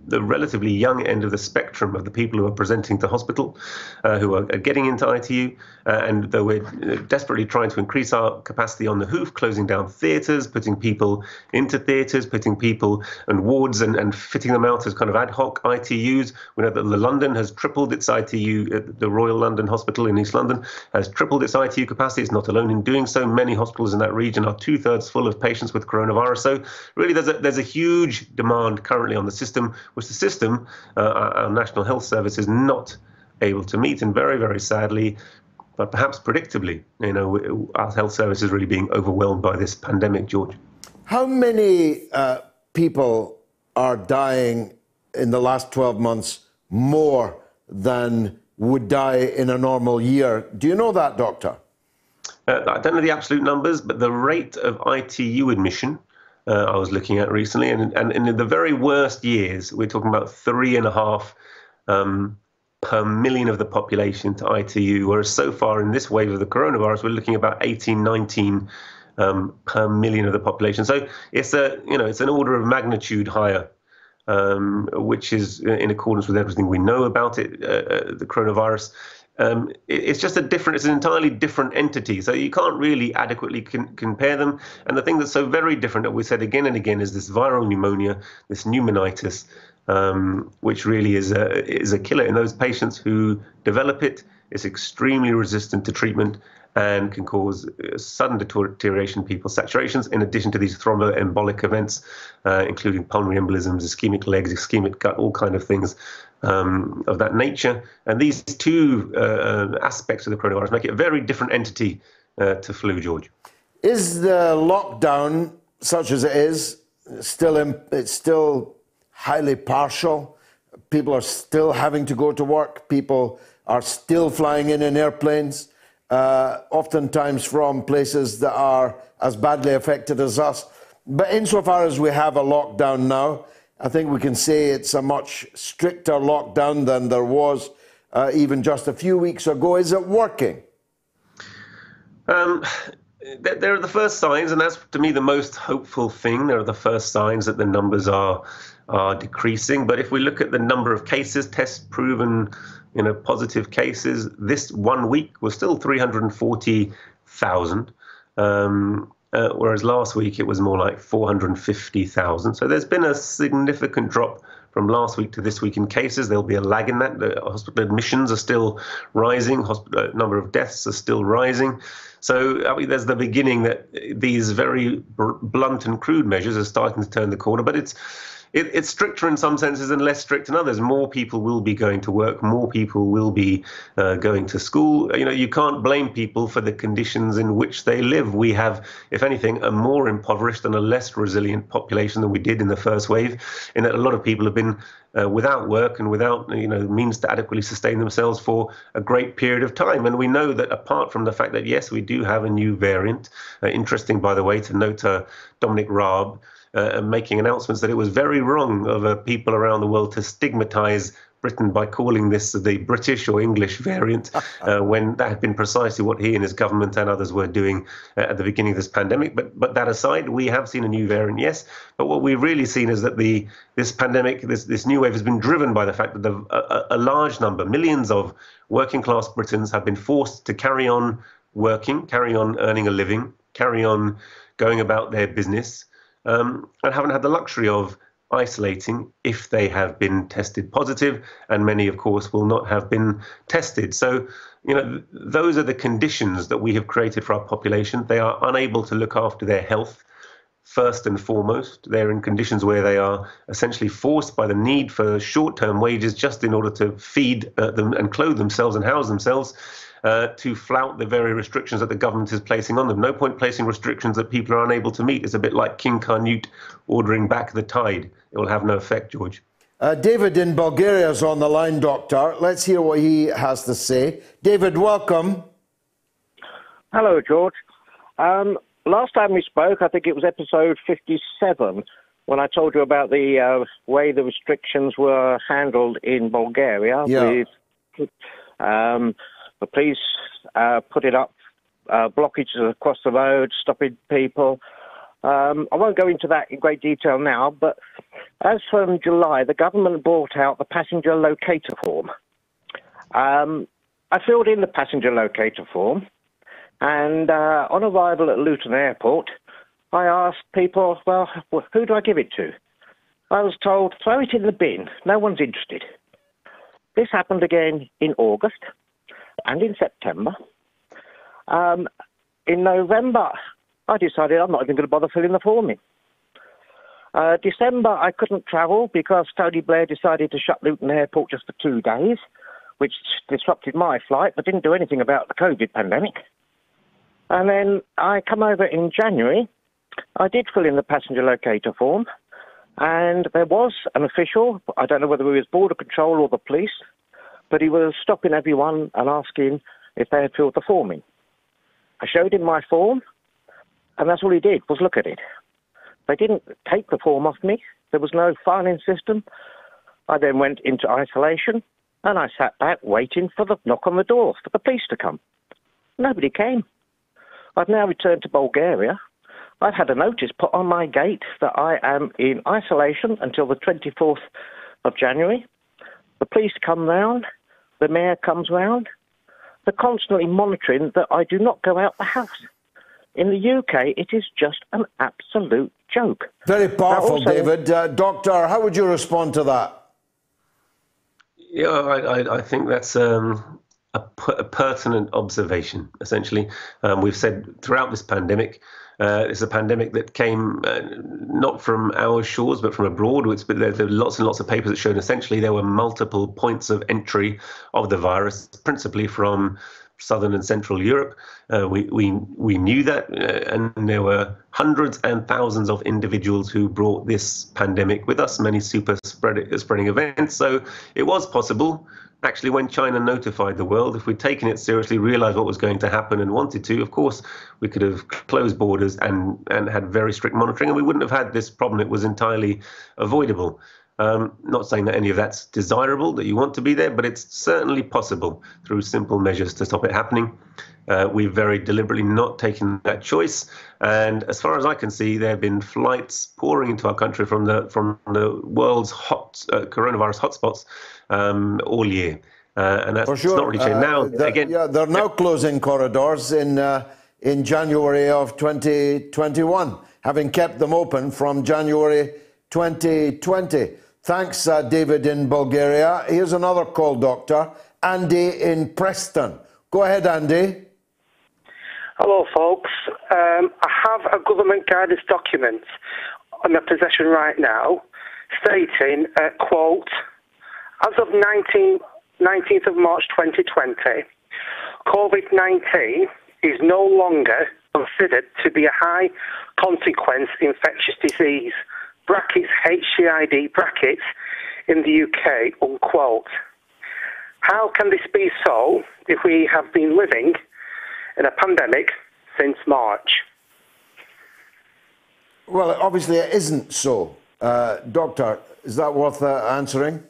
the relatively young end of the spectrum of the people who are presenting to hospital, uh, who are, are, getting into ITU. Uh, and though we're uh, desperately trying to increase our capacity on the hoof, closing down theatres, putting people into theatres, putting people and wards and, and fitting them out as kind of ad hoc ITUs. We know that the London has tripled its ITU, uh, the Royal London Hospital in East London has tripled its ITU capacity. It's not alone in doing so. Many hospitals in that region are two thirds full of patients with coronavirus. So really, there's a there's a huge demand currently on the system, which the system, uh, our National Health Service, is not able to meet. And very, very sadly, but perhaps predictably, you know, our health service is really being overwhelmed by this pandemic, George. How many uh, people are dying in the last 12 months more than would die in a normal year? Do you know that, Doctor? Uh, I don't know the absolute numbers, but the rate of ITU admission uh, I was looking at recently. And, and, in the very worst years, we're talking about three and a half um, per million of the population to ITU, whereas so far in this wave of the coronavirus, we're looking about 18, 19 um, per million of the population. So it's a you know it's an order of magnitude higher, um, which is in accordance with everything we know about it, uh, uh the coronavirus. Um, it, it's just a different, it's an entirely different entity. So you can't really adequately con- compare them. And the thing that's so very different that we said again and again is this viral pneumonia, this pneumonitis, um, which really is a, is a killer in those patients who develop it. It's extremely resistant to treatment and can cause uh, sudden deterioration in people's saturations, in addition to these thromboembolic events, uh, including pulmonary embolisms, ischemic legs, ischemic gut, all kind of things um, of that nature. And these two uh, aspects of the coronavirus make it a very different entity uh, to flu, George. Is the lockdown, such as it is, still in, it's still highly partial? People are still having to go to work. People are still flying in in airplanes, uh, oftentimes from places that are as badly affected as us. But insofar as we have a lockdown now, I think we can say it's a much stricter lockdown than there was uh, even just a few weeks ago. Is it working? Um, there are the first signs, and that's to me the most hopeful thing. There are the first signs that the numbers are are decreasing. But if we look at the number of cases, test proven, you know, positive cases, this one week was still 340,000. Um, uh, whereas last week it was more like 450,000. So there's been a significant drop from last week to this week in cases. There'll be a lag in that. The hospital admissions are still rising. Hospital uh, number of deaths are still rising. So I mean, there's the beginning that these very blunt and crude measures are starting to turn the corner. But it's it, it's stricter in some senses and less strict in others. More people will be going to work. More people will be uh, going to school. You know, you can't blame people for the conditions in which they live. We have, if anything, a more impoverished and a less resilient population than we did in the first wave. In that a lot of people have been uh, without work and without you know means to adequately sustain themselves for a great period of time. And we know that apart from the fact that yes, we do have a new variant. Uh, interesting, by the way, to note uh, Dominic Raab uh, making announcements that it was very wrong of uh, people around the world to stigmatize Britain by calling this the British or English variant, *laughs* uh, when that had been precisely what he and his government and others were doing uh, at the beginning of this pandemic. But but that aside, we have seen a new variant, yes. But what we've really seen is that the this pandemic, this this new wave, has been driven by the fact that the, a, a large number, millions of working class Britons have been forced to carry on working, carry on earning a living, carry on going about their business um, and haven't had the luxury of isolating if they have been tested positive, and many, of course, will not have been tested. So, you know, those are the conditions that we have created for our population. They are unable to look after their health first and foremost. They're in conditions where they are essentially forced by the need for short term wages just in order to feed uh, them and clothe themselves and house themselves uh, to flout the very restrictions that the government is placing on them. No point placing restrictions that people are unable to meet. It's a bit like King Canute ordering back the tide. It will have no effect, George. Uh, David in Bulgaria is on the line, Doctor. Let's hear what he has to say. David, welcome. Hello, George. Um, last time we spoke, I think it was episode 57, when I told you about the uh, way the restrictions were handled in Bulgaria yeah. with um, the police uh, putting up uh, blockages across the road, stopping people. Um, I won't go into that in great detail now, but as from July, the government brought out the passenger locator form. Um, I filled in the passenger locator form, and uh, on arrival at Luton Airport, I asked people, well, who do I give it to? I was told, throw it in the bin, no one's interested. This happened again in August and in September. Um, in November, I decided I'm not even going to bother filling the form in. Uh, December, I couldn't travel because Tony Blair decided to shut Luton Airport just for two days, which disrupted my flight but didn't do anything about the COVID pandemic. And then I come over in January. I did fill in the passenger locator form, and there was an official, I don't know whether it was Border Control or the police, but he was stopping everyone and asking if they had filled the form in. I showed him my form, and that's all he did was look at it. They didn't take the form off me. There was no filing system. I then went into isolation, and I sat back waiting for the knock on the door for the police to come. Nobody came. I've now returned to Bulgaria. I've had a notice put on my gate that I am in isolation until the 24th of January. The police come round, the mayor comes round. They're constantly monitoring that I do not go out the house. In the UK, it is just an absolute joke. Very powerful, also, David. Uh, Doctor, how would you respond to that? Yeah, I, I, I think that's um, a, a, pertinent observation, essentially. Um, we've said throughout this pandemic uh, it's a pandemic that came uh, not from our shores, but from abroad. It's, but there, there are lots and lots of papers that showed essentially there were multiple points of entry of the virus, principally from southern and central Europe. Uh, we, we, we knew that, uh, and there were hundreds and thousands of individuals who brought this pandemic with us, many super spread, spreading events. So it was possible actually, when China notified the world, if we'd taken it seriously, realized what was going to happen, and wanted to, of course, we could have closed borders and, and had very strict monitoring, and we wouldn't have had this problem. It was entirely avoidable. Um, not saying that any of that's desirable, that you want to be there, but it's certainly possible through simple measures to stop it happening. Uh, we've very deliberately not taken that choice, and as far as I can see, there have been flights pouring into our country from the from the world's hot uh, coronavirus hotspots um, all year, uh, and that's For sure. not really changed. Uh, now, they're- again, yeah, they're now closing corridors in uh, in January of 2021, having kept them open from January 2020. Thanks, uh, David in Bulgaria. Here's another call, Doctor. Andy in Preston. Go ahead, Andy. Hello, folks. Um, I have a government guidance document on my possession right now stating, uh, quote, as of 19, 19th of March 2020, COVID-19 is no longer considered to be a high consequence infectious disease, brackets HCID brackets, in the UK, unquote. How can this be so if we have been living in a pandemic since March? Well, obviously it isn't so. Uh, doctor, is that worth uh, answering?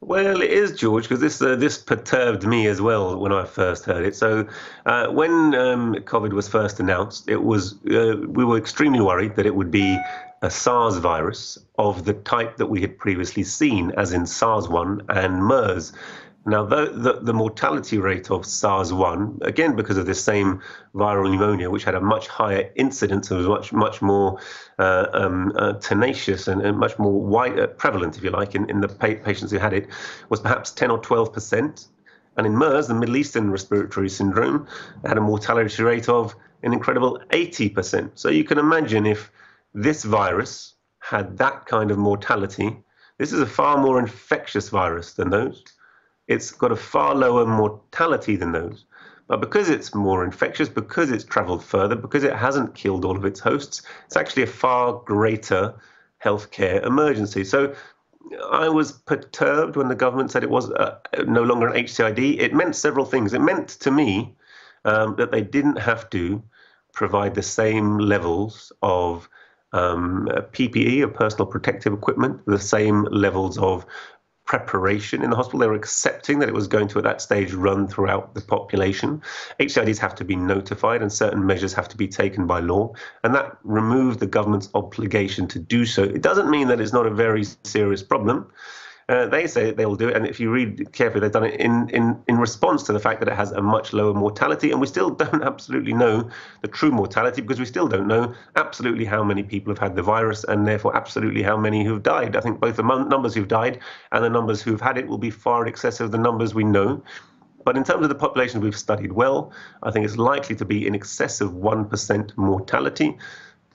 Well, it is, George, because this uh, this perturbed me as well when I first heard it. So, uh, when um, COVID was first announced, it was uh, we were extremely worried that it would be a SARS virus of the type that we had previously seen, as in SARS-1 and MERS. Now, the, the, the mortality rate of SARS-1, again because of this same viral pneumonia, which had a much higher incidence and was much much more uh, um, uh, tenacious and, and much more wide, uh, prevalent, if you like, in, in the pa- patients who had it, was perhaps 10 or 12 percent. And in MERS, the Middle Eastern Respiratory Syndrome, had a mortality rate of an incredible 80%. So you can imagine if this virus had that kind of mortality, this is a far more infectious virus than those. It's got a far lower mortality than those. But because it's more infectious, because it's traveled further, because it hasn't killed all of its hosts, it's actually a far greater healthcare emergency. So I was perturbed when the government said it was uh, no longer an HCID. It meant several things. It meant to me um, that they didn't have to provide the same levels of um, PPE, of personal protective equipment, the same levels of preparation in the hospital. They were accepting that it was going to, at that stage, run throughout the population. HCIDs have to be notified and certain measures have to be taken by law. And that removed the government's obligation to do so. It doesn't mean that it's not a very serious problem. Uh, they say they'll do it, and if you read carefully, they've done it in, in, in response to the fact that it has a much lower mortality, and we still *laughs* don't absolutely know the true mortality because we still don't know absolutely how many people have had the virus, and therefore absolutely how many who've died. I think both the numbers who've died and the numbers who've had it will be far in excess of the numbers we know. But in terms of the population we've studied well, I think it's likely to be in excess of 1% mortality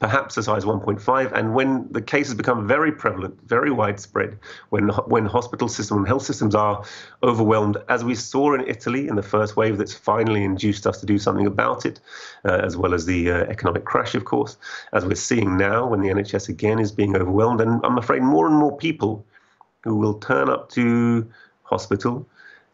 perhaps as high as 1.5. And when the cases become very prevalent, very widespread, when when hospital systems and health systems are overwhelmed, as we saw in Italy in the first wave, that's finally induced us to do something about it, uh, as well as the uh, economic crash, of course, as we're seeing now when the NHS again is being overwhelmed. And I'm afraid more and more people who will turn up to hospital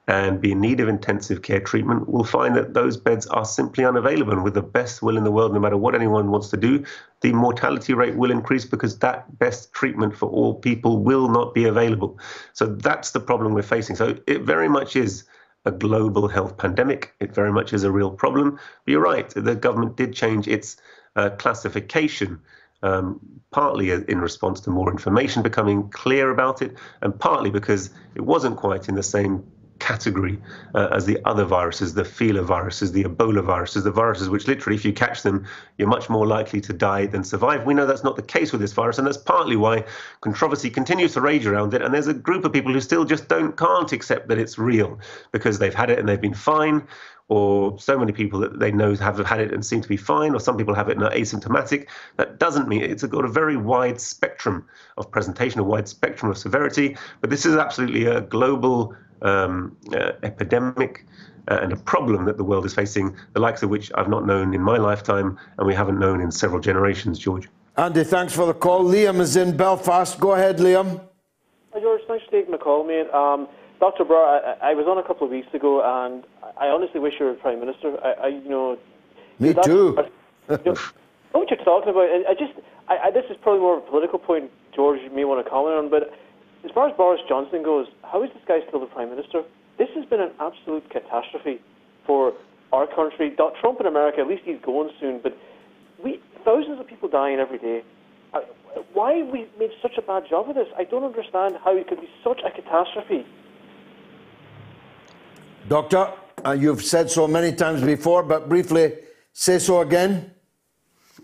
and be in need of intensive care treatment will find that those beds are simply unavailable. And with the best will in the world, no matter what anyone wants to do, the mortality rate will increase because that best treatment for all people will not be available. So that's the problem we're facing. So it very much is a global health pandemic. It very much is a real problem. But you're right, the government did change its uh, classification. Um, partly in response to more information becoming clear about it, and partly because it wasn't quite in the same category uh, as the other viruses, the filoviruses, the Ebola viruses, the viruses which literally, if you catch them, you're much more likely to die than survive. We know that's not the case with this virus, and that's partly why controversy continues to rage around it. And there's a group of people who still just don't can't accept that it's real because they've had it and they've been fine. Or so many people that they know have had it and seem to be fine, or some people have it and are asymptomatic. That doesn't mean it's got a very wide spectrum of presentation, a wide spectrum of severity. But this is absolutely a global um, uh, epidemic uh, and a problem that the world is facing, the likes of which I've not known in my lifetime and we haven't known in several generations, George. Andy, thanks for the call. Liam is in Belfast. Go ahead, Liam. Hi, George. Thanks for taking the call, mate. Um, Dr. Brar, I, I, was on a couple of weeks ago, and I honestly wish you were Prime Minister. I, I you know. Me too. *laughs* you know, what you're talking about, I just, I, I, this is probably more of a political point, George, you may want to comment on, but as far as Boris Johnson goes, how is this guy still the Prime Minister? This has been an absolute catastrophe for our country. Trump in America, at least he's going soon, but we thousands of people dying every day. Uh, why we made such a bad job of this? I don't understand how it could be such a catastrophe. Doctor, uh, you've said so many times before, but briefly say so again.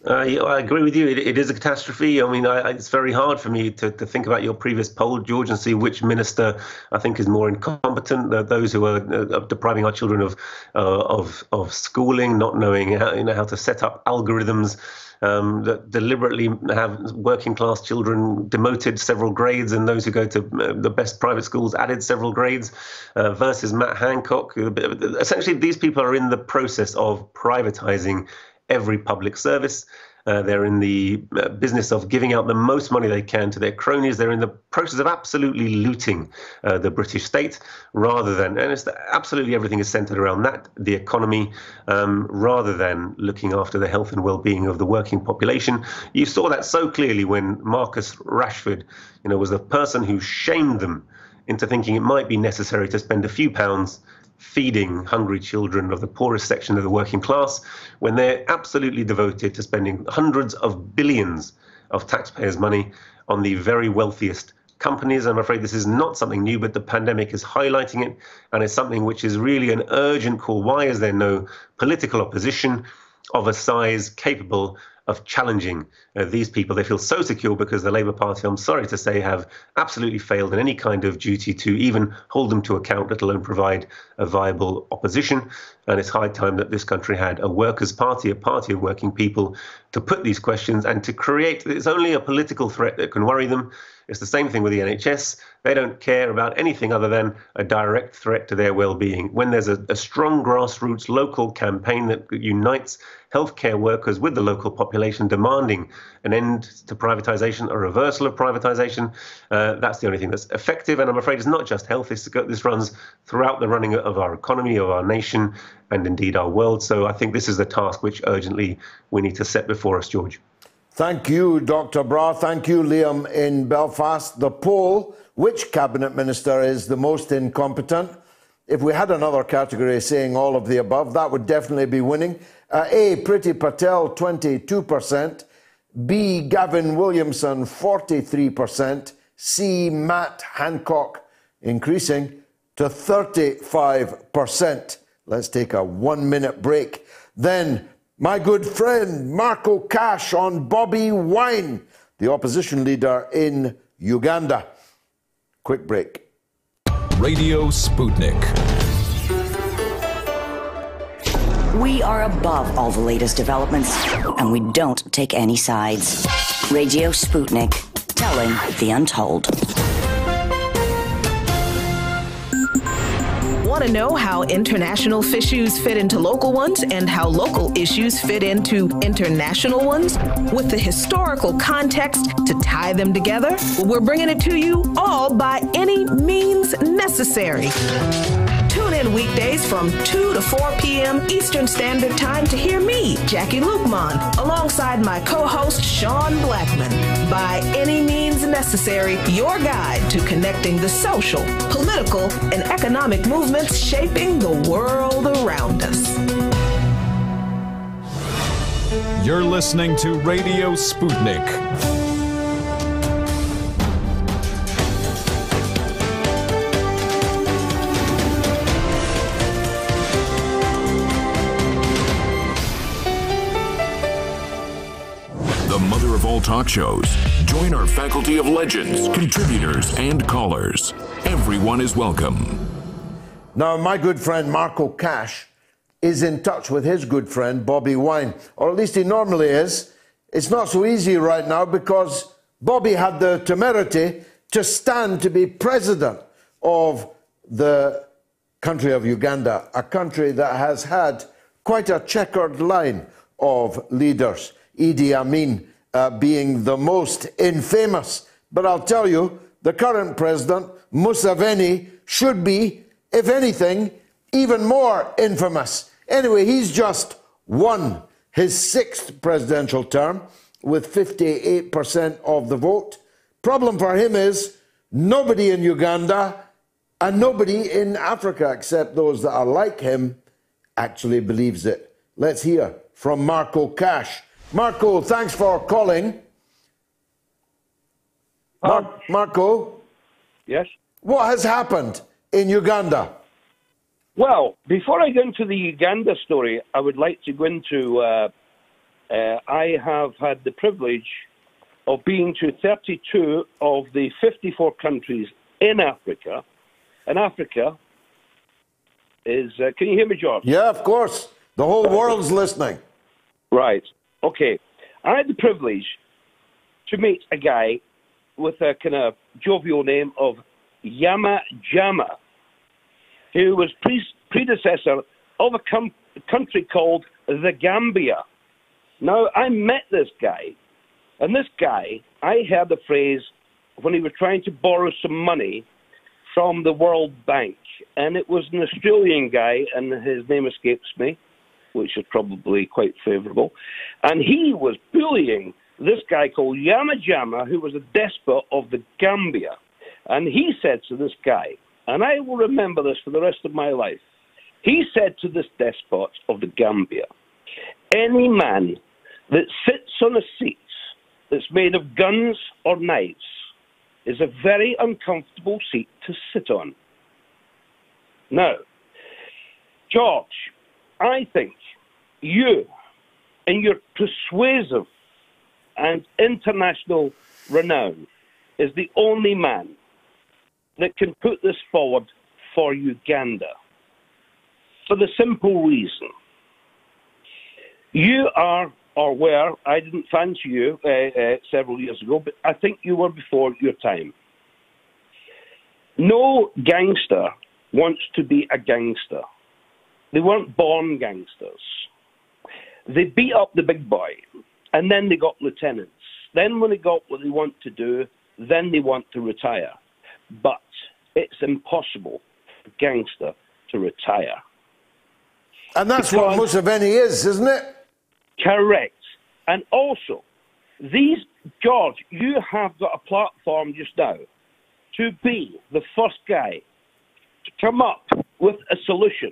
Uh, I agree with you. It, it is a catastrophe. I mean, I, it's very hard for me to, to think about your previous poll, George, and see which minister I think is more incompetent. Uh, those who are uh, depriving our children of uh, of of schooling, not knowing how, you know, how to set up algorithms. Um, that deliberately have working class children demoted several grades, and those who go to uh, the best private schools added several grades, uh, versus Matt Hancock. Essentially, these people are in the process of privatizing every public service. Uh, they're in the uh, business of giving out the most money they can to their cronies. They're in the process of absolutely looting uh, the British state rather than, and it's absolutely everything is centered around that, the economy, um, rather than looking after the health and well being of the working population. You saw that so clearly when Marcus Rashford, you know, was the person who shamed them into thinking it might be necessary to spend a few pounds feeding hungry children of the poorest section of the working class when they're absolutely devoted to spending hundreds of billions of taxpayers' money on the very wealthiest companies. I'm afraid this is not something new, but the pandemic is highlighting it, and it's something which is really an urgent call. Why is there no political opposition of a size capable of challenging uh, these people. They feel so secure because the Labour Party, I'm sorry to say, have absolutely failed in any kind of duty to even hold them to account, let alone provide a viable opposition. And it's high time that this country had a workers' party, a party of working people, to put these questions and to create. It's only a political threat that can worry them. It's the same thing with the NHS. They don't care about anything other than a direct threat to their well being. When there's a, a strong grassroots local campaign that unites healthcare workers with the local population demanding an end to privatization, a reversal of privatization, uh, that's the only thing that's effective. And I'm afraid it's not just health, this, this runs throughout the running of our economy, of our nation, and indeed our world. So I think this is the task which urgently we need to set before us, George. Thank you, Dr. Brar. Thank you, Liam in Belfast. The poll which cabinet minister is the most incompetent? If we had another category saying all of the above, that would definitely be winning. Uh, A. Priti Patel, 22%. B. Gavin Williamson, 43%. C. Matt Hancock, increasing to 35%. Let's take a one minute break. Then my good friend Marco Cash on Bobi Wine, the opposition leader in Uganda. Quick break. Radio Sputnik. We are above all the latest developments, and we don't take any sides. Radio Sputnik, telling the untold. Want to know how international issues fit into local ones and how local issues fit into international ones? With the historical context to tie them together, we're bringing it to you all by any means necessary. Tune in weekdays from 2 to 4 p.m. Eastern Standard Time to hear me, Jacquie Luqman, alongside my co host, Sean Blackmon. By any means necessary, your guide to connecting the social, political, and economic movements shaping the world around us. You're listening to Radio Sputnik. Talk shows. Join our faculty of legends, contributors, and callers. Everyone is welcome. Now, my good friend Marco Cash is in touch with his good friend Bobi Wine, or at least he normally is. It's not so easy right now because Bobi had the temerity to stand to be president of the country of Uganda, a country that has had quite a checkered line of leaders. Idi Amin uh, being the most infamous. But I'll tell you, the current president, Museveni, should be, if anything, even more infamous. Anyway, he's just won his sixth presidential term with 58% of the vote. Problem for him is nobody in Uganda and nobody in Africa, except those that are like him, actually believes it. Let's hear from Marco Cash. Marco, thanks for calling. Mar- Marco? Yes? What has happened in Uganda? Well, before I go into the Uganda story, I would like to go into. Uh, uh, I have had the privilege of being to 32 of the 54 countries in Africa. And Africa is. Uh, can you hear me, George? Yeah, of course. The whole world's listening. Right. Okay. I had the privilege to meet a guy with a kind of jovial name of Yama Jama, who was pre- predecessor of a com- country called the Gambia. Now, I met this guy, and this guy, I heard the phrase when he was trying to borrow some money from the World Bank, and it was an Australian guy, and his name escapes me, which is probably quite favourable, and he was bullying this guy called Yama Jama, who was a despot of the Gambia. And he said to this guy, and I will remember this for the rest of my life, he said to this despot of the Gambia, any man that sits on a seat that's made of guns or knives is a very uncomfortable seat to sit on. Now, George, I think you, in your persuasive and international renown, is the only man that can put this forward for Uganda. For the simple reason you are or were, I didn't fancy you uh, uh, several years ago, but I think you were before your time. No gangster wants to be a gangster. They weren't born gangsters. They beat up the big boy, and then they got lieutenants. Then, when they got what they want to do, then they want to retire. But it's impossible for a gangster to retire. And that's because, what Museveni is, isn't it? Correct. And also, these, George, you have got a platform just now to be the first guy to come up with a solution.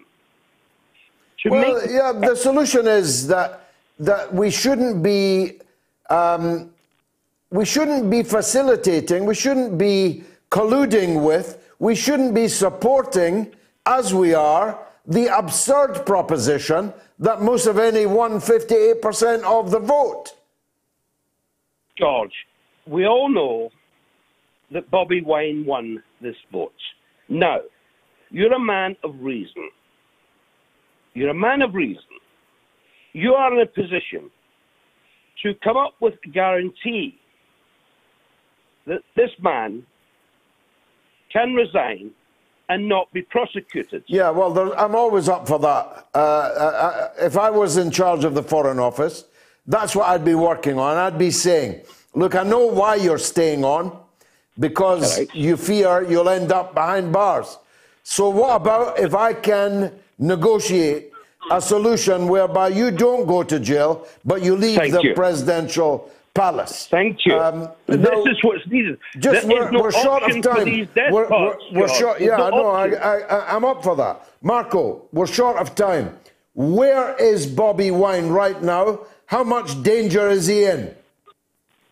Well, make- yeah, the solution is that that we shouldn't be um, we shouldn't be facilitating, we shouldn't be colluding with, we shouldn't be supporting, as we are, the absurd proposition that Museveni won 58% of the vote. George, we all know that Bobi Wine won this vote. Now, you're a man of reason. You're a man of reason. You are in a position to come up with a guarantee that this man can resign and not be prosecuted. Yeah, well, there, I'm always up for that. Uh, uh, uh, if I was in charge of the Foreign Office, that's what I'd be working on. I'd be saying, look, I know why you're staying on, because right. you fear you'll end up behind bars. So, what about if I can negotiate a solution whereby you don't go to jail, but you leave Thank the you. presidential palace. Thank you. Um, this no, is what's needed. Just there we're, no we're short of time. We're, we're, we're short. Yeah, no, I, I, I'm up for that. Marco, we're short of time. Where is Bobi Wine right now? How much danger is he in?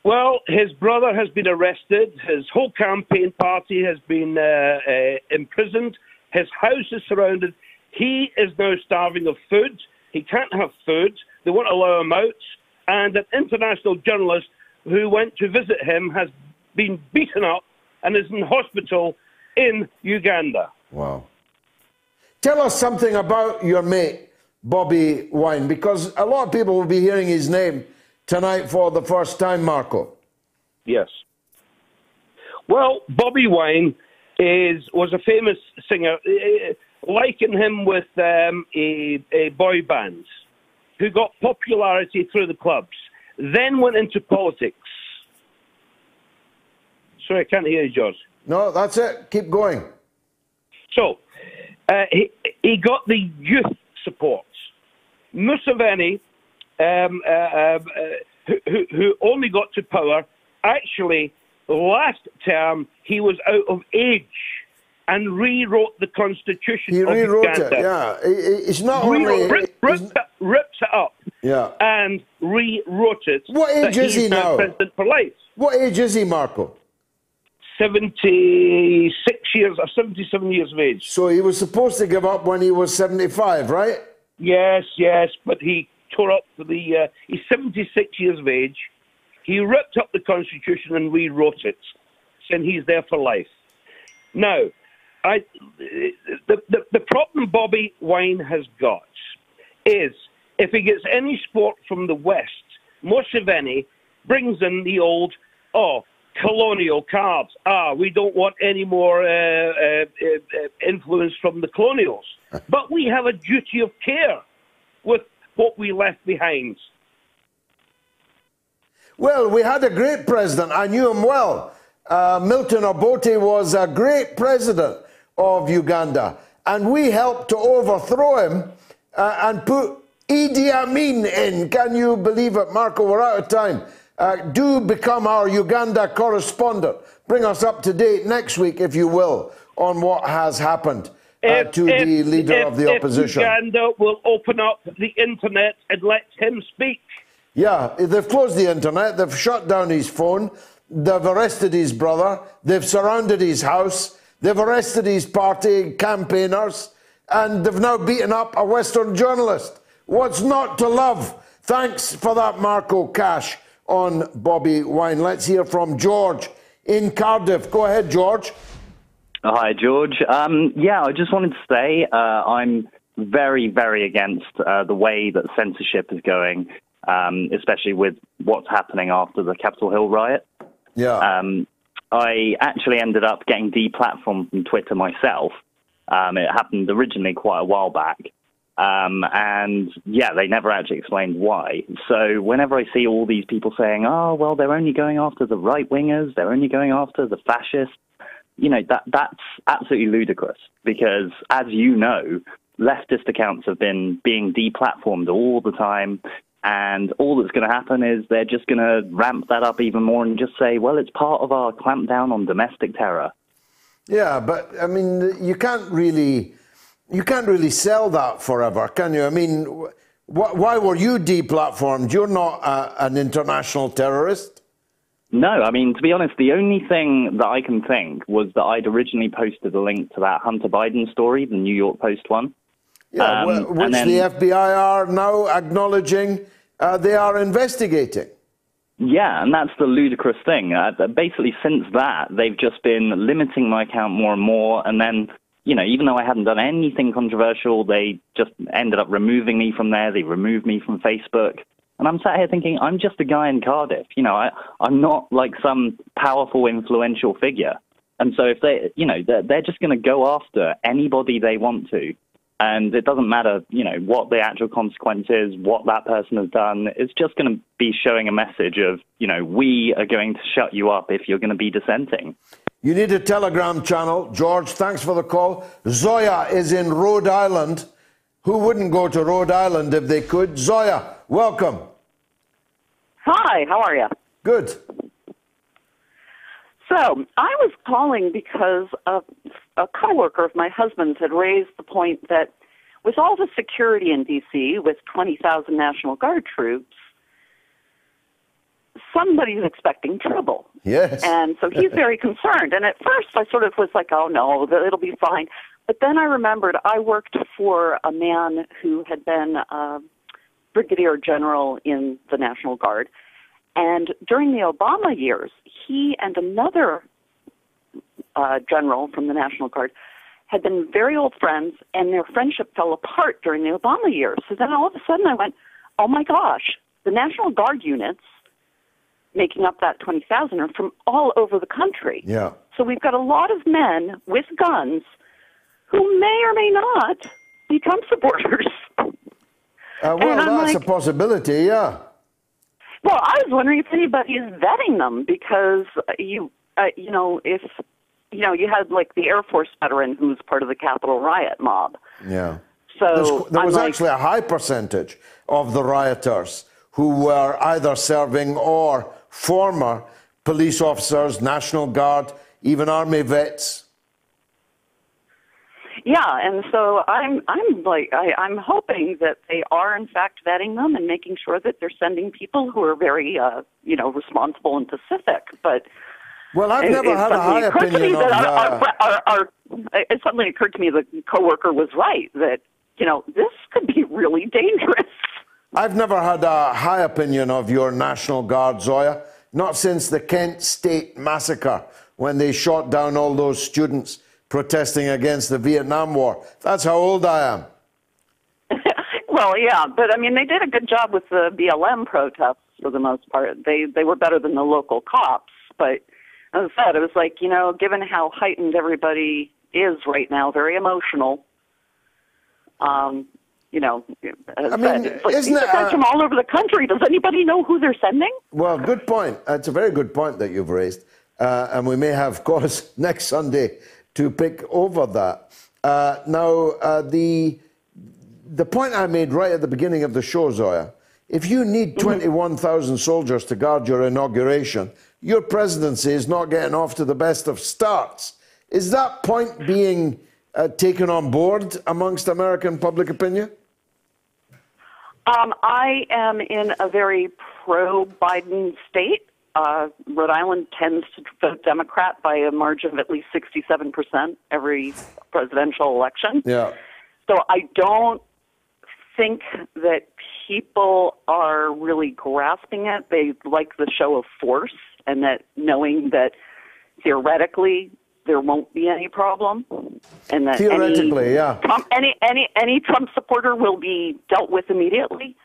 Well, his brother has been arrested. His whole campaign party has been uh, uh, imprisoned. His house is surrounded. He is now starving of food. He can't have food. They won't allow him out and an international journalist who went to visit him has been beaten up and is in hospital in Uganda. Wow. Tell us something about your mate, Bobi Wine, because a lot of people will be hearing his name tonight for the first time, Marco. Yes. Well, Bobi Wine is was a famous singer. Eh, eh, Liken him with um, a, a boy band who got popularity through the clubs, then went into politics. Sorry, I can't hear you, George. No, that's it. Keep going. So, uh, he, he got the youth support. Museveni, um, uh, uh, who, who only got to power, actually, last term, he was out of age and rewrote the constitution. He of rewrote Uganda. it. Yeah, it's not Re- only. rip, rip, ripped it up Yeah. and rewrote it. What age is he now? President for life. What age is he, Marco? 76 years or 77 years of age. So he was supposed to give up when he was 75, right? Yes, yes, but he tore up the. Uh, he's 76 years of age. He ripped up the Constitution and rewrote it, saying he's there for life. Now, I, the, the, the problem Bobi Wine has got is if he gets any sport from the West, most of any, brings in the old, oh, colonial cards. Ah, we don't want any more uh, uh, uh, influence from the colonials. *laughs* But we have a duty of care with what we left behind. Well, we had a great president. I knew him well. Uh, Milton Obote was a great president of Uganda, and we helped to overthrow him uh, and put Idi Amin in. Can you believe it, Marco? We're out of time. Uh, do become our Uganda correspondent. Bring us up to date next week, if you will, on what has happened uh, to the leader if- of the if opposition. Uganda will open up the internet and let him speak. Yeah, they've closed the internet, they've shut down his phone, they've arrested his brother, they've surrounded his house, they've arrested his party campaigners, and they've now beaten up a Western journalist. What's not to love? Thanks for that, Marco Cash, on Bobi Wine. Let's hear from George in Cardiff. Go ahead, George. Hi, George. Um, yeah, I just wanted to say uh, I'm very, very against uh, the way that censorship is going, um, especially with what's happening after the Capitol Hill riot. Yeah. Um, I actually ended up getting deplatformed from Twitter myself. Um, it happened originally quite a while back. Um, and yeah, they never actually explained why. So whenever I see all these people saying, oh, well, they're only going after the right wingers, they're only going after the fascists, you know, that, that's absolutely ludicrous because as you know, leftist accounts have been being deplatformed all the time. And all that's going to happen is they're just going to ramp that up even more and just say, well, it's part of our clampdown on domestic terror. Yeah, but I mean, you can't really, you can't really sell that forever, can you? I mean, wh- why were you deplatformed? You're not a, an international terrorist. No, I mean, to be honest, the only thing that I can think was that I'd originally posted a link to that Hunter Biden story, the New York Post one. Yeah, Um, wh- which then- the FBI are now acknowledging uh, they are investigating. Yeah, and that's the ludicrous thing. Uh, basically, since that, they've just been limiting my account more and more. And then, you know, even though I hadn't done anything controversial, they just ended up removing me from there. They removed me from Facebook. And I'm sat here thinking, I'm just a guy in Cardiff. You know, I, I'm not like some powerful, influential figure. And so if they, you know, they're, they're just going to go after anybody they want to. And it doesn't matter, you know, what the actual consequence is, what that person has done. It's just going to be showing a message of, you know, we are going to shut you up if you're going to be dissenting. You need a Telegram channel. George, thanks for the call. Zoya is in Rhode Island. Who wouldn't go to Rhode Island if they could? Zoya, welcome. Hi, how are you? Good. So I was calling because a, a coworker of my husband's had raised the point that with all the security in D.C., with 20,000 National Guard troops, somebody's expecting trouble. Yes. And so he's very *laughs* concerned. And at first I sort of was like, oh no, it'll be fine. But then I remembered I worked for a man who had been a brigadier general in the National Guard. And during the Obama years, he and another uh, general from the National Guard had been very old friends, and their friendship fell apart during the Obama years. So then all of a sudden I went, oh my gosh, the National Guard units making up that 20,000 are from all over the country. Yeah. So we've got a lot of men with guns who may or may not be Trump supporters. Uh, well, that's like- a possibility, yeah. Well, I was wondering if anybody is vetting them because you, uh, you know, if you know, you had like the Air Force veteran who was part of the Capitol riot mob. Yeah. So There's- there was like, actually a high percentage of the rioters who were either serving or former police officers, National Guard, even Army vets. Yeah, and so I'm I'm like I, I'm hoping that they are in fact vetting them and making sure that they're sending people who are very uh, you know responsible and pacific. But well, I've never had a high opinion of. Uh... our, our, it suddenly occurred to me the coworker was right that you know this could be really dangerous. I've never had a high opinion of your National Guard, Zoya. Not since the Kent State massacre when they shot down all those students protesting against the Vietnam War. That's how old I am. *laughs* well, yeah, but I mean, they did a good job with the BLM protests for the most part. They they were better than the local cops, but as I said, it was like you know, given how heightened everybody is right now, very emotional. Um, you know, I mean, said, like, isn't guys uh, from all over the country. Does anybody know who they're sending? Well, good point. It's a very good point that you've raised. Uh, and we may have cause *laughs* next Sunday to pick over that. Uh, now, uh, the, the point I made right at the beginning of the show, Zoya, if you need Mm-hmm. 21,000 soldiers to guard your inauguration, your presidency is not getting off to the best of starts. Is that point being uh, taken on board amongst American public opinion? Um, I am in a very pro Biden state. Uh, Rhode Island tends to vote Democrat by a margin of at least 67% every presidential election. Yeah. So I don't think that people are really grasping it. They like the show of force and that knowing that theoretically there won't be any problem and that Theoretically, any, yeah. Trump, any any any Trump supporter will be dealt with immediately.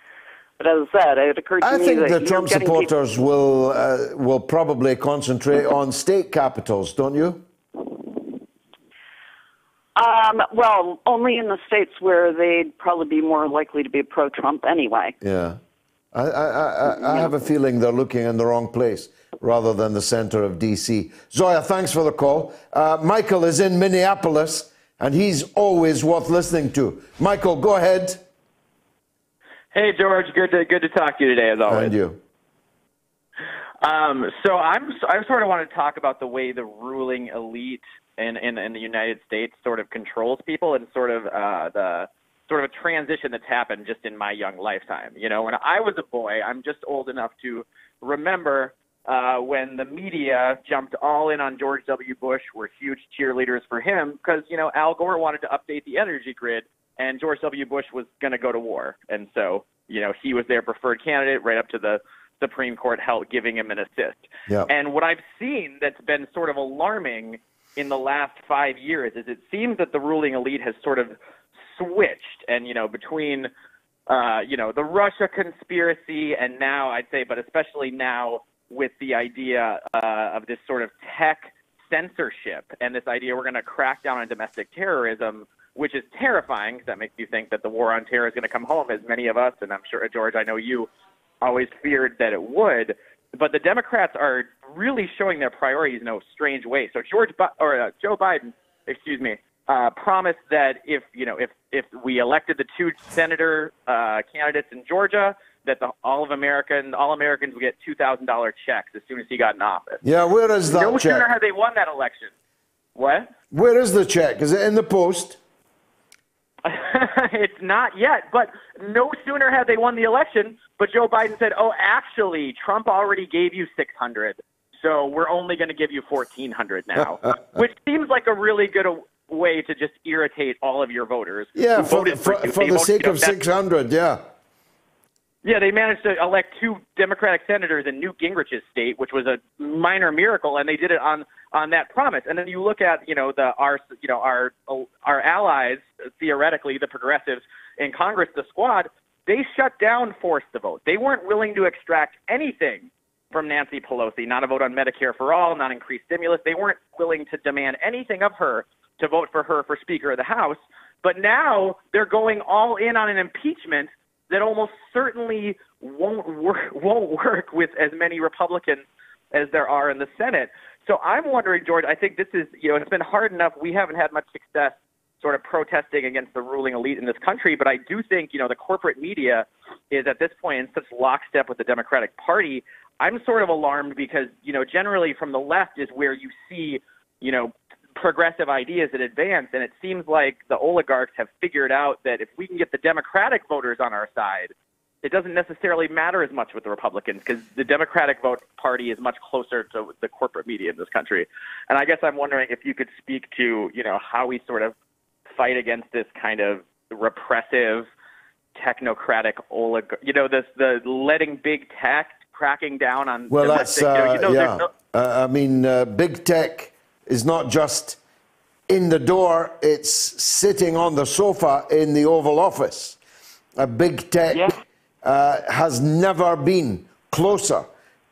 But as I said, it occurred to I me think that the Trump getting people- supporters will uh, will probably concentrate on state capitals, don't you? Um, well, only in the states where they'd probably be more likely to be pro-Trump anyway. Yeah. I, I, I, I have a feeling they're looking in the wrong place rather than the center of D.C. Zoya, thanks for the call. Uh, Michael is in Minneapolis, and he's always worth listening to. Michael, go ahead. Hey George, good to good to talk to you today as always. And you. Um, so I'm I sort of want to talk about the way the ruling elite in, in in the United States sort of controls people and sort of uh, the sort of a transition that's happened just in my young lifetime. You know, when I was a boy, I'm just old enough to remember uh, when the media jumped all in on George W. Bush, were huge cheerleaders for him because you know Al Gore wanted to update the energy grid, and George W. Bush was going to go to war, and so you know he was their preferred candidate right up to the Supreme Court held giving him an assist. Yeah. And what I've seen that's been sort of alarming in the last five years is it seems that the ruling elite has sort of switched, and you know between uh, you know the Russia conspiracy and now I'd say, but especially now with the idea uh, of this sort of tech censorship and this idea we're going to crack down on domestic terrorism, which is terrifying because that makes you think that the war on terror is going to come home, as many of us, and I'm sure George, I know you, always feared that it would. But the Democrats are really showing their priorities in a strange way. So George Bi- or uh, Joe Biden, excuse me, uh, promised that if you know if if we elected the two senator uh, candidates in Georgia, that the, all of America and all Americans would get two thousand dollar checks as soon as he got in office. Yeah, where is that no check? sooner had they won that election. What? Where is the check? Is it in the post? *laughs* it's not yet, but no sooner had they won the election, but Joe Biden said, "Oh, actually, Trump already gave you 600, so we're only going to give you 1400 now," *laughs* which seems like a really good way to just irritate all of your voters. Yeah, for, voted for, you. for the sake of 600, yeah. yeah, they managed to elect two Democratic senators in Newt Gingrich's state, which was a minor miracle, and they did it on on that promise. And then you look at you know the our you know our our allies theoretically the progressives in Congress, the Squad, they shut down forced the vote. They weren't willing to extract anything from Nancy Pelosi, not a vote on Medicare for all, not increased stimulus. They weren't willing to demand anything of her to vote for her for Speaker of the House. But now they're going all in on an impeachment that almost certainly won't work *laughs* won't work with as many Republicans as there are in the Senate. So I'm wondering, George, I think this is you know, it's been hard enough. We haven't had much success sort of protesting against the ruling elite in this country, but I do think, you know, the corporate media is at this point in such lockstep with the Democratic Party. I'm sort of alarmed because, you know, generally from the left is where you see, you know, progressive ideas that advance. And it seems like the oligarchs have figured out that if we can get the Democratic voters on our side, it doesn't necessarily matter as much with the Republicans because the Democratic vote party is much closer to the corporate media in this country. And I guess I'm wondering if you could speak to, you know, how we sort of fight against this kind of repressive technocratic oligarch, you know, this the letting big tech cracking down on. Well, that's uh, you know, you know, yeah. No, uh, I mean, uh, big tech is not just in the door; it's sitting on the sofa in the Oval Office. A big tech yeah. Uh, has never been closer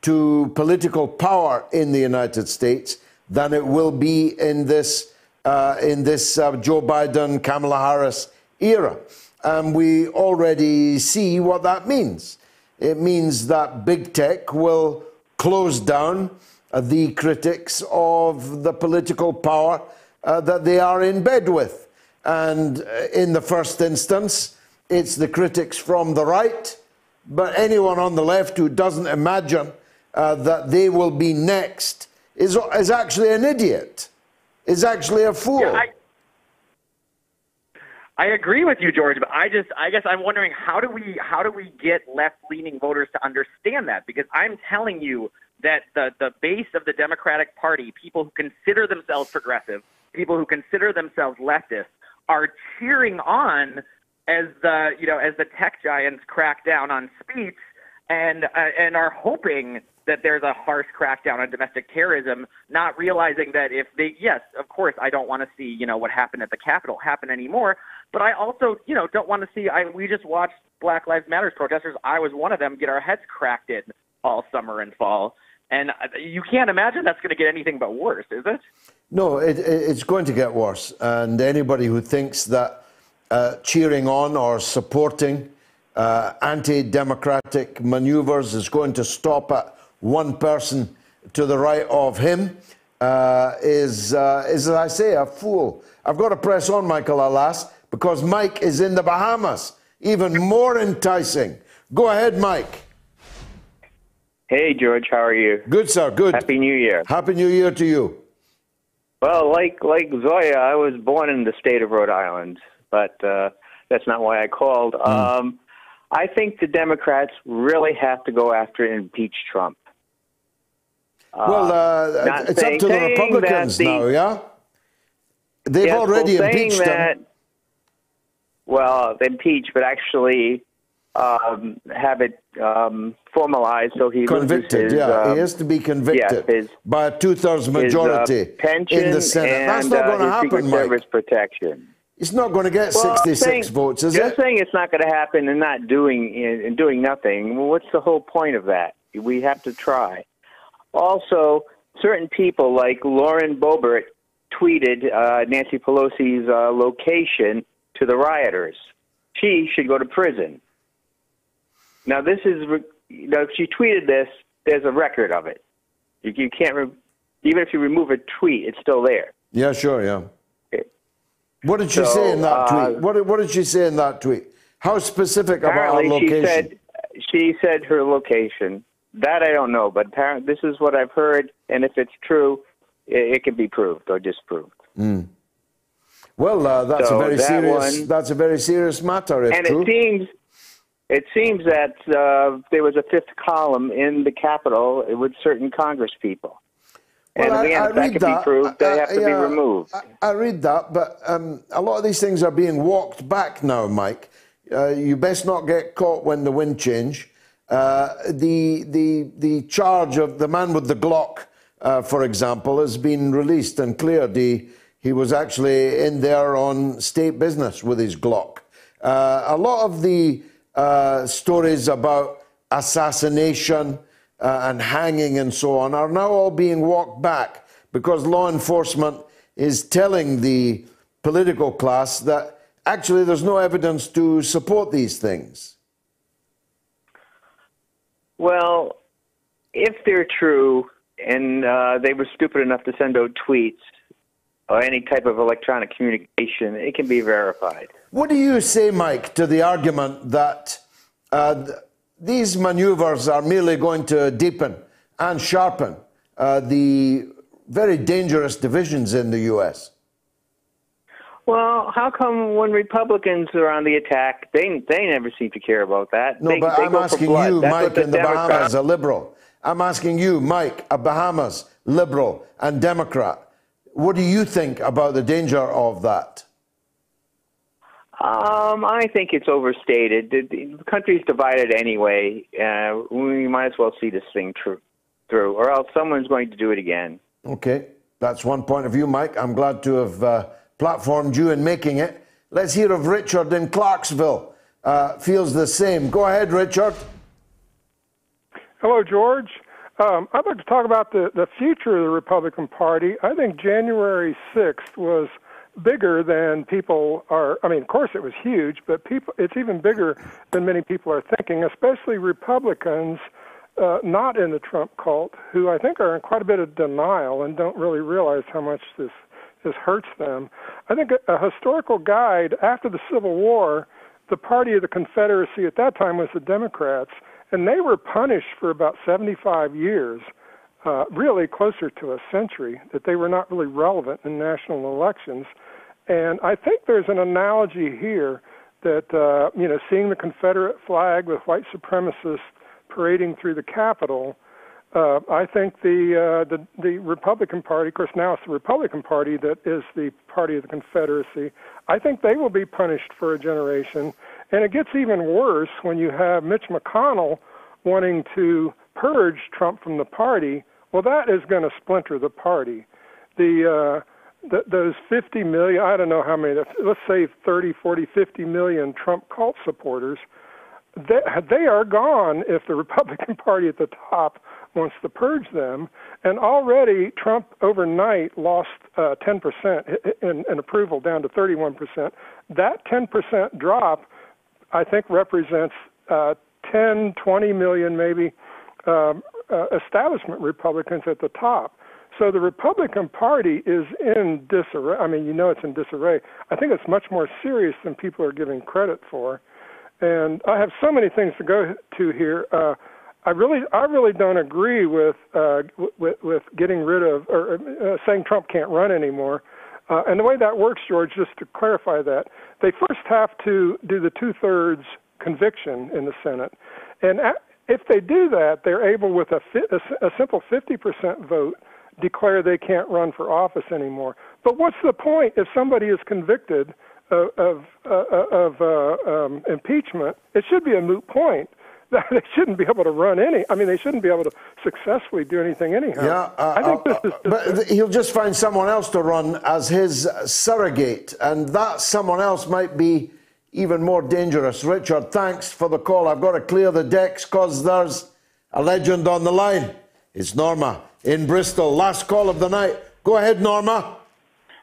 to political power in the United States than it will be in this uh, in this uh, Joe Biden Kamala Harris era. And we already see what that means. It means that big tech will close down uh, the critics of the political power uh, that they are in bed with. And uh, in the first instance, it's the critics from the right, but anyone on the left who doesn't imagine uh, that they will be next is, is actually an idiot, is actually a fool. Yeah, I- I agree with you, George, but I just, I guess I'm wondering how do we, how do we get left-leaning voters to understand that? Because I'm telling you that the the base of the Democratic Party, people who consider themselves progressive, people who consider themselves leftist, are cheering on as the, you know, as the tech giants crack down on speech and uh, and are hoping that there's a harsh crackdown on domestic terrorism, not realizing that if they, yes, of course, I don't want to see, you know, what happened at the Capitol happen anymore, but I also, you know, don't want to see. I we just watched Black Lives Matter protesters. I was one of them. Get our heads cracked in all summer and fall, and uh, you can't imagine that's going to get anything but worse, is it? No, it, it's going to get worse. And anybody who thinks that uh, cheering on or supporting uh, anti-democratic manoeuvres is going to stop at one person to the right of him uh, is, uh, is, as I say, a fool. I've got to press on, Michael, alas because Mike is in the Bahamas. Even more enticing. Go ahead, Mike. Hey, George, how are you? Good, sir. Good. Happy New Year. Happy New Year to you. Well, like like Zoya, I was born in the state of Rhode Island, but uh, that's not why I called. Mm. Um, I think the Democrats really have to go after and impeach Trump. Well, uh, it's saying, up to the Republicans the, now, yeah? They've yes, already well, impeached that, them well, impeach, but actually um, have it um, formalized so he convicted. His, yeah, um, he has to be convicted yeah, his, by a two-thirds majority his, uh, pension in the Senate. And, That's not going to uh, happen, Mike. Service protection. It's not going to get well, 66 saying, votes, is just it? saying it's not going to happen and not doing and doing nothing. Well, what's the whole point of that? We have to try. Also, certain people like Lauren Boebert tweeted uh, Nancy Pelosi's uh, location to the rioters. She should go to prison. Now, this is, you know, she tweeted this, there's a record of it. You, you can't, re- even if you remove a tweet, it's still there. Yeah, sure, yeah. Okay. What did she so, say in that uh, tweet? What, what did she say in that tweet? How specific about her location? She said, she said her location. That I don't know, but apparently this is what I've heard, and if it's true, it, it can be proved or disproved. Mm. Well, uh, that's so a very that serious. One, that's a very serious matter. and true. it seems, it seems that uh, there was a fifth column in the Capitol with certain Congress people. Well, and I, again, I if that can that. be proved, they have to yeah, be removed. I, I, read that, but um, a lot of these things are being walked back now, Mike. Uh, you best not get caught when the wind change. Uh, the the the charge of the man with the Glock, uh, for example, has been released and cleared. The he was actually in there on state business with his Glock. Uh, a lot of the stories about assassination and hanging and so on are now all being walked back because law enforcement is telling the political class that actually there's no evidence to support these things. Well, if they're true and uh, they were stupid enough to send out tweets, or any type of electronic communication, it can be verified. What do you say, Mike, to the argument that uh, these maneuvers are merely going to deepen and sharpen uh, the very dangerous divisions in the U.S. Well, how come when Republicans are on the attack, they they never seem to care about that? No, they, but they I'm asking you, That's Mike, in the Democrats- Bahamas, a liberal. I'm asking you, Mike, a Bahamas liberal and Democrat. What do you think about the danger of that? Um, I think it's overstated. The, the country's divided anyway. Uh, we might as well see this thing tr- through, or else someone's going to do it again. Okay, that's one point of view, Mike. I'm glad to have uh, platformed you in making it. Let's hear of Richard in Clarksville. Uh, feels the same. Go ahead, Richard. Hello, George. Um, I'd like to talk about the, the future of the Republican Party. I think January 6th was bigger than people are. I mean, of course, it was huge, but people, it's even bigger than many people are thinking, especially Republicans uh, not in the Trump cult, who I think are in quite a bit of denial and don't really realize how much this this hurts them. I think a, a historical guide after the Civil War, the party of the Confederacy at that time was the Democrats, and they were punished for about 75 years, uh, really closer to a century, that they were not really relevant in national elections. And I think there's an analogy here that uh, you know, seeing the Confederate flag with white supremacists parading through the Capitol. Uh, I think the, uh, the the Republican Party, of course, now it's the Republican Party that is the party of the Confederacy. I think they will be punished for a generation, and it gets even worse when you have Mitch McConnell wanting to purge Trump from the party. Well, that is going to splinter the party. The uh, th- those 50 million, I don't know how many, let's say 30, 40, 50 million Trump cult supporters they, they are gone if the *laughs* Republican Party at the top wants to purge them. And already Trump overnight lost uh, 10% in, in approval down to 31%. That 10% drop, I think, represents uh, 10, 20 million maybe um, uh, establishment Republicans at the top. So the Republican Party is in disarray. I mean, you know it's in disarray. I think it's much more serious than people are giving credit for and I have so many things to go to here. Uh, I really, I really don't agree with uh, with, with getting rid of or uh, saying Trump can't run anymore. Uh, and the way that works, George, just to clarify that, they first have to do the two-thirds conviction in the Senate, and a- if they do that, they're able, with a, fi- a, a simple 50% vote, declare they can't run for office anymore. But what's the point if somebody is convicted of of, uh, of uh, um, impeachment, it should be a moot point. *laughs* They shouldn't be able to run any. I mean, they shouldn't be able to successfully do anything anyhow. Yeah, uh, I think uh, this is. uh, but he'll just find someone else to run as his surrogate, and that someone else might be even more dangerous. Richard, thanks for the call. I've got to clear the decks because there's a legend on the line. It's Norma in Bristol. Last call of the night. Go ahead, Norma.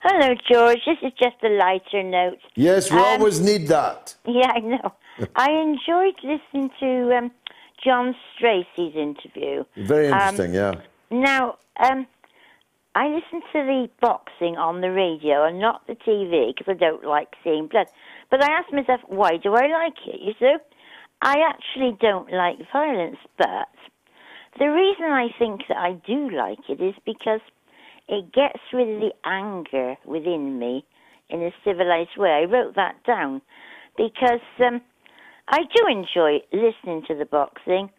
Hello, George. This is just a lighter note. Yes, we Um, always need that. *laughs* Yeah, I know. *laughs* I enjoyed listening to um, John Stracey's interview. Very Um, interesting, yeah. Now, um, I listen to the boxing on the radio and not the TV because I don't like seeing blood. But I asked myself, why do I like it? You see, I actually don't like violence, but the reason I think that I do like it is because it gets rid of the anger within me in a civilized way. I wrote that down because um, I do enjoy listening to the boxing,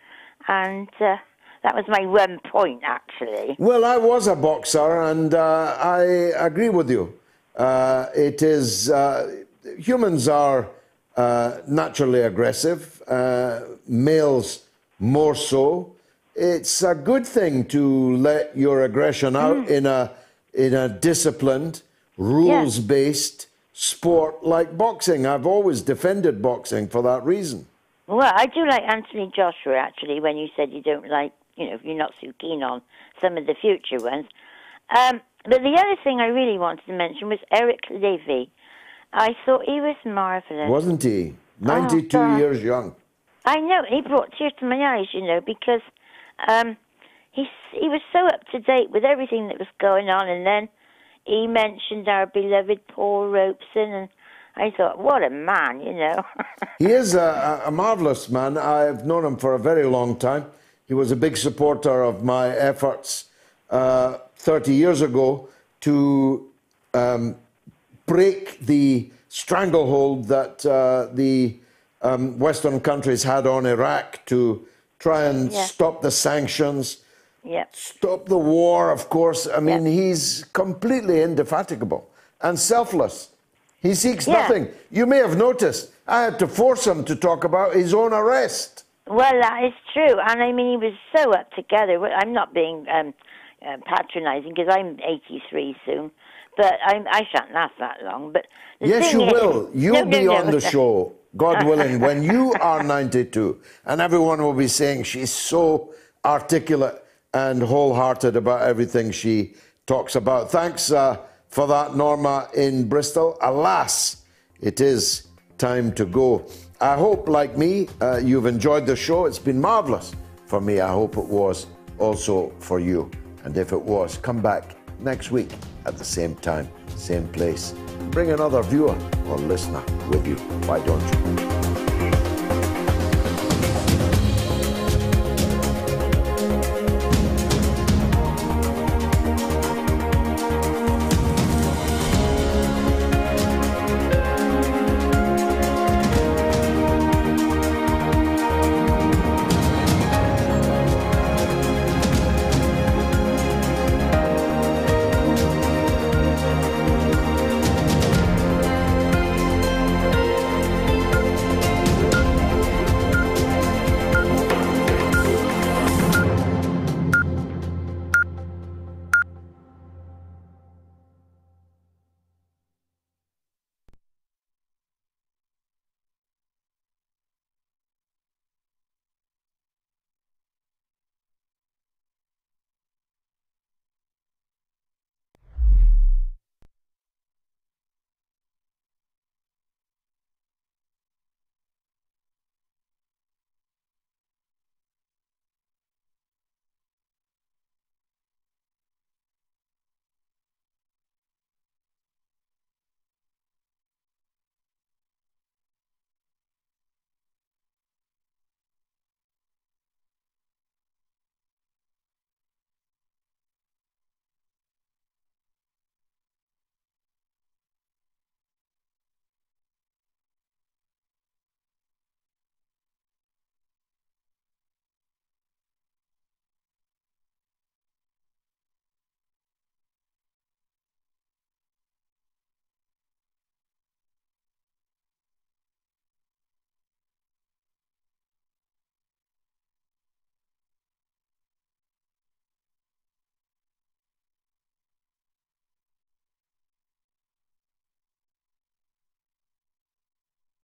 and uh, that was my one point actually. Well, I was a boxer, and uh, I agree with you. Uh, it is uh, humans are uh, naturally aggressive, uh, males more so. It's a good thing to let your aggression out in a in a disciplined, rules-based sport like boxing. I've always defended boxing for that reason. Well, I do like Anthony Joshua actually. When you said you don't like, you know, you're not so keen on some of the future ones. Um, but the other thing I really wanted to mention was Eric Levy. I thought he was marvelous. Wasn't he? 92 God. years young. I know he brought tears to my eyes, you know, because um, he he was so up to date with everything that was going on, and then he mentioned our beloved Paul Robeson, and I thought, what a man, you know. *laughs* He is a, a marvelous man. I've known him for a very long time. He was a big supporter of my efforts uh, 30 years ago to um, break the stranglehold that uh, the um, Western countries had on Iraq to try and Yeah. stop the sanctions, Yeah. stop the war, of course. I mean, he's completely indefatigable and selfless. He seeks Yeah. nothing. You may have noticed, I had to force him to talk about his own arrest. Well, that is true, and I mean he was so up together. I'm not being um, uh, patronising because I'm 83 soon, but I'm, I shan't last that long. But yes, you is- will. You'll No, no, be no. on the show, God *laughs* willing, when you are 92, and everyone will be saying she's so articulate and wholehearted about everything she talks about. Thanks uh, for that, Norma in Bristol. Alas, it is time to go. I hope, like me, uh, you've enjoyed the show. It's been marvelous for me. I hope it was also for you. And if it was, come back next week at the same time, same place. Bring another viewer or listener with you. Why don't you?